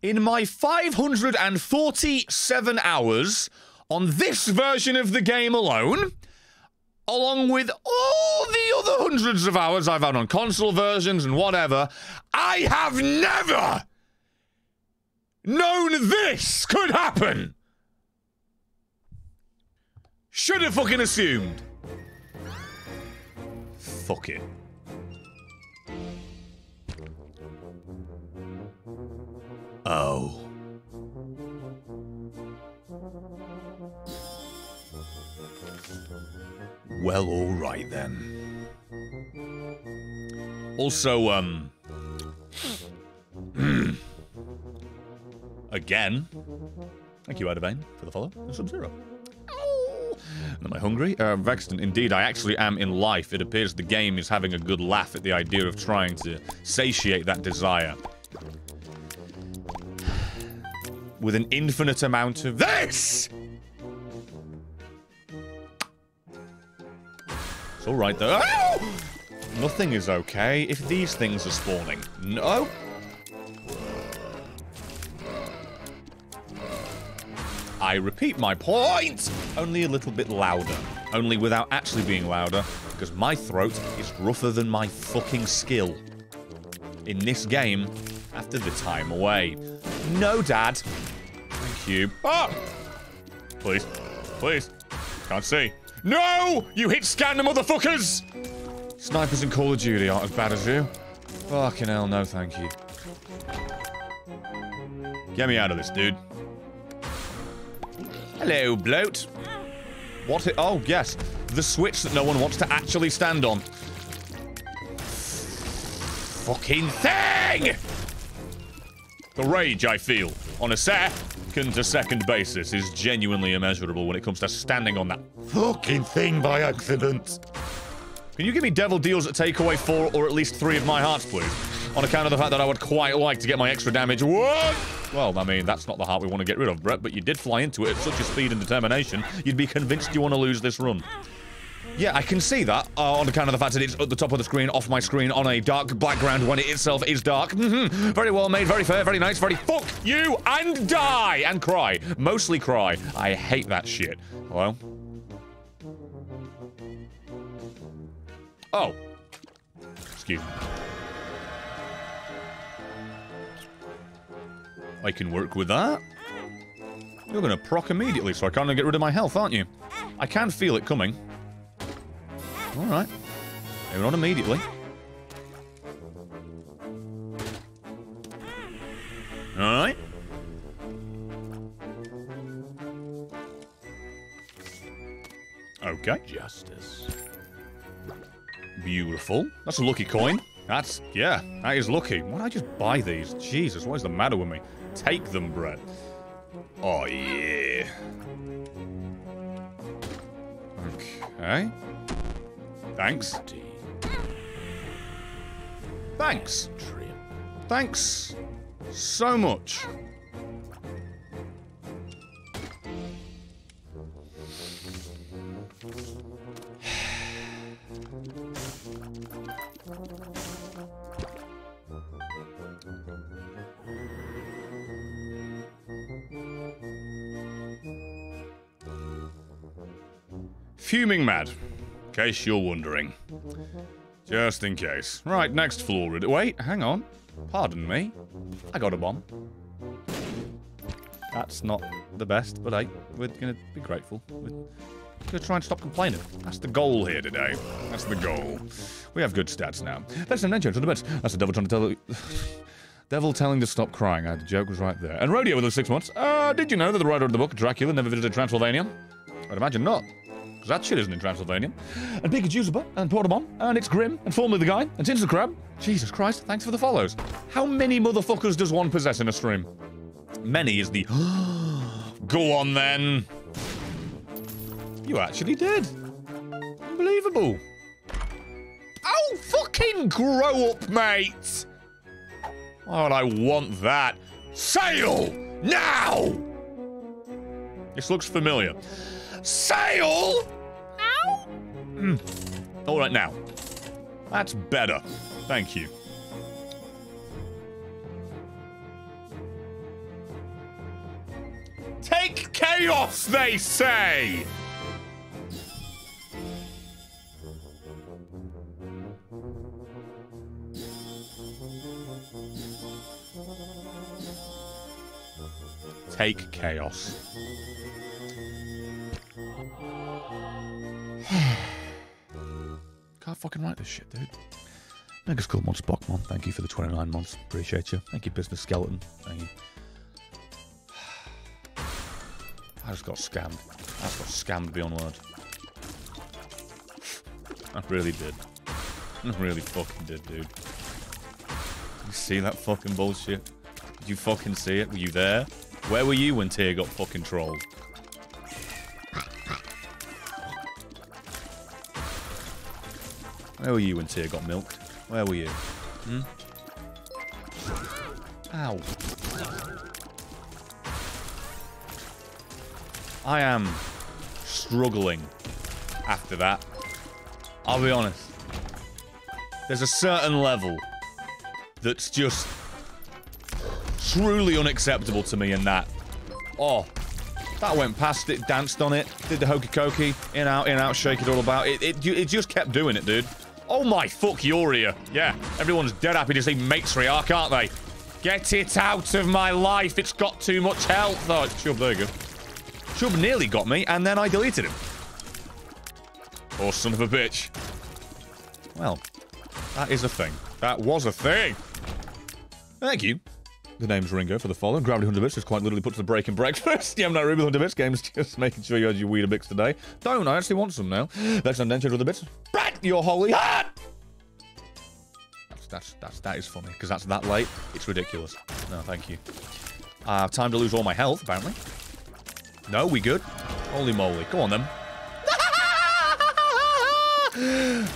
In my 547 hours on this version of the game alone, along with all the other hundreds of hours I've had on console versions and whatever, I have never known this could happen. Should have fucking assumed. Fuck it. Oh. Well, all right then. Also, um... Again. Thank you, Adabane, for the follow. And Sub-Zero. Am I hungry? Uh, Vexton, indeed, I actually am in life. It appears the game is having a good laugh at the idea of trying to satiate that desire. With an infinite amount of this! It's alright though. Nothing is okay if these things are spawning. No. I repeat my point, only a little bit louder. Only without actually being louder. Because my throat is rougher than my fucking skill. In this game, after the time away. No, Dad. Thank you. Ah! Please. Please. Can't see. No! You hit scan the motherfuckers! Snipers in Call of Duty aren't as bad as you. Fucking hell, no thank you. Get me out of this, dude. Hello, bloat. What it- oh, yes. The switch that no one wants to actually stand on. Fucking thing! The rage I feel on a second to second basis is genuinely immeasurable when it comes to standing on that fucking thing by accident. Can you give me devil deals that take away four or at least three of my hearts, please? On account of the fact that I would quite like to get my extra damage. What? Well, I mean, that's not the heart we want to get rid of, Brett, but you did fly into it at such a speed and determination, you'd be convinced you want to lose this run. Yeah, I can see that uh, on account of the fact that it's at the top of the screen, off my screen, on a dark background when it itself is dark. Mhm. Very well made, very fair, very nice, very fuck you and die and cry. Mostly cry. I hate that shit. Hello? Oh. Excuse me. I can work with that. You're gonna proc immediately, so I can't get rid of my health, aren't you? I can feel it coming. Alright. Maybe not immediately. Alright. Okay. Justice. Beautiful. That's a lucky coin. That's, yeah, that is lucky. Why did I just buy these? Jesus, what is the matter with me? Take them, Brett. Oh, yeah. Okay. Thanks. Thanks. Thanks so much. Fuming mad. Case you're wondering. Just in case. Right, next floor. Wait, hang on. Pardon me. I got a bomb. That's not the best, but hey, we're gonna be grateful. We're gonna try and stop complaining. That's the goal here today. That's the goal. We have good stats now. That's an engine to the best. That's the devil trying to tell Devil telling to stop crying. Uh, the joke was right there. And Rodeo with the six months. Uh, did you know that the writer of the book, Dracula, never visited Transylvania? I'd imagine not. That shit isn't in Transylvania. And Pikachu's a butt, and Portabomb, and it's Grim, and formerly the guy, and Tin's the crab. Jesus Christ, thanks for the follows. How many motherfuckers does one possess in a stream? Many is the. Go on then. You actually did. Unbelievable. Oh, fucking grow up, mate. Why would I want that? Sail! Now! This looks familiar. Sail! Mm. All right, now. That's better. Thank you. Take chaos, they say! Take chaos. Can't fucking write this shit, dude. Megas Cool Monster Bachmon, thank you for the 29 months. Appreciate you. Thank you, Business Skeleton. Thank you. I just got scammed. I just got scammed beyond words. I really did. I really fucking did, dude. You see that fucking bullshit? Did you fucking see it? Were you there? Where were you when Tyr got fucking trolled? Where were you when Tyr got milked? Where were you? Hmm? Ow. I am struggling after that. I'll be honest. There's a certain level that's just truly unacceptable to me in that. Oh, That went past it, danced on it, did the hokey cokey, in out, in out, shake it all about. It, it, it just kept doing it, dude. Oh my fuck, Uria. Yeah, everyone's dead happy to see matriarch, aren't they? Get it out of my life. It's got too much health. Oh, it's Chub, there you go. Chub nearly got me, and then I deleted him. Oh, son of a bitch. Well, that is a thing. That was a thing. Thank you. The name's Ringo for the follow. Gravity 100 bits just quite literally put to the break and breakfast. yeah, I'm not Ruby 100 bits. Games just making sure you had your Weetabix today. Don't, I actually want some now. That's on with the bits. Your holy heart! That's, that's, that's, that is funny, because that's that late. It's ridiculous. No, thank you. I have time to lose all my health, apparently. No, we good? Holy moly. Go on, then.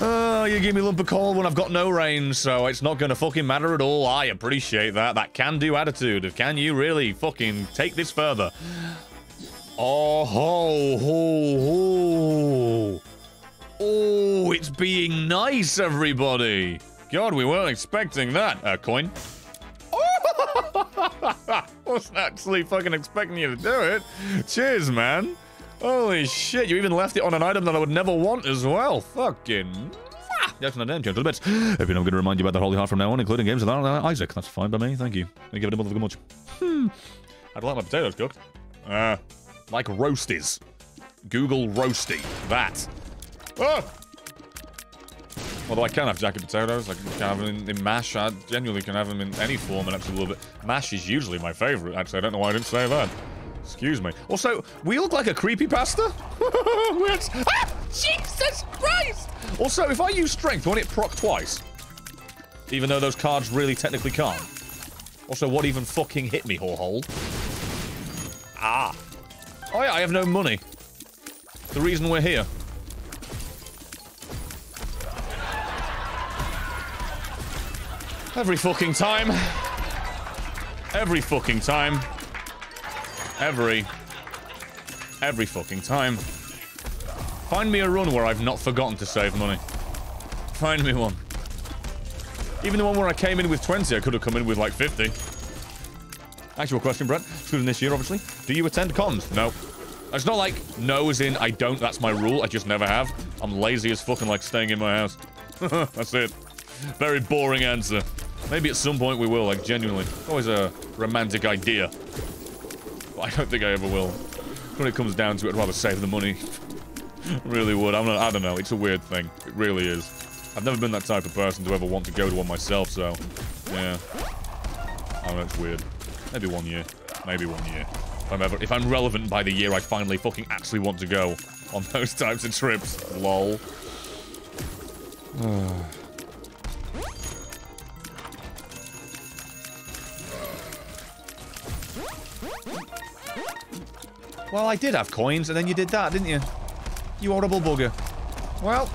Oh, you give me lump of coal when I've got no range, so it's not gonna fucking matter at all. I appreciate that. That can-do attitude of can you really fucking take this further? Oh, ho, ho, ho. Oh, it's being nice, everybody. God, we weren't expecting that. Uh, coin. Wasn't actually fucking expecting you to do it. Cheers, man. Holy shit, you even left it on an item that I would never want as well. Fucking. Yes, no, damn, gentle bits. Know, I'm going to remind you about the Holy Heart from now on, including games with Isaac. That's fine by me, thank you. I give it a mother much. Hmm. I'd like my potatoes cooked. Uh, like roasties. Google roasty. That. Oh! Although I can have jacket potatoes, I can have them in, in mash. I genuinely can have them in any form and actually love it. Mash is usually my favourite. Actually, I don't know why I didn't say that. Excuse me. Also, we look like a creepy pasta. ah, Jesus Christ! Also, if I use strength, won't it proc twice? Even though those cards really technically can't. Also, what even fucking hit me, whore Ah. Oh yeah, I have no money. The reason we're here. Every fucking time. Every fucking time. Every. Every fucking time. Find me a run where I've not forgotten to save money. Find me one. Even the one where I came in with 20, I could have come in with like 50. Actual question, Brett. Student this year, obviously. Do you attend cons? No. It's not like no as in I don't, that's my rule. I just never have. I'm lazy as fucking like staying in my house. that's it. Very boring answer. Maybe at some point we will, like genuinely. Always a romantic idea. But I don't think I ever will. When it comes down to it, I'd rather save the money. really would. I'm not, I don't know. It's a weird thing. It really is. I've never been that type of person to ever want to go to one myself, so... Yeah. I don't know, it's weird. Maybe one year. Maybe one year. If I'm, ever, if I'm relevant by the year I finally fucking actually want to go on those types of trips. Lol. Well, I did have coins, and then you did that, didn't you? You horrible bugger. Well,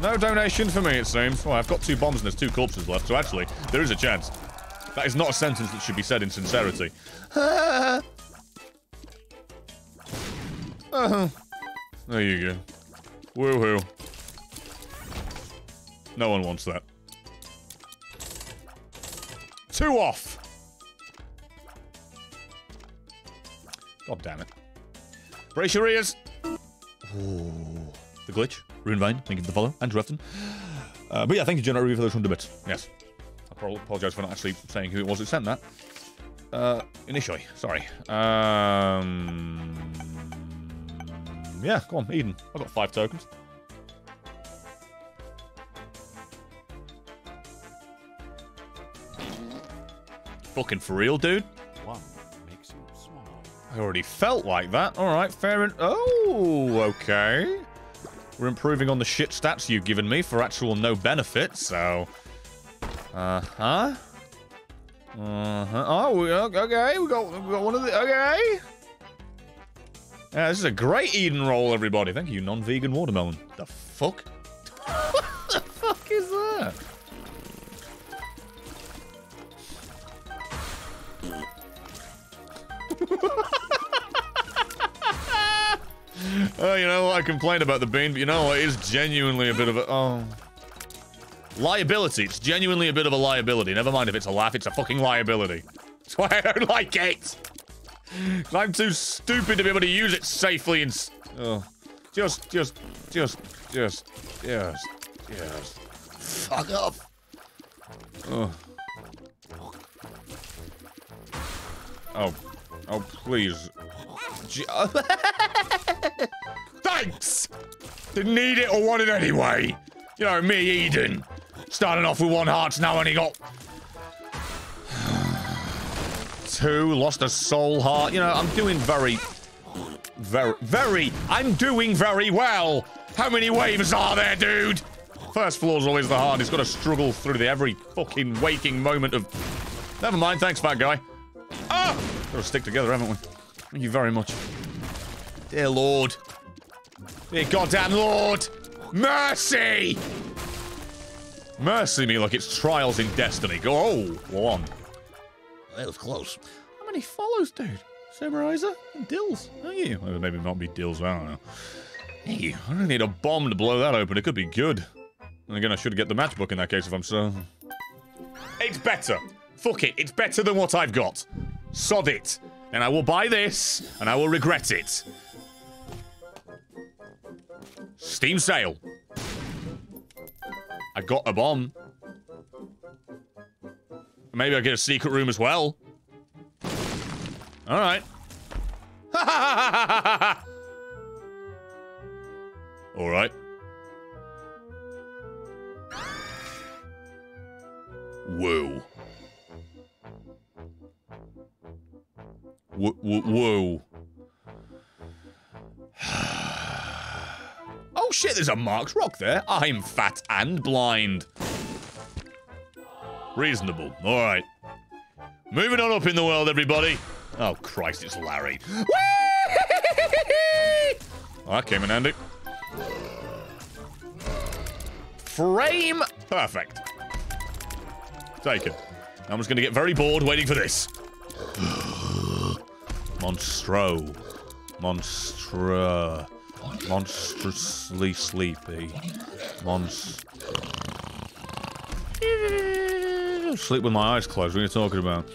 no donation for me, it seems. Well, I've got two bombs and there's two corpses left, so actually, there is a chance. That is not a sentence that should be said in sincerity. uh, -huh. there you go. Woohoo. No one wants that. Two off! God damn it. Brace your ears! Ooh. The glitch. Rune Vine, thank you for the follow. Andrew Ruffton. Uh, but yeah, thank you, General Review, for those 100 bits. Yes. I apologize for not actually saying who it was who sent that. Uh, initially, sorry. Um, yeah, go on, Eden. I've got five tokens. Fucking for real, dude? I already felt like that. All right, fair and oh, okay. We're improving on the shit stats you've given me for actual no benefit, so. Uh huh. Uh huh. Oh, okay. We got we got one of the. Okay. Yeah, this is a great Eden roll, everybody. Thank you, non-vegan watermelon. The fuck? what the fuck is that? Oh, you know? I complained about the bean, but you know what? It is genuinely a bit of a... Oh. Liability. It's genuinely a bit of a liability. Never mind if it's a laugh, it's a fucking liability. That's why I don't like it. I'm too stupid to be able to use it safely and... Oh. Just, just, just, just, just, just. Fuck off. Oh. Oh. Oh, please. Uh, thanks! Didn't need it or want it anyway. You know, me, Eden. Starting off with one heart, now only got two, lost a soul heart. You know, I'm doing very, very, very, I'm doing very well. How many waves are there, dude? First floor's always the hardest. Got to struggle through the every fucking waking moment of. Never mind, thanks, fat guy. Ah! To stick together, haven't we? Thank you very much. Dear Lord. Dear goddamn Lord. Mercy! Mercy me like it's trials in destiny. Go, oh, on. That was close. How many follows, dude? Samuraiza and Dills. Thank you. Well, maybe not be Dills, I don't know. Thank you. I don't need a bomb to blow that open. It could be good. And again, I should get the matchbook in that case if I'm so. It's better. Fuck it. It's better than what I've got. Sod it. And I will buy this, and I will regret it. Steam sale. I got a bomb. Maybe I get a secret room as well. All right. All right. Whoa. Whoa. Oh shit, there's a marked rock there. I'm fat and blind. Reasonable. All right. Moving on up in the world, everybody. Oh, Christ, it's Larry. That came in handy. Frame. Perfect. Take it. I'm just going to get very bored waiting for this. Monstro. Monstra. Monstrously sleepy. Monst. Sleep with my eyes closed. What are you talking about?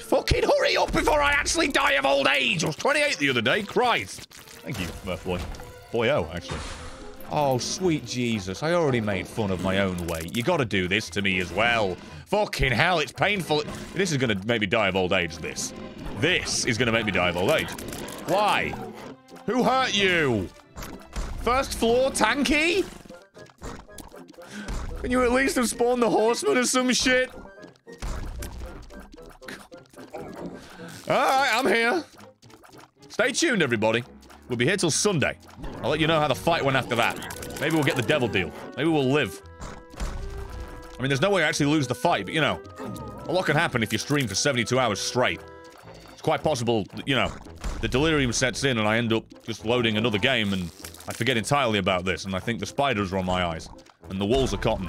Fucking hurry up before I actually die of old age! I was 28 the other day. Christ. Thank you, Murph Boy. Boy, oh, actually. Oh, sweet Jesus. I already made fun of my own weight. You gotta do this to me as well. Fucking hell, it's painful. This is gonna make me die of old age, this. This is gonna make me die of old age. Why? Who hurt you? First floor tanky? Can you at least have spawned the horseman or some shit? Alright, I'm here. Stay tuned, everybody. We'll be here till Sunday. I'll let you know how the fight went after that. Maybe we'll get the devil deal. Maybe we'll live. I mean, there's no way I actually lose the fight, but you know, a lot can happen if you stream for 72 hours straight. It's quite possible, you know, the delirium sets in and I end up just loading another game and I forget entirely about this and I think the spiders are on my eyes and the walls are cotton.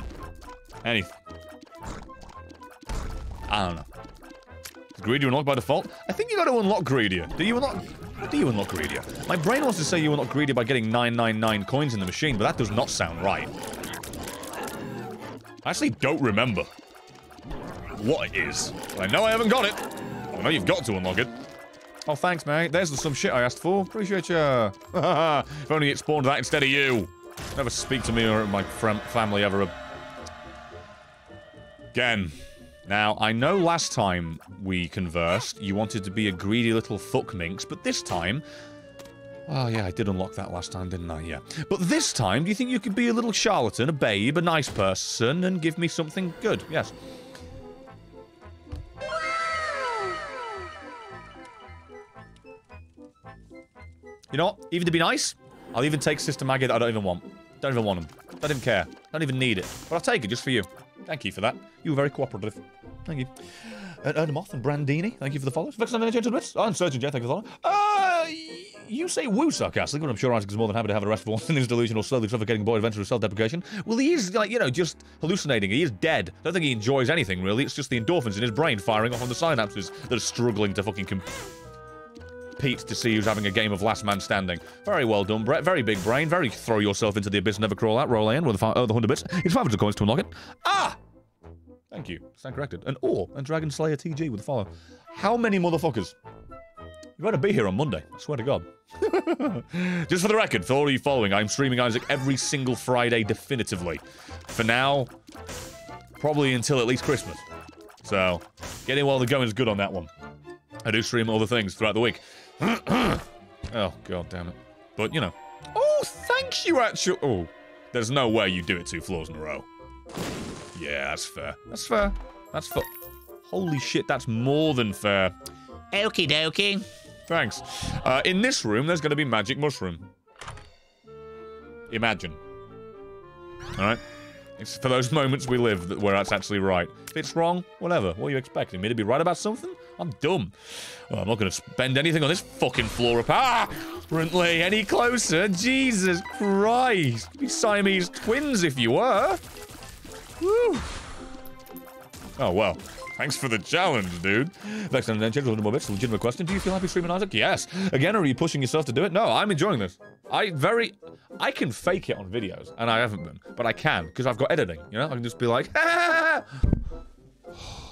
Any... I don't know. Greedy unlocked by default? I think you got to unlock greedier. Do you unlock... What do you unlock greedier? My brain wants to say you unlock greedier by getting 999 coins in the machine, but that does not sound right. I actually don't remember what it is. I know I haven't got it. I know you've got to unlock it. Oh, thanks, mate. There's the some shit I asked for. Appreciate ya. if only it spawned that instead of you. Never speak to me or my family ever again. Now, I know last time we conversed, you wanted to be a greedy little fuck minx, but this time... Oh, yeah, I did unlock that last time, didn't I? Yeah. But this time, do you think you could be a little charlatan, a babe, a nice person, and give me something good? Yes. You know what? Even to be nice, I'll even take Sister Maggy that I don't even want. Don't even want him. Don't even care. Don't even need it. But I'll take it just for you. Thank you for that. You were very cooperative. Thank you. Uh, Ernemoth and Brandini, thank you for the follows. Vexen and Bits. Oh, and Surgeon Jet, thank you for the follow. Uh, you say woo sarcastic, but I'm sure Isaac is more than happy to have a rest for once in his delusional, slowly suffocating boy adventure of self-deprecation. Well, he is, like, you know, just hallucinating. He is dead. I don't think he enjoys anything, really. It's just the endorphins in his brain firing off on the synapses that are struggling to fucking compete to see who's having a game of last man standing. Very well done, Brett. Very big brain. Very throw yourself into the abyss, and never crawl out. Roll in with the, oh, the 100 bits. It's 500 coins to unlock it. Ah! Thank you. Stand corrected. And or and Dragon Slayer TG with a follow. How many motherfuckers? You better be here on Monday. I swear to God. Just for the record, for all you following, I'm streaming Isaac every single Friday definitively. For now, probably until at least Christmas. So, get in while the going's good on that one. I do stream other things throughout the week. oh, god damn it. But, you know. Oh, thank you, actually. Oh, there's no way you do it two floors in a row. Yeah, that's fair. That's fair. That's fair. Holy shit, that's more than fair. Okie dokie. Thanks. Uh, in this room, there's going to be magic mushroom. Imagine. All right. It's for those moments we live that where that's actually right. If it's wrong, whatever. What are you expecting? Me to be right about something? I'm dumb. Well, I'm not going to spend anything on this fucking floor up. Ah! Brintley, any closer? Jesus Christ. You'd be Siamese twins if you were. Woo. Oh, well. Thanks for the challenge, dude. Time, then, check more bits. Legitimate question. Do you feel happy streaming Isaac? Yes. Again, are you pushing yourself to do it? No, I'm enjoying this. I very... I can fake it on videos, and I haven't been. But I can, because I've got editing, you know? I can just be like...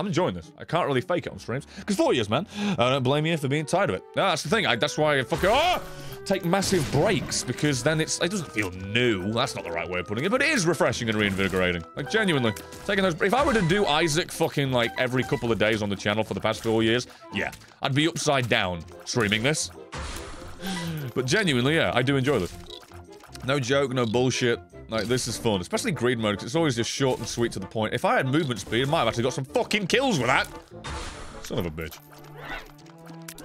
I'm enjoying this. I can't really fake it on streams. Because four years, man. I don't blame you for being tired of it. No, that's the thing. I, that's why I fucking... Oh! Take massive breaks, because then it's... It doesn't feel new. That's not the right way of putting it, but it is refreshing and reinvigorating. Like, genuinely. Taking those... If I were to do Isaac fucking, like, every couple of days on the channel for the past four years, yeah. I'd be upside down streaming this. But genuinely, yeah, I do enjoy this. No joke, no bullshit. Like, this is fun. Especially greed mode, because it's always just short and sweet to the point. If I had movement speed, I might have actually got some fucking kills with that. Son of a bitch.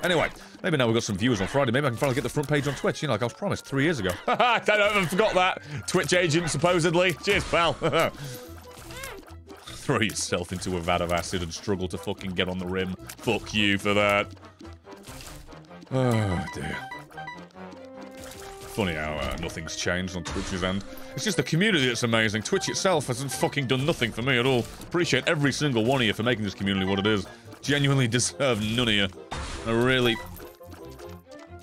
Anyway, maybe now we've got some viewers on Friday. Maybe I can finally get the front page on Twitch, you know, like I was promised three years ago. I don't even forgot that. Twitch agent, supposedly. Cheers, pal. Throw yourself into a vat of acid and struggle to fucking get on the rim. Fuck you for that. Oh, dear. Funny how uh, nothing's changed on Twitch's end. It's just the community that's amazing. Twitch itself hasn't fucking done nothing for me at all. Appreciate every single one of you for making this community what it is. Genuinely deserve none of you. I really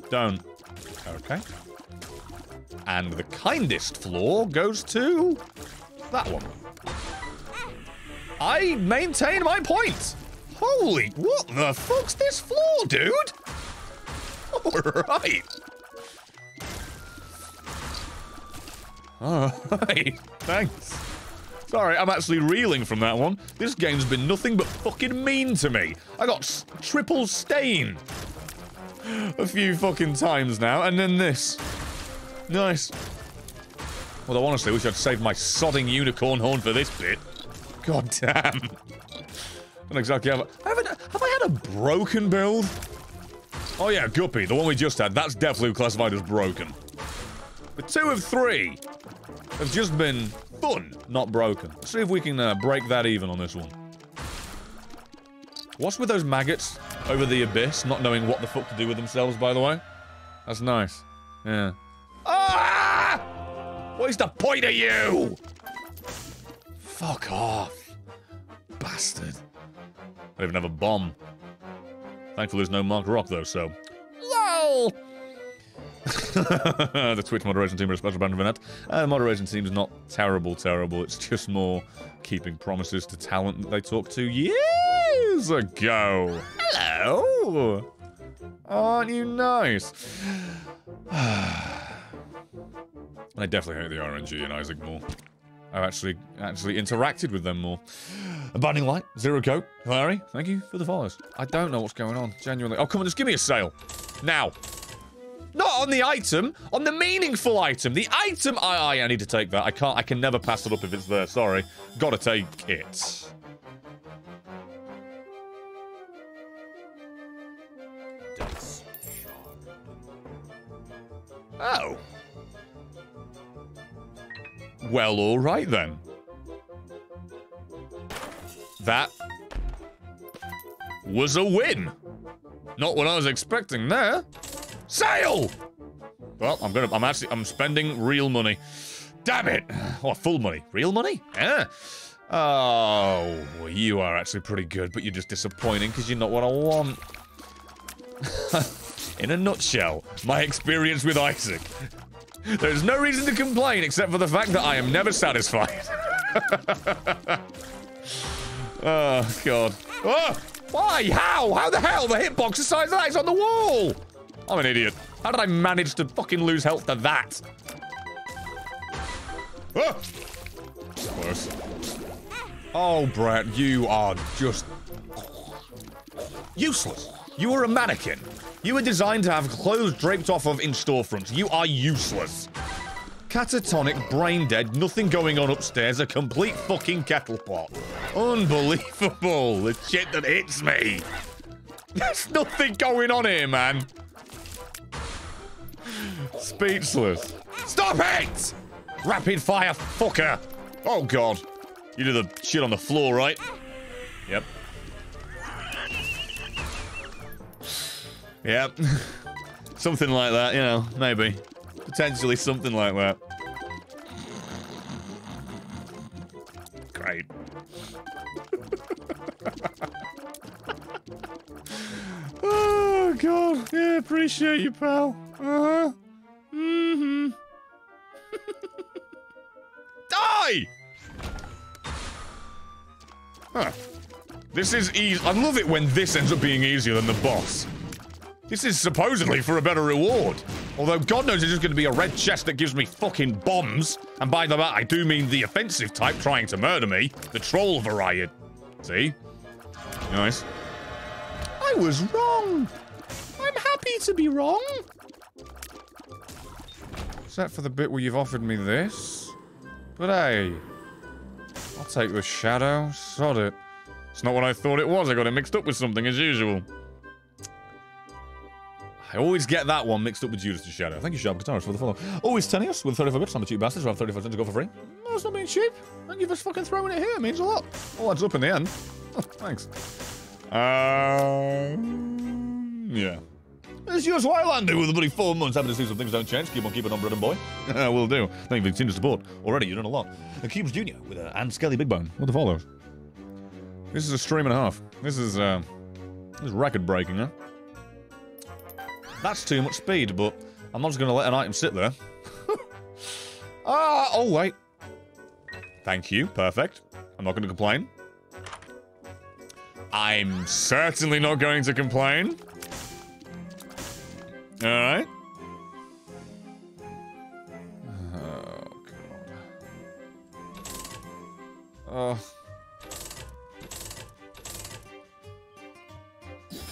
don't. Okay. And the kindest floor goes to that one. I maintain my point. Holy, what the fuck's this floor, dude? Alright. Alright, thanks. Sorry, I'm actually reeling from that one. This game's been nothing but fucking mean to me. I got triple stain a few fucking times now, and then this. Nice. Honestly, I wish I'd saved my sodding unicorn horn for this bit. God damn. Don't exactly have I haven't, have I had a broken build? Oh yeah, Guppy, the one we just had, that's definitely classified as broken. The two of three have just been fun, not broken. Let's see if we can uh, break that even on this one. What's with those maggots over the abyss, not knowing what the fuck to do with themselves, by the way? That's nice. Yeah. Ah! What is the point of you? Fuck off. Bastard. I don't even have a bomb. Thankfully, there's no Mark Rock, though, so. LOL! the Twitch moderation team are a special band of Annette. Uh, moderation team's not terrible, terrible. It's just more keeping promises to talent that they talked to years ago. Hello! Aren't you nice? I definitely hate the RNG and Isaac more. I've actually actually interacted with them more. Binding Light, Zero Coat, Larry, thank you for the follows. I don't know what's going on, genuinely. Oh, come on, just give me a sale. Now. Not on the item, on the meaningful item. The item, I, I, I need to take that. I can't, I can never pass it up if it's there, sorry. Gotta take it. Oh. Well, alright then. That was a win. Not what I was expecting there. Sale! Well, I'm gonna, I'm actually, I'm spending real money. Damn it! Oh, full money. Real money? Yeah. Oh, you are actually pretty good, but you're just disappointing because you're not what I want. In a nutshell, my experience with Isaac. There's no reason to complain except for the fact that I am never satisfied. Oh, God. Oh! Why? How? How the hell? The hitbox is the size of that is on the wall! I'm an idiot. How did I manage to fucking lose health to that? Ah! Close. Oh, Brett, you are just useless. You are a mannequin. You were designed to have clothes draped off of in storefronts. You are useless. Catatonic, brain dead, nothing going on upstairs, a complete fucking kettle pot. Unbelievable, the shit that hits me. There's nothing going on here, man. Speechless. Stop it! Rapid fire fucker. Oh, God. You do the shit on the floor, right? Yep. Yep. something like that, you know, maybe. Potentially something like that. Great. oh, God. Yeah, appreciate you, pal. Uh-huh. Mm-hmm. Die! Huh. This is easy. I love it when this ends up being easier than the boss. This is supposedly for a better reward. Although God knows it's just going to be a red chest that gives me fucking bombs. And by that, I do mean the offensive type trying to murder me. The troll variety. See? Nice. I was wrong. I'm happy to be wrong. Except for the bit where you've offered me this. But hey, I'll take the shadow. Sod it. It's not what I thought it was. I got it mixed up with something as usual. I always get that one mixed up with Judas the Shadow. Thank you, Sharp Guitarist, for the follow. Always telling us with 35 bits. I'm a cheap bastard, so I have 35 cents to go for free. No, it's not being cheap. Thank you for fucking throwing it here. It means a lot. All adds up in the end. Oh, thanks. Um, yeah. It's yours Wylander with a bloody four months. having to see some things don't change. Keep on keeping on, brother boy. Will do. Thank you for the team support. Already, you've done a lot. And Cubes Jr. with a and Skelly Big Bone. What the follows? This is a stream and a half. This is, uh, this is record breaking, huh? That's too much speed, but I'm not just going to let an item sit there. ah, oh, wait. Thank you. Perfect. I'm not going to complain. I'm certainly not going to complain. Alright. Oh, God. Oh.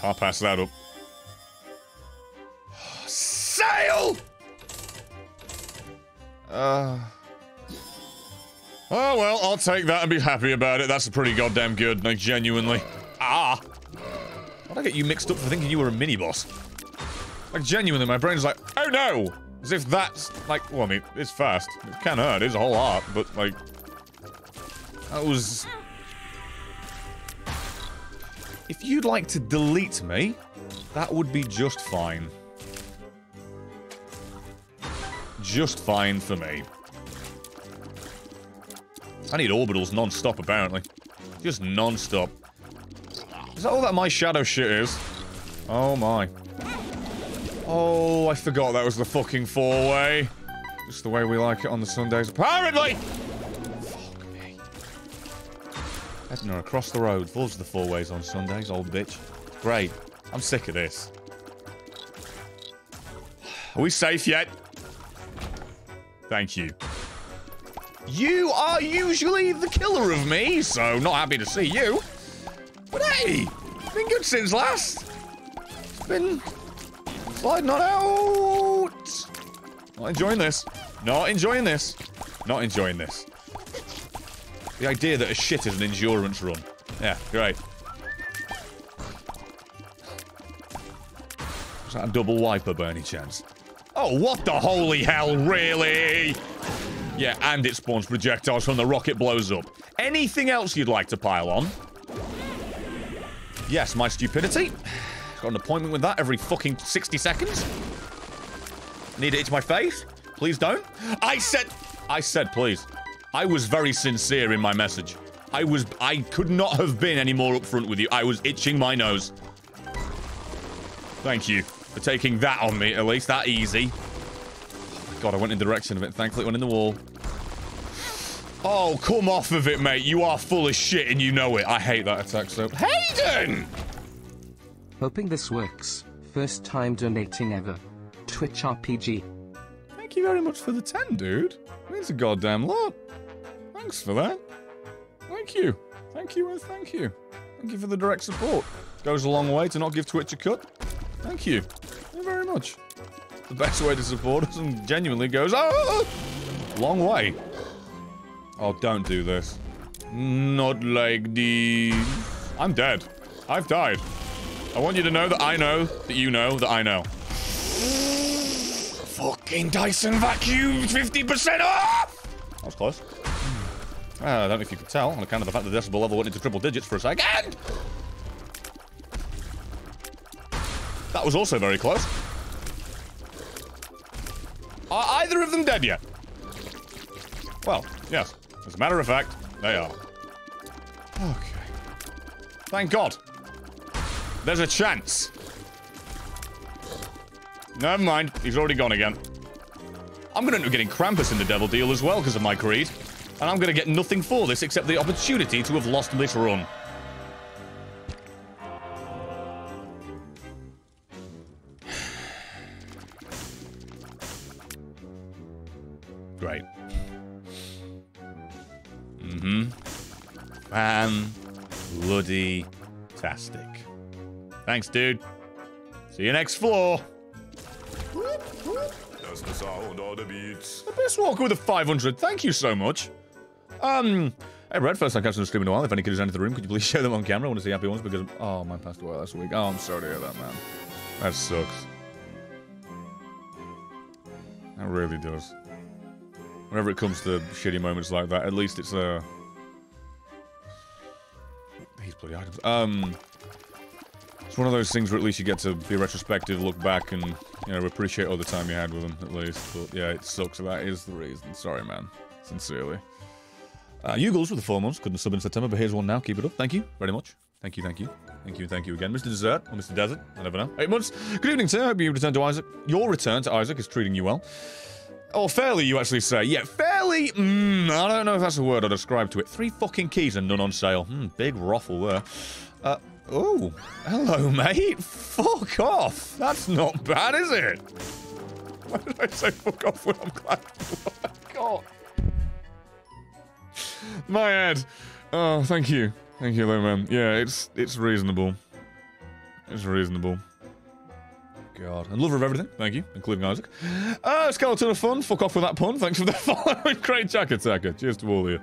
I'll pass that up. Sail! Uh... Oh, well, I'll take that and be happy about it. That's pretty goddamn good, like, genuinely. Why'd I get you mixed up for thinking you were a mini-boss? Like, genuinely, my brain's like, oh no! As if that's, like, well, I mean, it's fast. It can hurt, it's a whole lot, but, like... That was... If you'd like to delete me, that would be just fine. Just fine for me. I need orbitals non-stop, apparently. Just non-stop. Is that all that my shadow shit is? Oh my. Oh, I forgot that was the fucking four-way. Just the way we like it on the Sundays, apparently! Fuck me. Heading across the road. Loves the four-ways on Sundays, old bitch. Great. I'm sick of this. Are we safe yet? Thank you. You are usually the killer of me, so not happy to see you. But hey, been good since last. It's been sliding on out. Not enjoying this. Not enjoying this. Not enjoying this. The idea that a shit is an endurance run. Yeah, great. Was that a double wiper any chance? Oh, what the holy hell, really? Yeah, and it spawns projectiles when the rocket blows up. Anything else you'd like to pile on? Yes, my stupidity. Got an appointment with that every fucking 60 seconds. Need it to my face? Please don't. I said... I said please. I was very sincere in my message. I was... I could not have been any more upfront with you. I was itching my nose. Thank you for taking that on me, at least. That easy. God, I went in the direction of it. Thankfully, it went in the wall. Oh, come off of it, mate. You are full of shit and you know it. I hate that attack so. Hayden! Hoping this works. First time donating ever. Twitch RPG. Thank you very much for the 10, dude. Means a goddamn lot. Thanks for that. Thank you. Thank you and thank you. Thank you for the direct support. Goes a long way to not give Twitch a cut. Thank you. Thank you very much. The best way to support us and genuinely goes, oh, oh, oh. long way. Oh, don't do this. Not like the... I'm dead. I've died. I want you to know that I know that you know that I know. Fucking Dyson vacuum, 50% off! That was close. Uh, I don't know if you could tell on account of the fact that the decibel level went into triple digits for a second. That was also very close. Are either of them dead yet? Well, yes. As a matter of fact, they are. Okay. Thank God. There's a chance. Never mind. He's already gone again. I'm going to end up getting Krampus in the Devil Deal as well because of my creed. And I'm going to get nothing for this except the opportunity to have lost this run. Great. Mm-hmm. Fan bloody tastic. Thanks, dude. See you next floor. That's the sound of the beats. The best walker with a 500. Thank you so much. Um, hey, Red, first time catching the stream in a while. If any kid is into the room, could you please show them on camera? I want to see happy ones because, oh, mine passed away last week. Oh, I'm sorry to hear that, man. That sucks. That really does. Whenever it comes to shitty moments like that, at least it's, uh... These bloody items. Um... It's one of those things where at least you get to be retrospective, look back, and, you know, appreciate all the time you had with them, at least. But, yeah, it sucks. That is the reason. Sorry, man. Sincerely. Uh, Ugles with the four months. Couldn't sub in September, but here's one now. Keep it up. Thank you very much. Thank you, thank you. Thank you, thank you again. Mr. Dessert, or Mr. Desert, I never know. Eight months. Good evening, sir. I Hope you returned to Isaac. Your return to Isaac is treating you well. Or fairly, you actually say. Yeah, fairly. Mm, I don't know if that's a word I'd ascribe to it. Three fucking keys and none on sale. Hmm, big ruffle there. Uh, oh. Hello, mate. Fuck off. That's not bad, is it? Why did I say fuck off when I'm glad? God. My head. Oh, thank you. Thank you, though, man. Yeah, it's it's reasonable. It's reasonable. God. And lover of everything. Thank you, including Isaac. Uh, skeleton of fun. Fuck off with that pun. Thanks for the following. Great jack attacker. Cheers to all of you.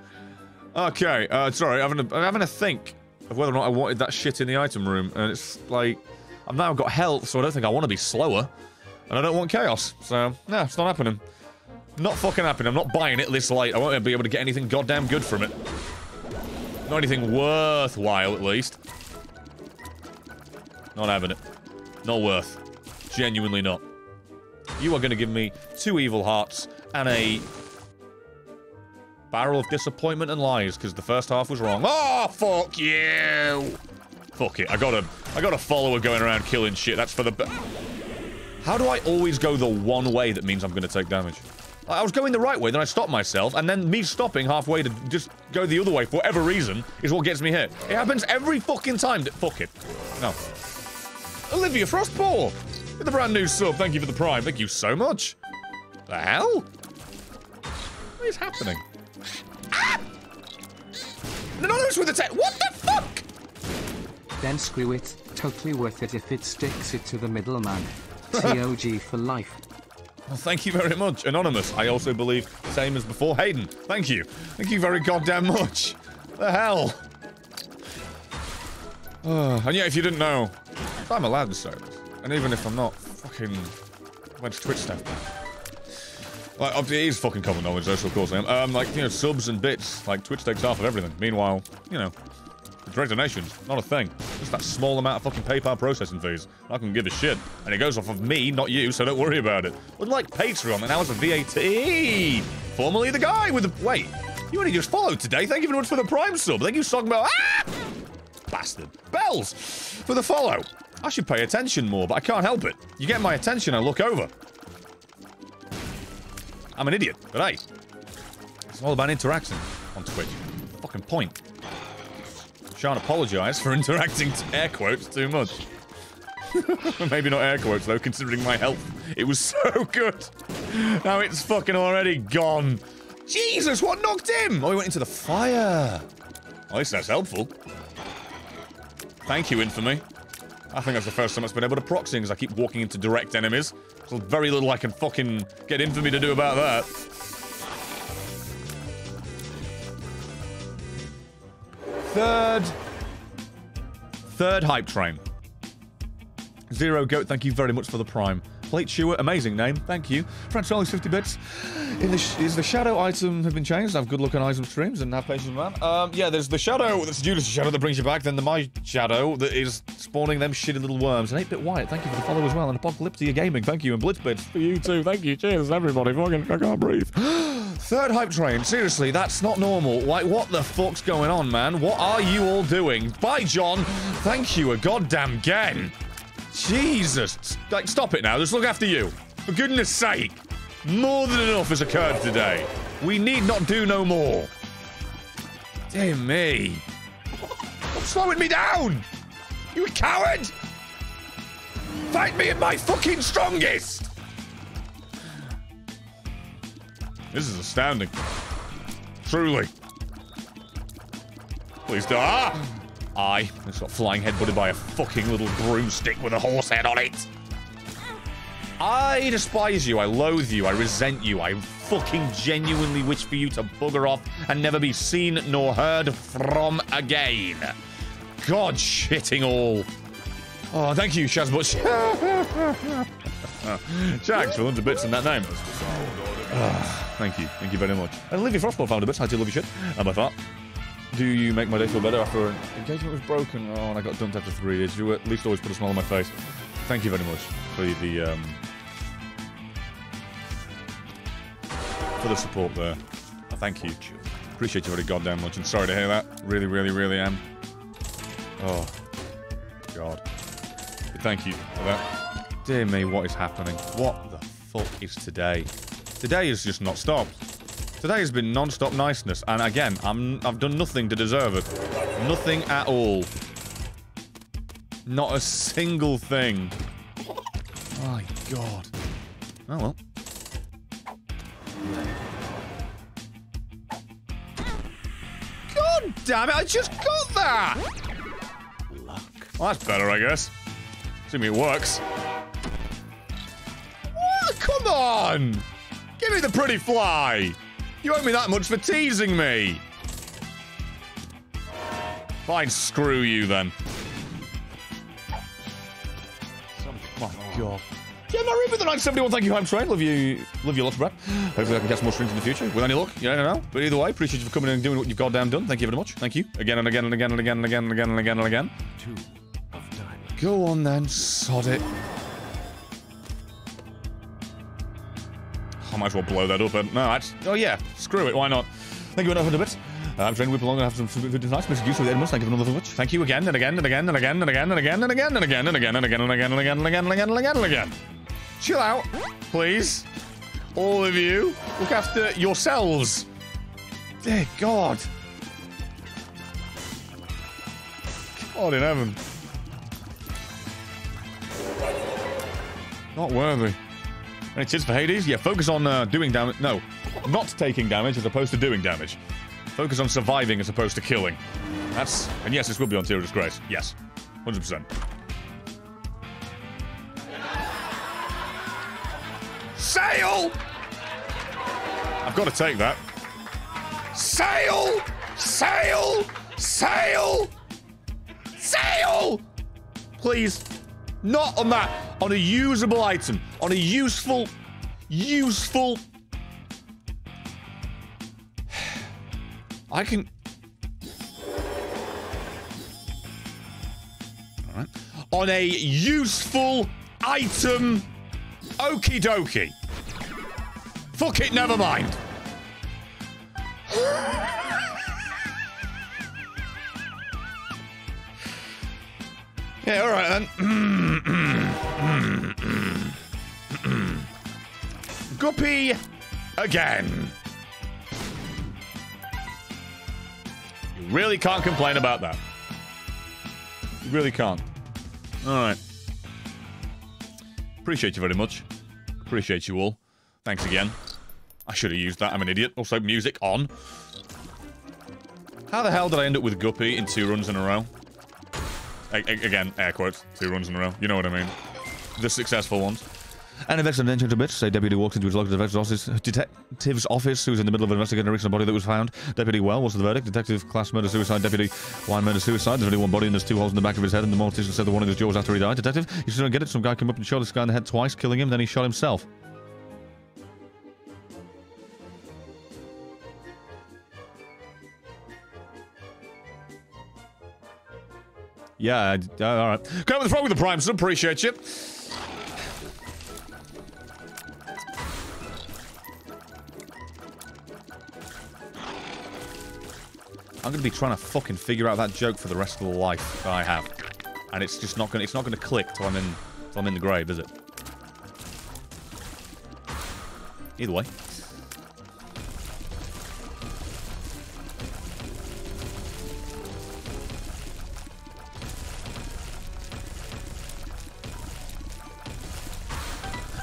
Okay, uh, sorry, I'm having, a, I'm having a think of whether or not I wanted that shit in the item room. And it's like, I've now got health, so I don't think I want to be slower. And I don't want chaos. So, no, it's not happening. Not fucking happening. I'm not buying it this late. I won't be able to get anything goddamn good from it. Not anything worthwhile, at least. Not having it. Not worth. Genuinely not. You are going to give me two evil hearts and a barrel of disappointment and lies because the first half was wrong. Oh, fuck you! Fuck it. I got a, I got a follower going around killing shit. That's for the. How do I always go the one way that means I'm going to take damage? I was going the right way, then I stopped myself, and then me stopping halfway to just go the other way for whatever reason is what gets me hit. It happens every fucking time. Fuck it. No. Olivia Frostpaw! With the brand new sub, thank you for the prime. Thank you so much. The hell? What is happening? Ah! Anonymous with the tech. What the fuck? Then screw it. Totally worth it if it sticks it to the middleman. TOG for life. Well, thank you very much, Anonymous. I also believe same as before. Hayden, thank you. Thank you very goddamn much. The hell? Uh, and yeah, if you didn't know, I'm allowed to say this. And even if I'm not, fucking... went to Twitch stuff? Like, obviously, it is fucking common knowledge, though, so of course I am. Um, like, you know, subs and bits. Like, Twitch takes half of everything. Meanwhile, you know, direct donations, not a thing. Just that small amount of fucking PayPal processing fees. I can give a shit. And it goes off of me, not you, so don't worry about it. Unlike Patreon, that now has a VAT. Formerly the guy with the... Wait, you only just followed today. Thank you very much for the Prime sub. Thank you, about... Ah! Bastard. Bells for the follow. I should pay attention more, but I can't help it. You get my attention, I look over. I'm an idiot, but hey, it's all about interaction. on Twitch. Fucking point. Shan't apologise for interacting t- air quotes too much. Maybe not air quotes though, considering my health. It was so good. Now it's fucking already gone. Jesus, what knocked him? Oh, he went into the fire. At least that's helpful. Thank you, Infamy. I think that's the first time it's been able to proxy because I keep walking into direct enemies. There's very little I can fucking get Infamy to do about that. Third. Third hype train. Zero Goat, thank you very much for the prime. Plate Chewer, amazing name, thank you. Francolis 50 bits. In the sh- is the shadow item have been changed? Have good looking item streams and have patience, man. Um, yeah, there's the shadow that's Judas' shadow that brings you back, then the my shadow that is spawning them shitty little worms. And 8 bit Wyatt, thank you for the follow as well. And Apocalyptia Gaming, thank you. And Blitzbits for you too, thank you. Cheers, everybody. Fucking, I can't breathe. Third hype train, seriously, that's not normal. Like, what the fuck's going on, man? What are you all doing? Bye, John. Thank you a goddamn again. Jesus. Like, stop it now. Just look after you. For goodness sake. More than enough has occurred today. We need not do no more. Dear me. Stop slowing me down. You coward. Fight me at my fucking strongest. This is astounding. Truly. Please don't. Ah! I just got flying headbutted by a fucking little broomstick with a horse head on it. I despise you. I loathe you. I resent you. I fucking genuinely wish for you to bugger off and never be seen nor heard from again. God shitting all. Oh, thank you, Shazbutch. Shags for 100 bits in that name. Ah, thank you. Thank you very much. And Olivia Frostball found a bit. I do love your shit. And by far. Do you make my day feel better after an engagement was broken? Oh, and I got dumped after three years. You at least always put a smile on my face. Thank you very much for the um, for the support there. Thank you. Appreciate you very goddamn much. And sorry to hear that. Really, really, really am. Oh, God. But thank you for that. Dear me, what is happening? What the fuck is today? Today has just not stopped. Today has been non-stop niceness, and again, I'm I've done nothing to deserve it. Nothing at all. Not a single thing. My God. Oh well. God damn it! I just got that. Luck. Well, that's better, I guess. Assuming it works. What? Come on! Give me the pretty fly! You owe me that much for teasing me! Fine, screw you then. Oh my god. Yeah, no, Ruben the 971, thank you, I'm trained. Love you, love you lots, Brett. Hopefully I can get some more streams in the future. With any luck, you never know. But either way, appreciate you for coming in and doing what you've goddamn done. Thank you very much. Thank you. Again and again and again and again and again and again and again and again. Two of diamonds. Go on then, sod it. I might as well blow that up. And, no, that's, oh yeah, screw it, why not? Thank you enough for the bit. Uh, I'm trying to whip along and have some food tonight. Mr. Goose with Edmonds, thank you very much. Thank you again and again and again and again and again and again and again and again and again and again and again and again and again and again and again and again. Chill out, please. All of you, look after yourselves. Dear God. God in heaven. Not worthy. Any tips for Hades? Yeah, focus on uh, doing damage. No, not taking damage as opposed to doing damage. Focus on surviving as opposed to killing. That's. And yes, this will be on Tear of Disgrace. Yes. 100%. Sail! I've got to take that. Sail! Sail! Sail! Sail! Please. Not on that. On a usable item. On a useful, useful. I can. Alright. On a useful item. Okie dokie. Fuck it, never mind. Yeah, all right then. Guppy again. You really can't complain about that. You really can't. Alright. Appreciate you very much. Appreciate you all. Thanks again. I should have used that. I'm an idiot. Also, music on. How the hell did I end up with Guppy in two runs in a row? A again, air quotes. Two runs in a row. You know what I mean. The successful ones. And if extra attention to bits, say deputy walked into his local detective's office, office, who was in the middle of investigating a recent body that was found. Deputy Well, what's the verdict? Detective class murder suicide. Deputy Wine murder suicide. There's only one body and there's two holes in the back of his head, and the mortician said the one in his jaw was after he died. Detective, you still don't get it. Some guy came up and shot this guy in the head twice, killing him. Then he shot himself. Yeah, uh, all right. Come with the frog with the prime, son. Appreciate you. I'm gonna be trying to fucking figure out that joke for the rest of the life that I have, and it's just not gonna. It's not gonna click till I'm in. Till I'm in the grave, is it? Either way.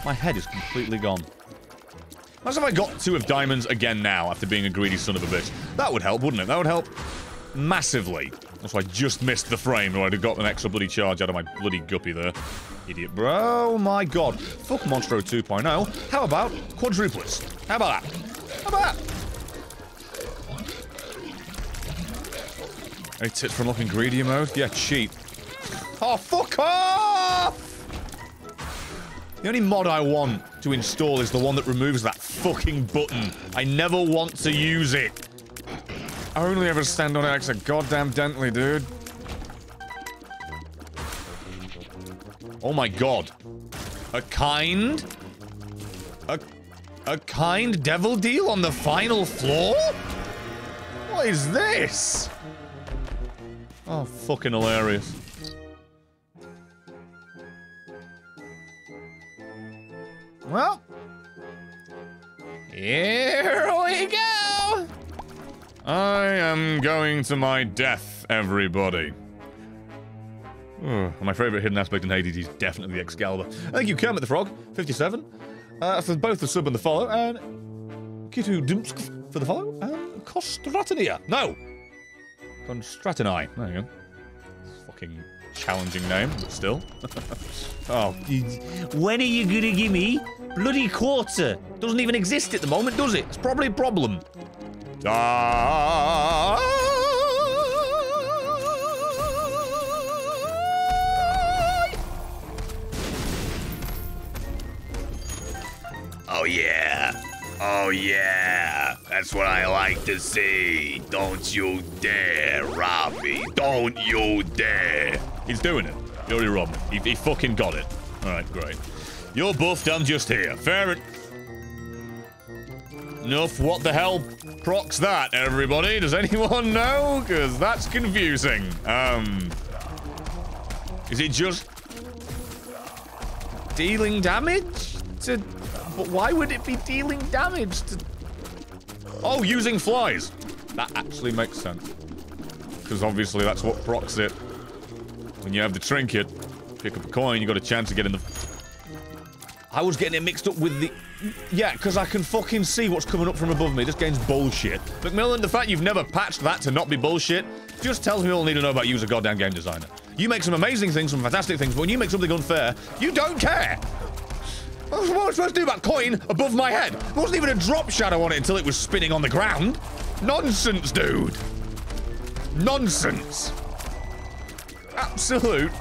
My head is completely gone. Imagine if I got two of diamonds again now after being a greedy son of a bitch. That would help, wouldn't it? That would help massively. Also, I just missed the frame or I'd have got an extra bloody charge out of my bloody guppy there. Idiot, bro. Oh my god. Fuck Monstro 2.0. How about quadruplets? How about that? How about that? Any tips for unlocking greedy mode? Yeah, cheap. Oh, fuck off! The only mod I want to install is the one that removes that fucking button. I never want to use it. I only ever stand on it like a goddamn dently, dude. Oh my god. A kind? A, a kind devil deal on the final floor? What is this? Oh, fucking hilarious. Well, here we go. I am going to my death, everybody. my favorite hidden aspect in Hades is definitely the Excalibur. Thank you, Kermit the Frog, 57, uh, for both the sub and the follow, and Kitu Dumsk for the follow, and Kostratinia. No! Constratini. There you go. Fucking challenging name, but still. oh. When are you gonna give me bloody quarter? Doesn't even exist at the moment, does it? It's probably a problem. Ah. Oh yeah. Oh yeah. That's what I like to see. Don't you dare, Robbie. Don't you dare. He's doing it. You already robbed me. He, he fucking got it. Alright, great. You're buffed, I'm just here. Fair enough. What the hell procs that, everybody? Does anyone know? Because that's confusing. Um... Is it just... Dealing damage? To... But why would it be dealing damage to... Oh, using flies. That actually makes sense. Because obviously that's what procs it. When you have the trinket, pick up a coin, you got a chance to get in the... I was getting it mixed up with the... Yeah, because I can fucking see what's coming up from above me. This game's bullshit. McMillen, the fact you've never patched that to not be bullshit just tells me all I need to know about you as a goddamn game designer. You make some amazing things, some fantastic things, but when you make something unfair, you don't care. What was I supposed to do about coin above my head? There wasn't even a drop shadow on it until it was spinning on the ground. Nonsense, dude. Nonsense. Absolute,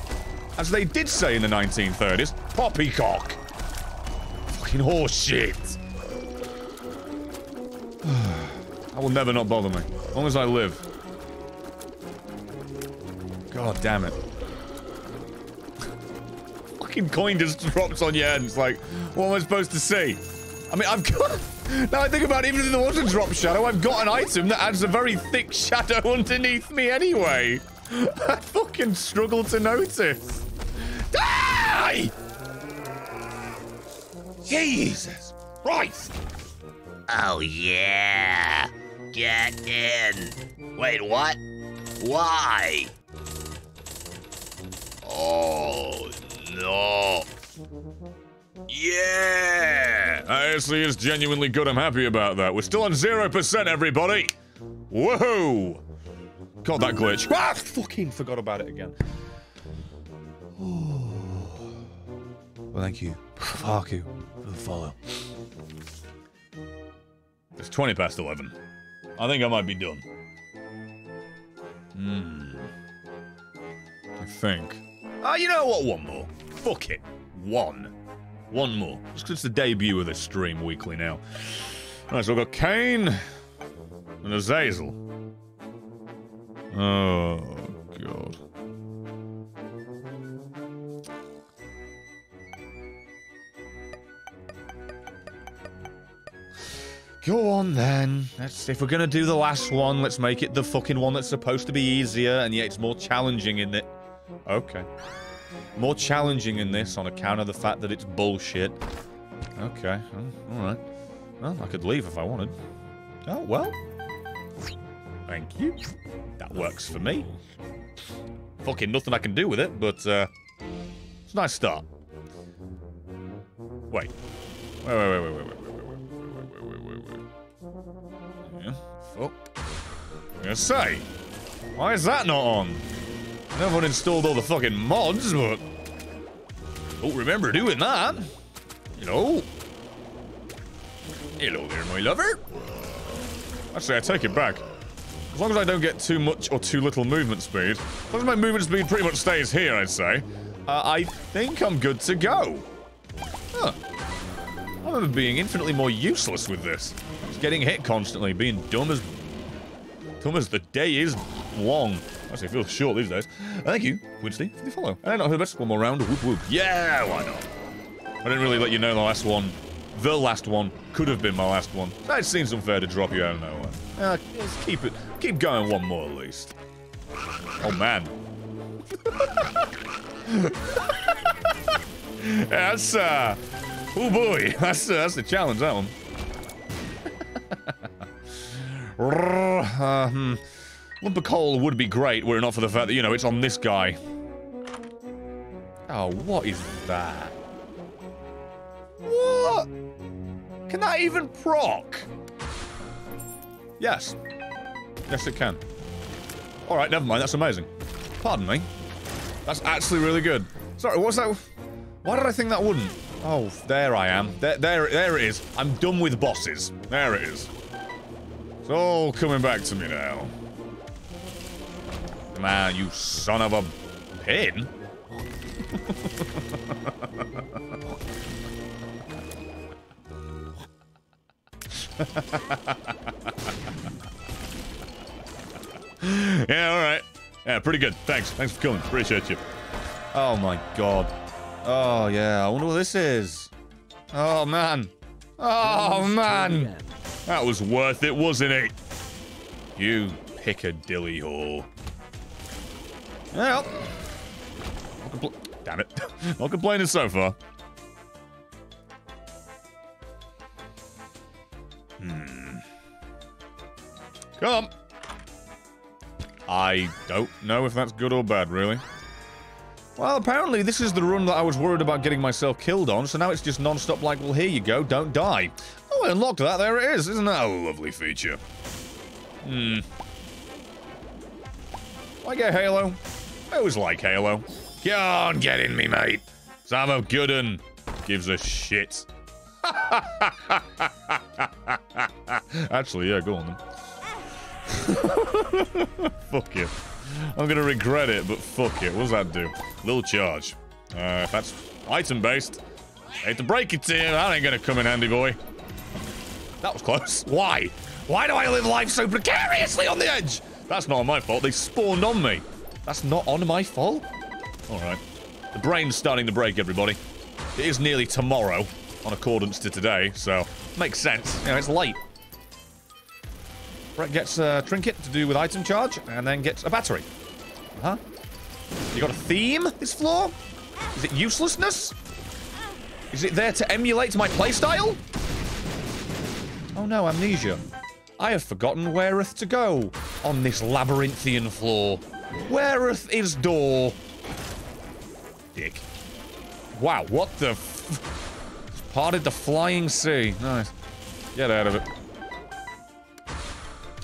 as they did say in the 1930s, poppycock. Fucking horse shit. that will never not bother me. As long as I live. God damn it fucking coin just drops on your head. It's like, what am I supposed to see? I mean, I've got... Now I think about it, even if there was drop shadow, I've got an item that adds a very thick shadow underneath me anyway. I fucking struggle to notice. Die! Jesus Christ! Oh yeah! Get in! Wait, what? Why? Oh, no. Yeah! ASC is genuinely good. I'm happy about that. We're still on 0%, everybody. Whoa! God, that glitch. Ah, fucking forgot about it again. well, thank you. Fuck you for the follow. It's 20 past 11. I think I might be done. Hmm. I think. Ah, you know what? One more. Fuck it. One. One more. Just 'cause it's the debut of this stream weekly now. Alright, so we've got Cain and Azazel. Oh, God. Go on then. Let's, if we're gonna do the last one, let's make it the fucking one that's supposed to be easier, and yet it's more challenging in it. Okay. More challenging in this on account of the fact that it's bullshit. Okay. Oh, Alright. Well, I could leave if I wanted. Oh, well. Thank you. That works for me. Fucking nothing I can do with it, but, uh... It's a nice start. Wait. Wait, wait, wait, wait, wait, wait, wait, wait, wait, wait, wait, wait. Yeah. Fuck. I'm gonna say. Why is that not on? I know I've installed all the fucking mods, but... Don't remember doing that. Hello? Hello there, my lover. Actually, I take it back. As long as I don't get too much or too little movement speed, as long as my movement speed pretty much stays here, I'd say, uh, I think I'm good to go. Huh. I remember being infinitely more useless with this. Just getting hit constantly, being dumb as... dumb as the day is long. Actually, it feels short these days. Thank you, Winston, for the follow. And not heard best. One more round. Whoop whoop. Yeah, why not? I didn't really let you know the last one. The last one could have been my last one. That seems unfair to drop you out of nowhere. Uh, let's keep it. Keep going one more at least. Oh man. yeah, that's uh. Oh boy, that's uh, that's the challenge. That one. uh, hmm. Coal would be great were it not for the fact that, you know, it's on this guy. Oh, what is that? What? Can that even proc? Yes. Yes, it can. Alright, never mind. That's amazing. Pardon me. That's actually really good. Sorry, what's that? Why did I think that wouldn't? Oh, there I am. There, there, there it is. I'm done with bosses. There it is. It's all coming back to me now. Man, you son of a pin. yeah, alright. Yeah, pretty good. Thanks. Thanks for coming. Appreciate you. Oh my god. Oh yeah, I wonder what this is. Oh man. Oh man. That was worth it, wasn't it? You Piccadilly whore. Well. Damn it. Not complaining so far. Hmm. Come. I don't know if that's good or bad, really. Well, apparently this is the run that I was worried about getting myself killed on, so now it's just non-stop like, well, here you go, don't die. Oh, I unlocked that, there it is. Isn't that a lovely feature? Hmm. I get Halo. I always like Halo. Get on, get in me, mate. Sam of Gooden gives a shit. Actually, yeah, go on then. fuck you. I'm gonna regret it, but fuck it. What does that do? Little charge. Uh, if that's item-based, hate to break it to you, that ain't gonna come in handy, boy. That was close. Why? Why do I live life so precariously on the edge? That's not my fault. They spawned on me. That's not on my fault? Alright. The brain's starting to break, everybody. It is nearly tomorrow, on accordance to today, so makes sense. You know, it's late. Brett gets a trinket to do with item charge, and then gets a battery. Uh huh. You got a theme, this floor? Is it uselessness? Is it there to emulate my playstyle? Oh no, amnesia. I have forgotten whereth to go. on this labyrinthian floor. Whereeth is door? Dick. Wow, what the f Parted the flying sea. Nice. Get out of it.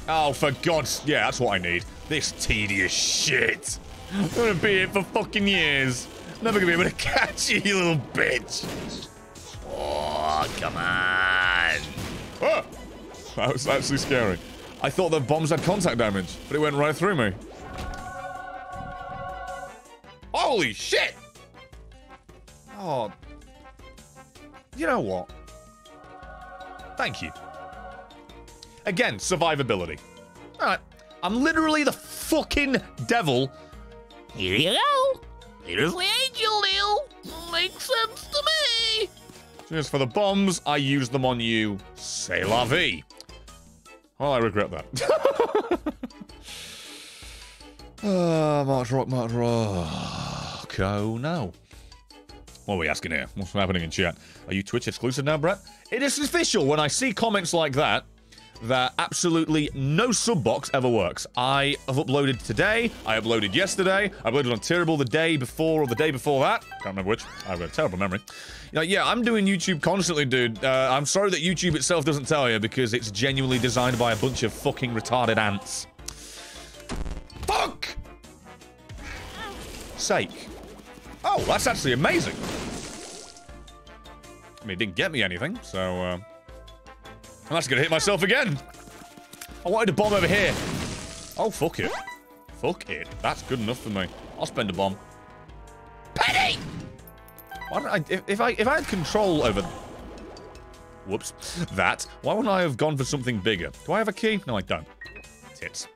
Oh, for God's... Yeah, that's what I need. This tedious shit. I'm gonna be here for fucking years. Never gonna be able to catch you, you little bitch. Oh, come on. Oh, that was actually scary. I thought the bombs had contact damage, but it went right through me. Holy shit! Oh. You know what? Thank you. Again, survivability. Alright. I'm literally the fucking devil. Here you go. Here's the angel deal. Makes sense to me. Just for the bombs, I used them on you. C'est la vie. Well, I regret that. uh, March Rock, March Rock. Oh, no. What are we asking here? What's happening in chat? Are you Twitch exclusive now, Brett? It is official when I see comments like that that absolutely no sub box ever works. I have uploaded today, I uploaded yesterday, I uploaded on Terrible the day before or the day before that. Can't remember which. I've got a terrible memory. You know, yeah, I'm doing YouTube constantly, dude. Uh, I'm sorry that YouTube itself doesn't tell you because it's genuinely designed by a bunch of fucking retarded ants. Fuck! Sake. Oh, that's actually amazing. I mean, it didn't get me anything, so, uh... I'm actually gonna hit myself again. I wanted a bomb over here. Oh, fuck it. Fuck it. That's good enough for me. I'll spend a bomb. Penny! Why don't I... If, if I if I had control over... Whoops. That. Why wouldn't I have gone for something bigger? Do I have a key? No, I don't. Tits.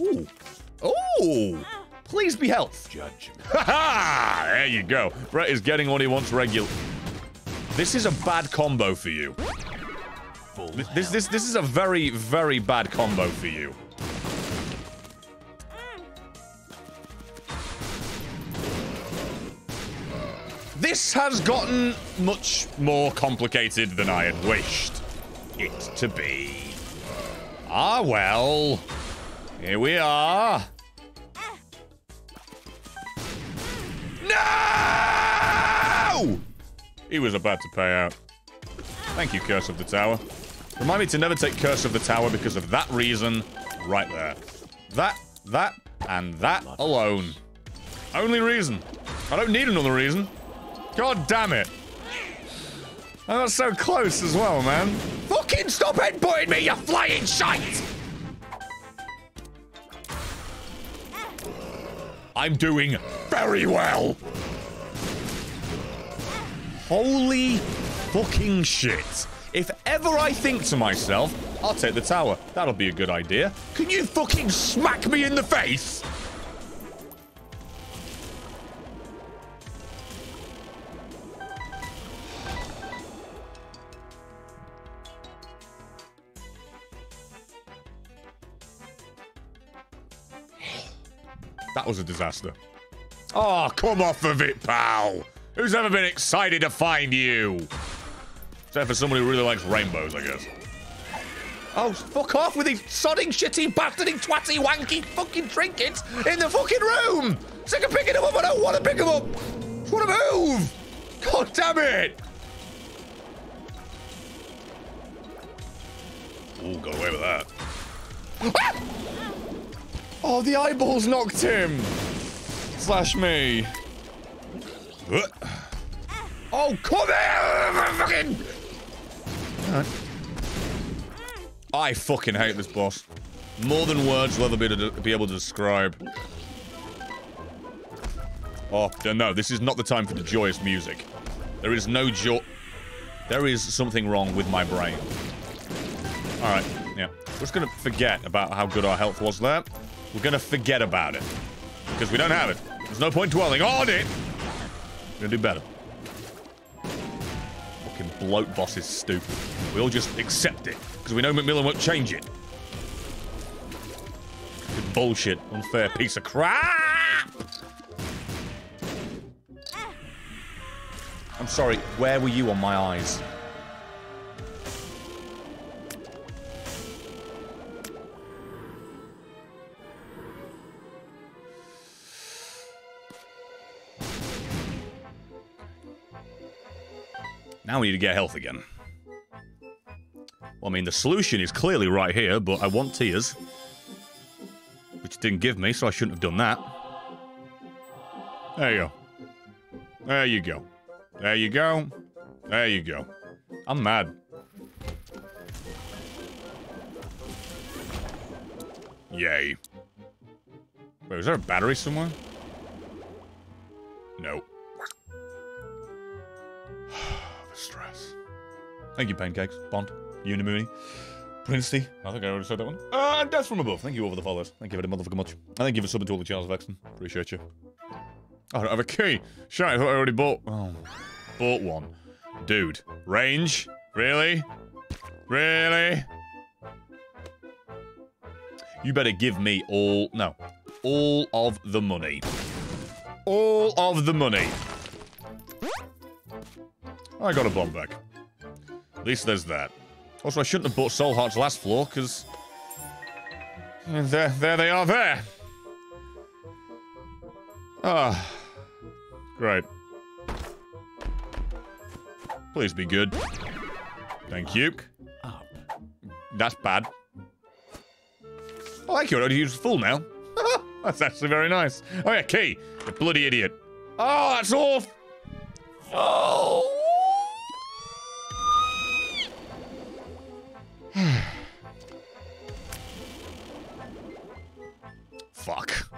Ooh. Ooh! Please be health. Judgment. Ha ha! There you go. Brett is getting what he wants regular. This is a bad combo for you. Full This, this, this, this is a very, very bad combo for you. This has gotten much more complicated than I had wished it to be. Ah, well. Here we are. No! He was about to pay out. Thank you, Curse of the Tower. Remind me to never take Curse of the Tower because of that reason right there. That, that, and that alone. Only reason. I don't need another reason. God damn it. I got so close as well, man. Fucking stop headbutting me, you flying shite! I'm doing very well. Holy fucking shit. If ever I think to myself, I'll take the tower. That'll be a good idea. Can you fucking smack me in the face? That was a disaster. Oh, come off of it, pal. Who's ever been excited to find you? Except for someone who really likes rainbows, I guess. Oh, fuck off with these sodding, shitty, bastarding, twatty, wanky fucking trinkets in the fucking room! Sick of picking them up, I don't want to pick them up! I want to move! God damn it! Ooh, got away with that. Ah! Oh, the eyeballs knocked him! Slash me. Oh, come here! Fucking! I fucking hate this boss. More than words will ever be, to, be able to describe. Oh, no, this is not the time for the joyous music. There is no joy. There is something wrong with my brain. Alright, yeah. We're just gonna forget about how good our health was there. We're gonna forget about it. Because we don't have it. There's no point dwelling on it. We're gonna do better. Fucking bloat boss is stupid. We all just accept it. Because we know McMillen won't change it. Bullshit. Unfair piece of crap! I'm sorry, where were you on my eyes? Now we need to get health again. Well, I mean, the solution is clearly right here, but I want tears. Which didn't give me, so I shouldn't have done that. There you go. There you go. There you go. There you go. I'm mad. Yay. Wait, was there a battery somewhere? No. Thank you, Pancakes, Bond, Unimooney, Princey. I think I already said that one. Uh, and Death from Above. Thank you all for the follows. Thank you very motherfucking much. And thank you for subbing to all the Charles Vexen. Appreciate you. I don't have a key. Shit, I thought I already bought. Oh, bought one. Dude, range? Really? Really? You better give me all. No. All of the money. All of the money. I got a bomb back. At least there's that. Also, I shouldn't have bought Soul Heart's last floor, because... There, there they are there. Ah. Great. Please be good. Thank you. Up. That's bad. I like you I already used full now. that's actually very nice. Oh yeah, key. You bloody idiot. Oh, that's off. Oh. Fuck.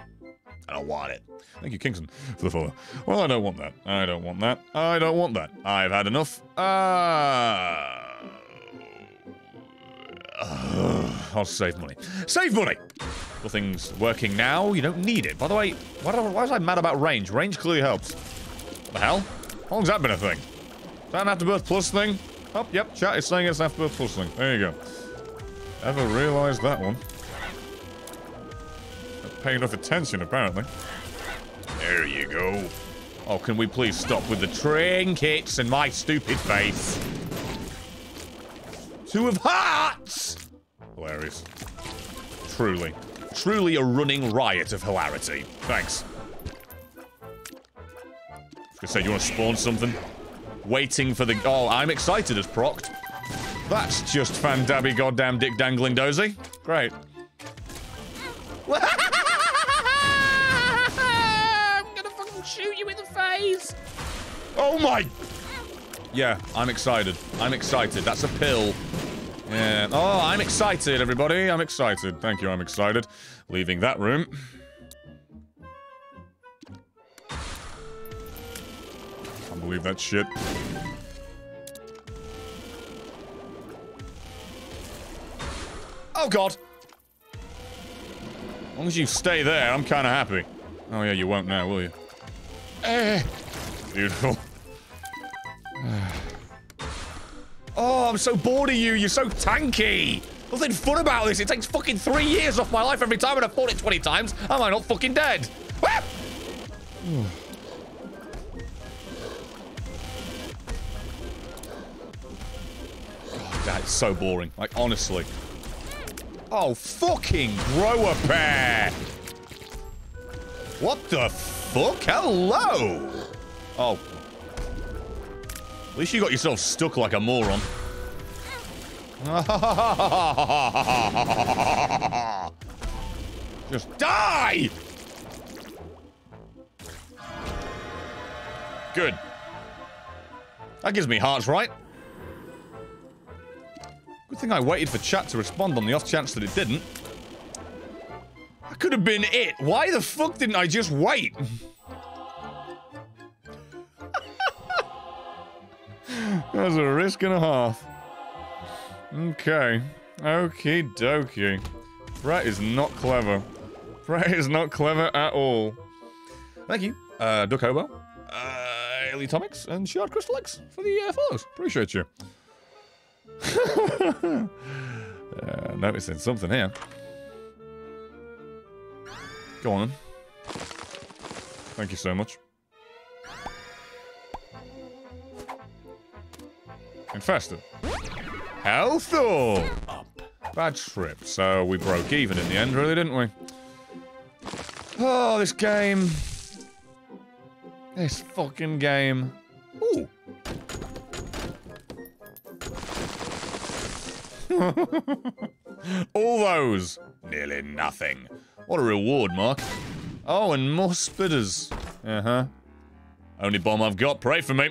I don't want it. Thank you, Kingston, for the follow. Well, I don't want that. I don't want that. I don't want that. I've had enough. Uh, I'll save money. Save money! Nothing's working now. You don't need it. By the way, why, why was I mad about range? Range clearly helps. The hell? How long's that been a thing? Is that an afterbirth plus thing? Oh, yep, chat is saying it's after plus thing. There you go. Ever realised that one? Not paying enough attention, apparently. There you go. Oh, can we please stop with the trinkets and my stupid face? Two of hearts! Hilarious. Truly. Truly a running riot of hilarity. Thanks. I was gonna say, you want to spawn something? Waiting for the... Oh, I'm excited as proct. That's just fandabby goddamn dick dangling dozy. Great. I'm gonna fucking shoot you in the face. Oh my... Yeah, I'm excited. I'm excited. That's a pill. Yeah. Oh, I'm excited, everybody. I'm excited. Thank you, I'm excited. Leaving that room. Believe that shit. Oh, God! As long as you stay there, I'm kind of happy. Oh, yeah, you won't now, will you? Eh. Beautiful. Oh, I'm so bored of you. You're so tanky. Nothing fun about this. It takes fucking three years off my life every time, and I've fought it 20 times. Am I not fucking dead? that is so boring. Like, honestly. Oh, fucking grow a pair! What the fuck? Hello! Oh, at least you got yourself stuck like a moron. Just die! Good. That gives me hearts, right? Good thing I waited for chat to respond on the off chance that it didn't. That could have been it. Why the fuck didn't I just wait? that was a risk and a half. Okay. Okie dokie. Brett is not clever. Brett is not clever at all. Thank you, uh, Duck Hobo, uh, Elitomics, and Shard Crystal X for the uh, follows. Appreciate you. Uh, noticing something here. Go on then. Thank you so much. Infested. Health or Bad trip. So we broke even in the end, really, didn't we? Oh, this game. This fucking game. Ooh. All those. Nearly nothing. What a reward, Mark. Oh, and more spitters. Uh-huh. Only bomb I've got. Pray for me.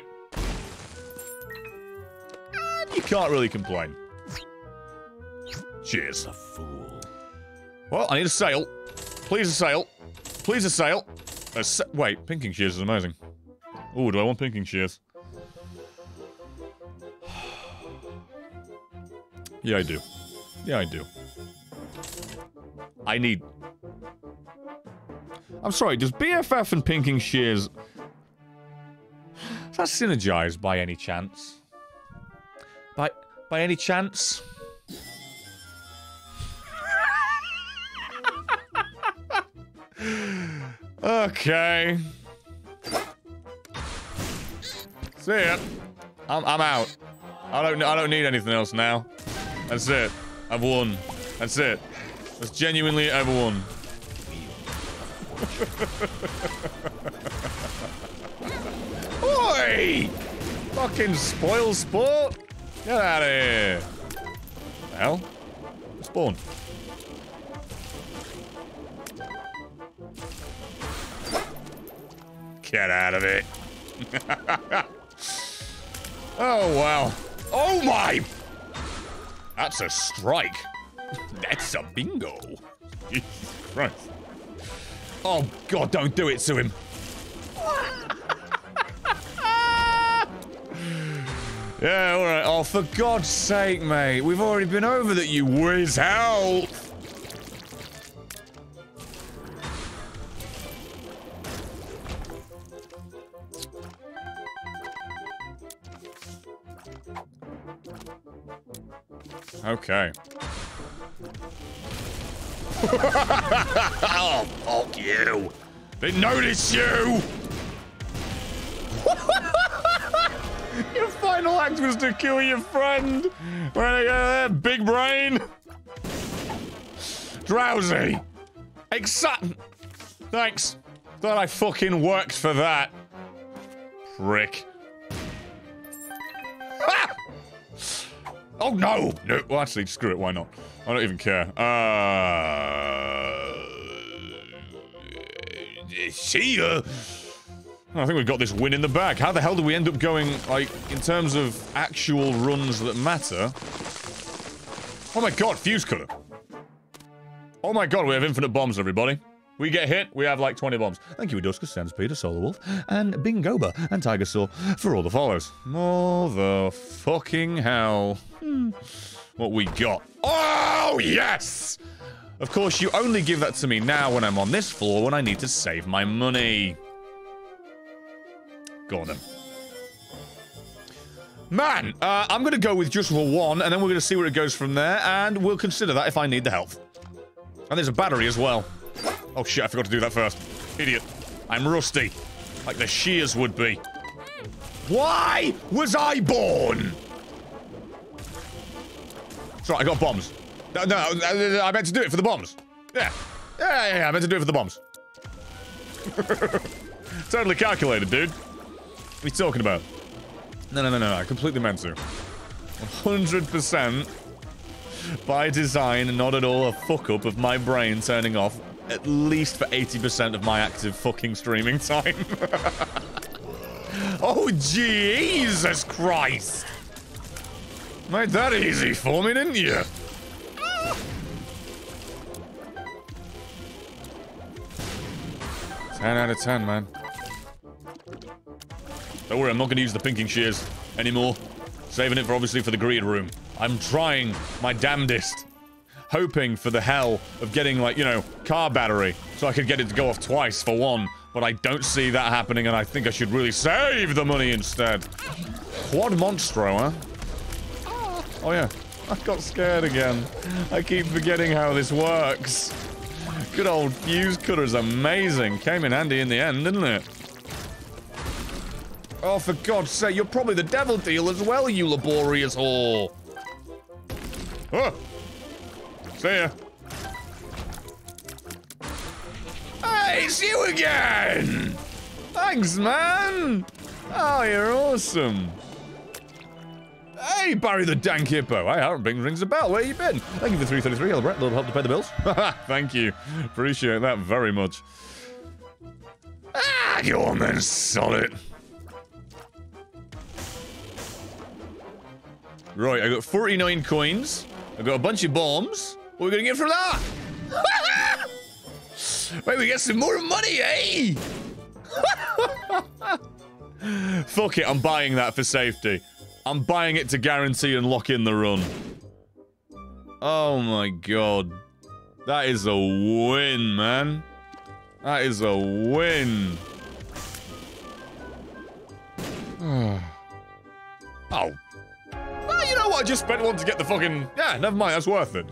And you can't really complain. Cheers. A fool. Well, I need a sail. Please a sail. Please a sail. A sa Wait, pinking shears is amazing. Oh, do I want pinking shears? Yeah, I do. Yeah, I do. I need... I'm sorry, does BFF and pinking shears... Is that synergized by any chance? By, by any chance? Okay. See ya. I'm, I'm out. I don't I don't need anything else now. That's it. I've won. That's it. That's genuinely I've won. Oi! Fucking spoil sport! Get out of here! Hell? Spawn. Get out of it. oh, wow. Oh, my! That's a strike. That's a bingo. Christ. Oh, God, don't do it to him. yeah, all right. Oh, for God's sake, mate. We've already been over that, you whiz health. Okay. oh, fuck you. They notice you. your final act was to kill your friend. When I go there, big brain. Drowsy. Exact. Thanks. Thought I fucking worked for that. Prick. Oh no! No, well actually, screw it, why not? I don't even care. Uh... See ya! I think we've got this win in the bag. How the hell do we end up going, like, in terms of actual runs that matter? Oh my god, fuse cutter. Oh my god, we have infinite bombs, everybody. We get hit, we have like 20 bombs. Thank you, Eduscus, Sans Peter, Solar Wolf, and Bingoba, and Tiger Saw for all the follows. Oh, the fucking hell. Hmm. What we got. Oh, yes! Of course, you only give that to me now when I'm on this floor when I need to save my money. Go on then. Man, uh, I'm going to go with just for one, and then we're going to see where it goes from there, and we'll consider that if I need the health. And there's a battery as well. Oh shit, I forgot to do that first. Idiot. I'm rusty. Like the shears would be. Why was I born? Sorry, I got bombs. No, no, I meant to do it for the bombs. Yeah. Yeah, yeah, yeah, I meant to do it for the bombs. totally calculated, dude. What are you talking about? No, no, no, no, I completely meant to. 100% by design, not at all a fuck up of my brain turning off at least for 80% of my active fucking streaming time. oh, Jesus Christ! Made that easy for me, didn't you? Ten out of ten, man. Don't worry, I'm not going to use the pinking shears anymore. Saving it for obviously for the greed room. I'm trying my damnedest. Hoping for the hell of getting, like, you know, car battery. So I could get it to go off twice for one. But I don't see that happening, and I think I should really save the money instead. Quad Monstro, huh? Oh, yeah. I got scared again. I keep forgetting how this works. Good old fuse cutter is amazing. Came in handy in the end, didn't it? Oh, for God's sake, you're probably the devil deal as well, you laborious whore. See ya. Hey, it's you again! Thanks, man! Oh, you're awesome. Hey, Barry the Dank Hippo. I haven't been rings a bell. Where you been? Thank you for 333, Albert. Little help to pay the bills. Thank you. Appreciate that very much. Ah, go on then, solid. Right, I got 49 coins. I got a bunch of bombs. What are we gonna get from that? Wait, we get some more money, eh? Fuck it, I'm buying that for safety. I'm buying it to guarantee and lock in the run. Oh my god. That is a win, man. That is a win. oh. Oh, you know what? I just spent one to get the fucking... Yeah, never mind. That's worth it.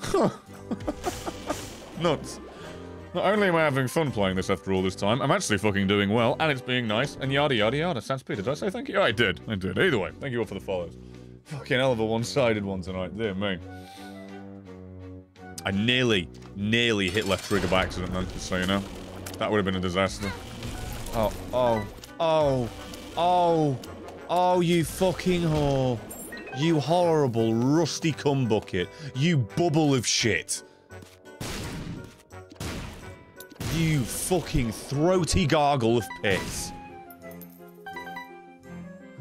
Nuts. Not only am I having fun playing this after all this time, I'm actually fucking doing well, and it's being nice, and yada yada yada. Sans Peter, did I say thank you? I did. I did. Either way, thank you all for the follows. Fucking hell of a one-sided one tonight. Dear me. I nearly, nearly hit left trigger by accident then, just so you know. That would have been a disaster. Oh, oh, oh, oh, oh, you fucking whore. You horrible, rusty cum bucket. You bubble of shit. You fucking throaty gargle of piss.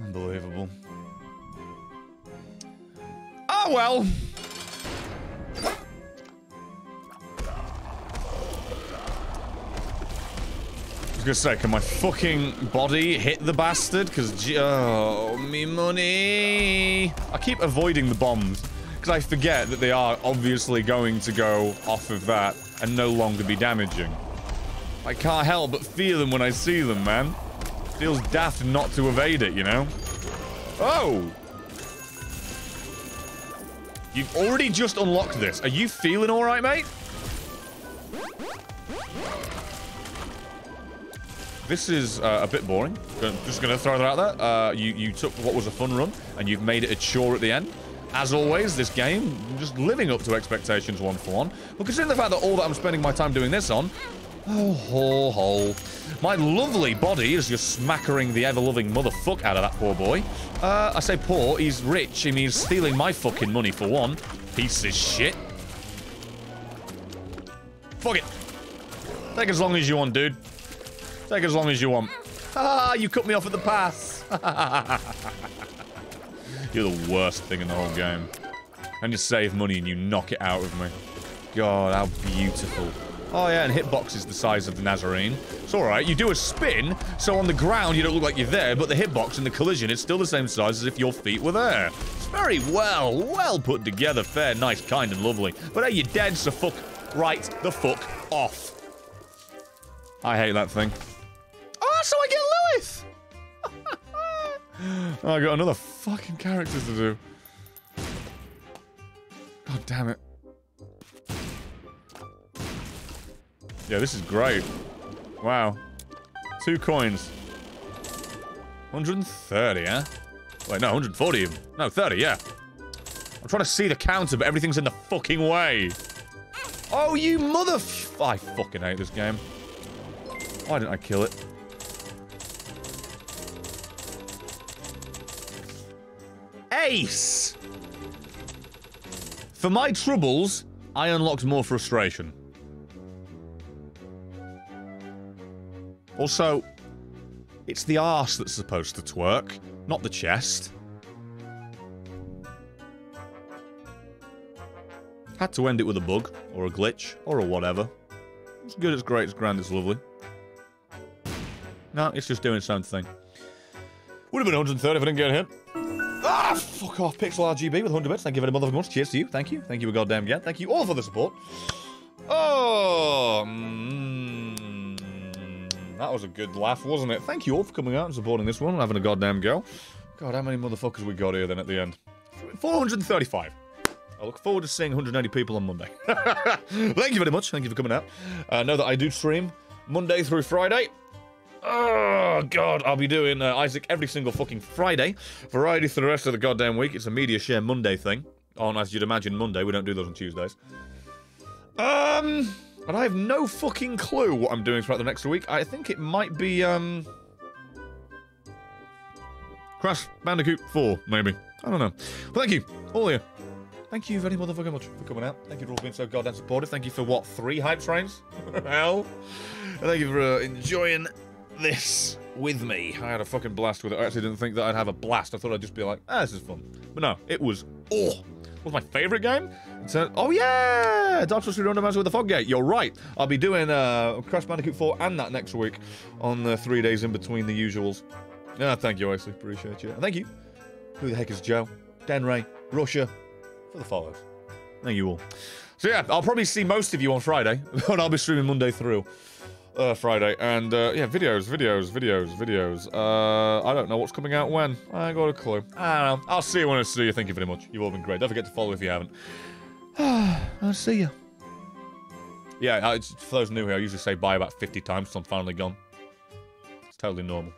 Unbelievable. Oh well. Gonna say, can my fucking body hit the bastard? Because, oh, me money. I keep avoiding the bombs. Because I forget that they are obviously going to go off of that and no longer be damaging. I can't help but feel them when I see them, man. Feels daft not to evade it, you know? Oh! You've already just unlocked this. Are you feeling alright, mate? This is uh, a bit boring. Just gonna throw that out there. Uh, you, you took what was a fun run, and you've made it a chore at the end. As always, this game, just living up to expectations one for one. But considering the fact that all that I'm spending my time doing this on, oh, ho, ho. My lovely body is just smackering the ever-loving motherfuck out of that poor boy. Uh, I say poor, he's rich, and he's stealing my fucking money for one. Piece of shit. Fuck it. Take as long as you want, dude. Take as long as you want. Ah, you cut me off at the pass. You're the worst thing in the whole game. And you save money and you knock it out of me. God, how beautiful. Oh yeah, and hitbox is the size of the Nazarene. It's alright, you do a spin, so on the ground you don't look like you're there, but the hitbox and the collision is still the same size as if your feet were there. It's very well, well put together, fair, nice, kind, and lovely. But hey, you're dead, so fuck right the fuck off. I hate that thing. So I get Lewis! oh, I got another fucking character to do. God damn it. Yeah, this is great. Wow. Two coins. 130, huh? Eh? Wait, no, 140 even. No, 30, yeah. I'm trying to see the counter, but everything's in the fucking way. Oh, you mother... I fucking hate this game. Why didn't I kill it? For my troubles, I unlocked more frustration. Also, it's the arse that's supposed to twerk, not the chest. Had to end it with a bug, or a glitch, or a whatever. It's good, it's great, it's grand, it's lovely. No, it's just doing something. Would have been 130 if I didn't get hit. Ah, fuck off, Pixel RGB with 100 bits. Thank you very much. Cheers to you. Thank you. Thank you a goddamn again. Thank you all for the support. Oh, mm, that was a good laugh, wasn't it? Thank you all for coming out and supporting this one and having a goddamn go. God, how many motherfuckers we got here then at the end? 435. I look forward to seeing 180 people on Monday. Thank you very much. Thank you for coming out. Uh, know that I do stream Monday through Friday. Oh, God, I'll be doing uh, Isaac every single fucking Friday. Variety for the rest of the goddamn week. It's a media share Monday thing. On, as you'd imagine, Monday. We don't do those on Tuesdays. Um, and I have no fucking clue what I'm doing throughout the next week. I think it might be, um... Crash Bandicoot 4, maybe. I don't know. Thank you, all of you. Thank you very motherfucking much for coming out. Thank you for all being so goddamn supportive. Thank you for what, three hype trains? Hell. Thank you for uh, enjoying this with me. I had a fucking blast with it. I actually didn't think that I'd have a blast. I thought I'd just be like, ah, this is fun. But no, it was, oh, was my favourite game. So, oh yeah, Dark Souls 3 Randomizer with the Fog Gate. You're right. I'll be doing uh, Crash Bandicoot 4 and that next week on the three days in between the usuals. Yeah, thank you, Isley. Appreciate you. And thank you. Who the heck is Joe? Dan Ray, Russia, for the follows. Thank you all. So yeah, I'll probably see most of you on Friday, but I'll be streaming Monday through uh, Friday. And uh, yeah, videos, videos, videos, videos. Uh, I don't know what's coming out when. I ain't got a clue. I don't know. I'll see you when I see you. Thank you very much. You've all been great. Don't forget to follow if you haven't. I'll see you. Yeah, for those new here, I usually say bye about 50 times, so I'm finally gone. It's totally normal.